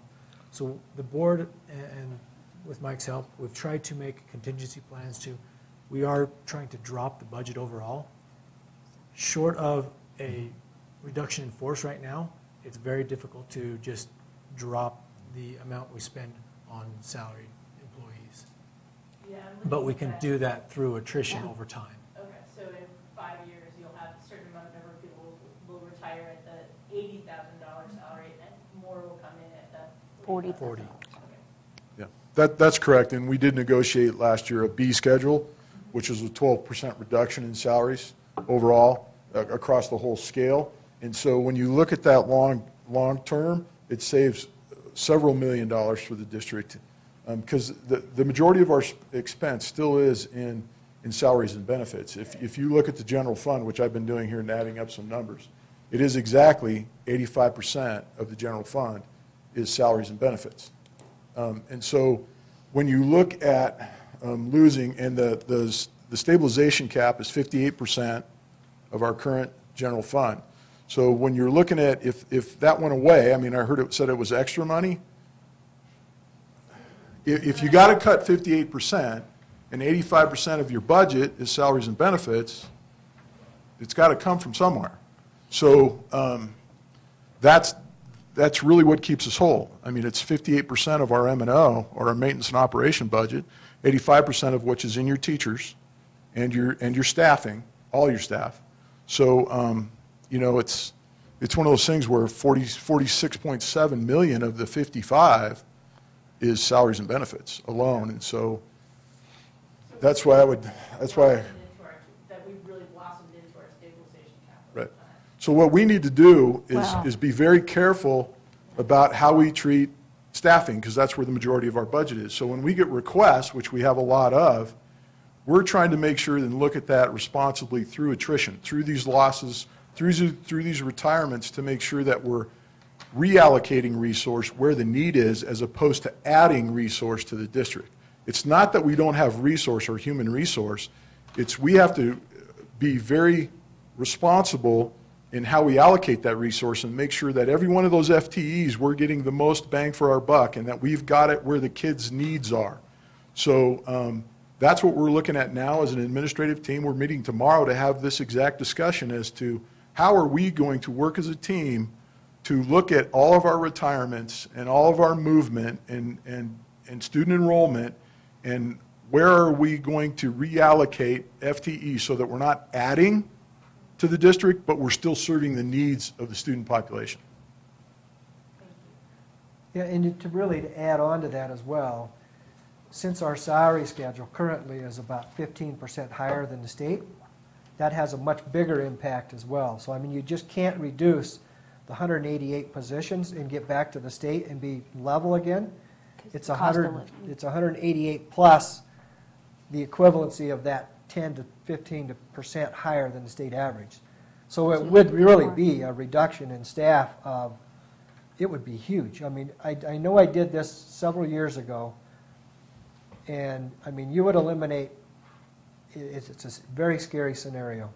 So the board, a- and with Mike's help, we've tried to make contingency plans to, we are trying to drop the budget overall. Short of a reduction in force right now, it's very difficult to just drop the amount we spend on employees.
Yeah, I'm looking
But we can
that.
do that through attrition over time.
Okay, so in five years, you'll have a certain amount of number of people will will retire at the eighty thousand dollar salary, and more will come in at the forty thousand.
40.
Yeah, that, that's correct, and we did negotiate last year a B schedule, which is a 12% reduction in salaries overall, uh, across the whole scale. And so when you look at that long, long-term, it saves several million dollars for the district, because the, the majority of our expense still is in, in salaries and benefits. If, if you look at the general fund, which I've been doing here and adding up some numbers, it is exactly 85% of the general fund is salaries and benefits. Um, And so when you look at um, losing, and the, the the stabilization cap is 58% of our current general fund. So when you're looking at, if, if that went away, I mean, I heard it said it was extra money. If, if you got to cut 58% and 85% of your budget is salaries and benefits, it's got to come from somewhere. So um, that's, that's really what keeps us whole. I mean, it's 58% of our M and O, or our maintenance and operation budget, 85% of which is in your teachers and your, and your staffing, all your staff. So, um, you know, it's, it's one of those things where 40, 46.7 million of the 55 is salaries and benefits alone. And so that's why I would, that's why.
Into our- That we really blossomed into our stabilization capital.
Right. So what we need to do is,
Wow.
is be very careful about how we treat staffing, because that's where the majority of our budget is. So when we get requests, which we have a lot of, we're trying to make sure and look at that responsibly through attrition, through these losses, through, through these retirements, to make sure that we're reallocating resource where the need is, as opposed to adding resource to the district. It's not that we don't have resource or human resource, it's we have to be very responsible in how we allocate that resource and make sure that every one of those FTEs, we're getting the most bang for our buck and that we've got it where the kids' needs are. So um, that's what we're looking at now as an administrative team. We're meeting tomorrow to have this exact discussion as to how are we going to work as a team to look at all of our retirements and all of our movement and, and, and student enrollment and where are we going to reallocate FTE so that we're not adding to the district, but we're still serving the needs of the student population.
Yeah, and to really to add on to that as well, since our salary schedule currently is about fifteen percent higher than the state, that has a much bigger impact as well. So I mean, you just can't reduce the hundred and eighty-eight positions and get back to the state and be level again. It's a
Cost of
hundred,
living.
it's hundred and eighty-eight plus the equivalency of that ten to fifteen percent higher than the state average. So it would really be a reduction in staff of it would be huge. I mean, I, I know I did this several years ago, and, I mean, you would eliminate, i- it's, it's a s- very scary scenario.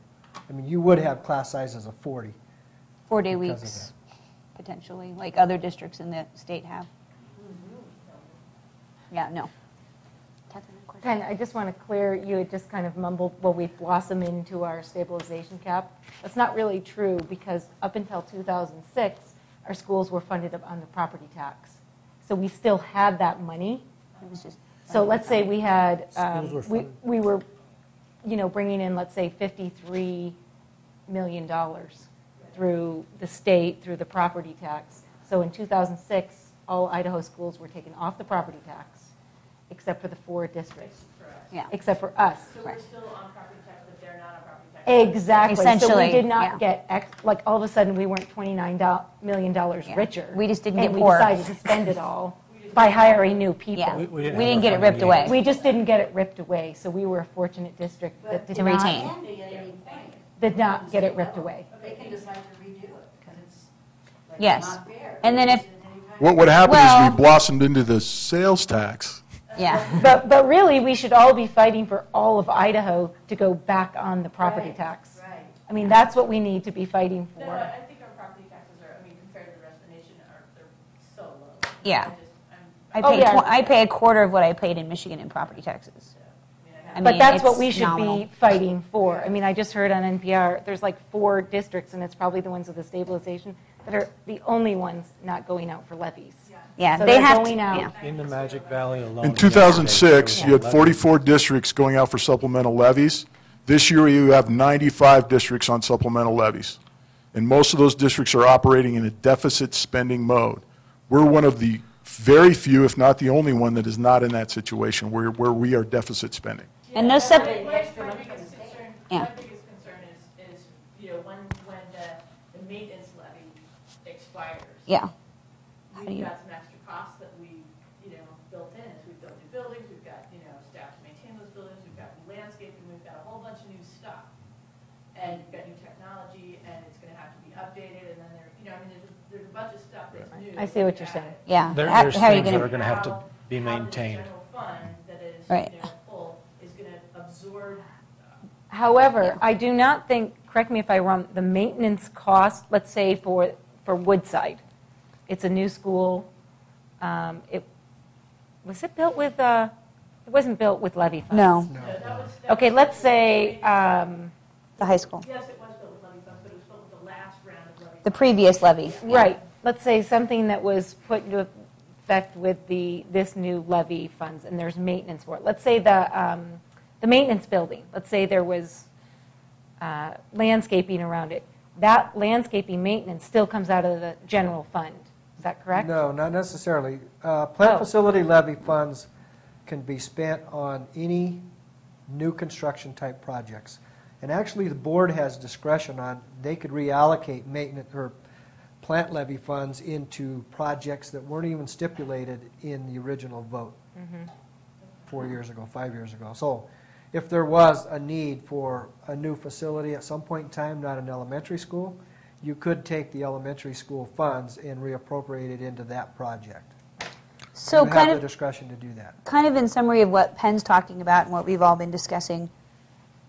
I mean, you would have class sizes of 40.
Four-day
Because of
weeks, potentially, like other districts in the state have. Yeah, no. Catherine, a question?
Kind I just want to clear, you had just kind of mumbled, well, we blossom into our stabilization cap. That's not really true, because up until 2006, our schools were funded on the property tax. So we still had that money.
It was just-
So let's say we had, um,
Schools were
we
funded.
we were, you know, bringing in, let's say, $53 million through the state, through the property tax. So in 2006, all Idaho schools were taken off the property tax, except for the four districts,
For us.
Yeah.
except for us.
So we're still on property tax, but they're not on property tax.
Exactly. So
Essentially,
we did
yeah.
not get, ex- like, all of a sudden, we weren't 29 do- million dollars
Yeah.
richer.
We just didn't
And
get
we
poor.
decided to spend it all by hiring new people.
Yeah,
We-
we
we didn't
didn't
have
get
our
it ripped
funding
away.
We just didn't get it ripped away, so we were a fortunate district that did
To
not,
retain.
Can be at any point.
Did not get it ripped away.
They can decide to redo it, because it's like
Yes.
not fair.
And then if-
At any time.
What would happen is
Well-
we blossomed into the sales tax.
Yeah,
But, but really, we should all be fighting for all of Idaho to go back on the property
Right,
tax.
Right.
I mean, that's what we need to be fighting
No,
for.
I I think our property taxes are, I mean, compared to the rest of the nation, are, they're so low.
Yeah.
I just,
I
I'm,
Oh,
pay,
yeah.
tw- I pay a quarter of what I paid in Michigan in property taxes.
I mean, I
I
have.
But
mean,
that's what we should
nominal.
be fighting for. I mean, I just heard on NPR, there's like four districts, and it's probably the ones with the stabilization, that are the only ones not going out for levies.
Yeah,
So
they
they're
have to,
going out.
yeah.
In the Magic Valley alone.
In 2006,
there
you had 44 districts going out for supplemental levies. This year, you have 95 districts on supplemental levies. And most of those districts are operating in a deficit spending mode. We're one of the very few, if not the only one, that is not in that situation where, where we are deficit spending.
And those sep-
My, my my biggest concern,
Yeah.
my biggest concern is, is, you know, when, when the, the maintenance levy expires.
Yeah. How do
We've
you-
got some extra costs that we, you know, built in, as we've built new buildings, we've got, you know, staff to maintain those buildings, we've got new landscaping, we've got a whole bunch of new stuff. And we've got new technology, and it's gonna have to be updated, and then there, you know, I mean, there's, a- there's a bunch of stuff that's new.
I see what you're saying.
Yeah.
There-
How-
There's
how are you
things that
gonna-
are going to have to be
how the
maintained.
general fund that is,
Right.
you know, full, is gonna absorb
However, I do not think, correct me if I'm wrong, the maintenance cost, let's say for, for Woodside, it's a new school, um, it, was it built with, uh, it wasn't built with levy funds?
No,
No, that was- that
Okay, let's say, um,
the high school.
Yes, it was built with levy funds, but it was built with the last round of levy funds.
The previous levy. yeah.
Right, let's say something that was put into effect with the, this new levy funds, and there's maintenance for it. Let's say the, um, the maintenance building, let's say there was uh, landscaping around it. That landscaping maintenance still comes out of the general fund, is that correct?
No, not necessarily. Uh, Plant
Oh.
facility levy funds can be spent on any new construction type projects. And actually, the board has discretion on, they could reallocate maintenance, or plant levy funds into projects that weren't even stipulated in the original vote four years ago, five years ago. So if there was a need for a new facility at some point in time, not an elementary school, you could take the elementary school funds and reappropriate it into that project.
So
You
kind
have
of.
the discretion to do that.
kind of in summary of what Penn's talking about and what we've all been discussing,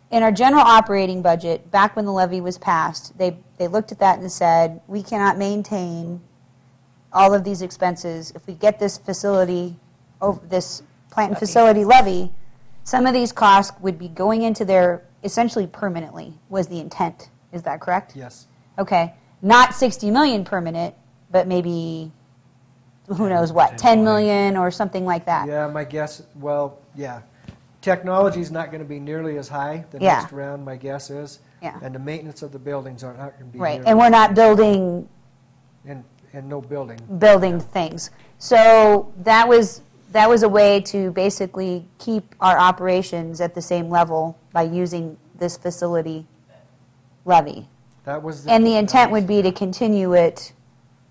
in our general operating budget, back when the levy was passed, they, they looked at that and said, we cannot maintain all of these expenses. If we get this facility, over this plant and facility levy, some of these costs would be going into there essentially permanently, was the intent. Is that correct?
Yes.
Okay, not 60 million permanent, but maybe, who knows what, 10 million or something like that.
Yeah, my guess, well, yeah. Technology is not going to be nearly as high the
Yeah.
next round, my guess is.
Yeah.
And the maintenance of the buildings are not going to be.
Right,
nearly-
and we're not building,
And, and no building.
building things. So that was, that was a way to basically keep our operations at the same level by using this facility levy.
That was.
And the intent would be to continue it,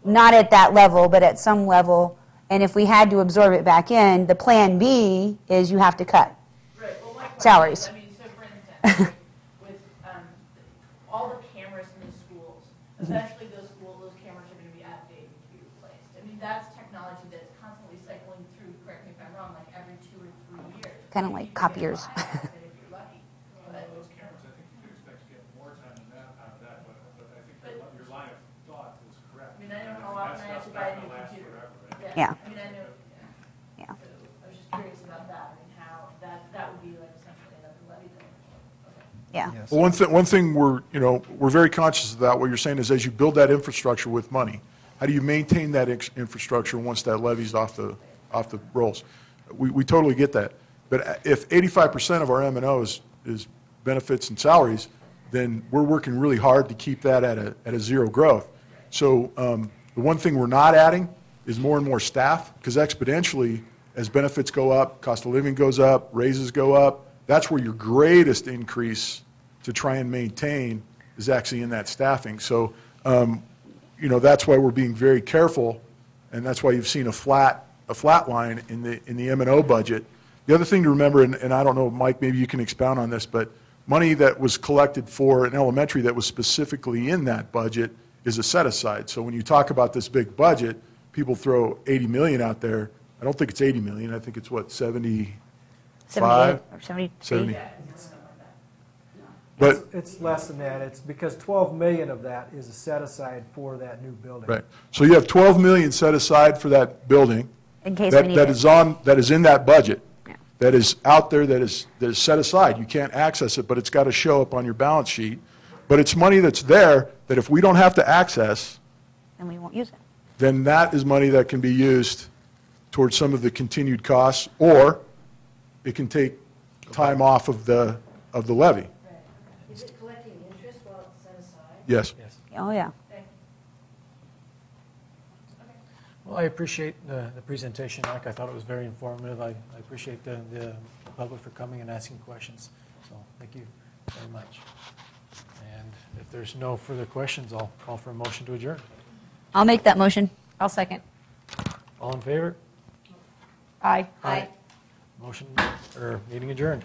not at that level, but at some level. And if we had to absorb it back in, the plan B is you have to cut.
Right, well, my question
Salaries.
I mean, so for instance, with, um, all the cameras in the schools, eventually buy of like
copiers. Yeah.
I mean, I know,
Yeah.
yeah. So I was just curious about that, I mean, how, that, that would be like essentially another levy then. Okay.
Yeah.
Yes.
Well, one thing, one thing we're, you know, we're very conscious of that. What you're saying is as you build that infrastructure with money, how do you maintain that ex- infrastructure once that levy's off the, off the rolls? We, we totally get that. But if 85% of our M and O is, is benefits and salaries, then we're working really hard to keep that at a, at a zero growth. So um, the one thing we're not adding is more and more staff, because exponentially, as benefits go up, cost of living goes up, raises go up, that's where your greatest increase to try and maintain is actually in that staffing. So, um, you know, that's why we're being very careful, and that's why you've seen a flat, a flat line in the, in the M and O budget. The other thing to remember, and, and I don't know, Mike, maybe you can expound on this, but money that was collected for an elementary that was specifically in that budget is a set aside. So when you talk about this big budget, people throw 80 million out there. I don't think it's 80 million, I think it's what, 75?
78 or 73?
70. But,
It's less than that. It's because 12 million of that is a set aside for that new building.
right, so you have 12 million set aside for that building.
In case we
that-
need
That
it.
is on, that is in that budget.
Yeah.
That is out there, that is, that is set aside. You can't access it, but it's got to show up on your balance sheet. But it's money that's there, that if we don't have to access,
then we won't use it.
then that is money that can be used towards some of the continued costs, or it can take time off of the, of the levy.
Is it collecting interest while it's set aside?
Yes.
Yes.
Oh, yeah.
Well, I appreciate the, the presentation, Mike. I thought it was very informative. I, I appreciate the, the public for coming and asking questions. So thank you very much. And if there's no further questions, I'll call for a motion to adjourn.
I'll make that motion.
I'll second.
All in favor?
Aye.
Aye.
Motion, or meeting adjourned.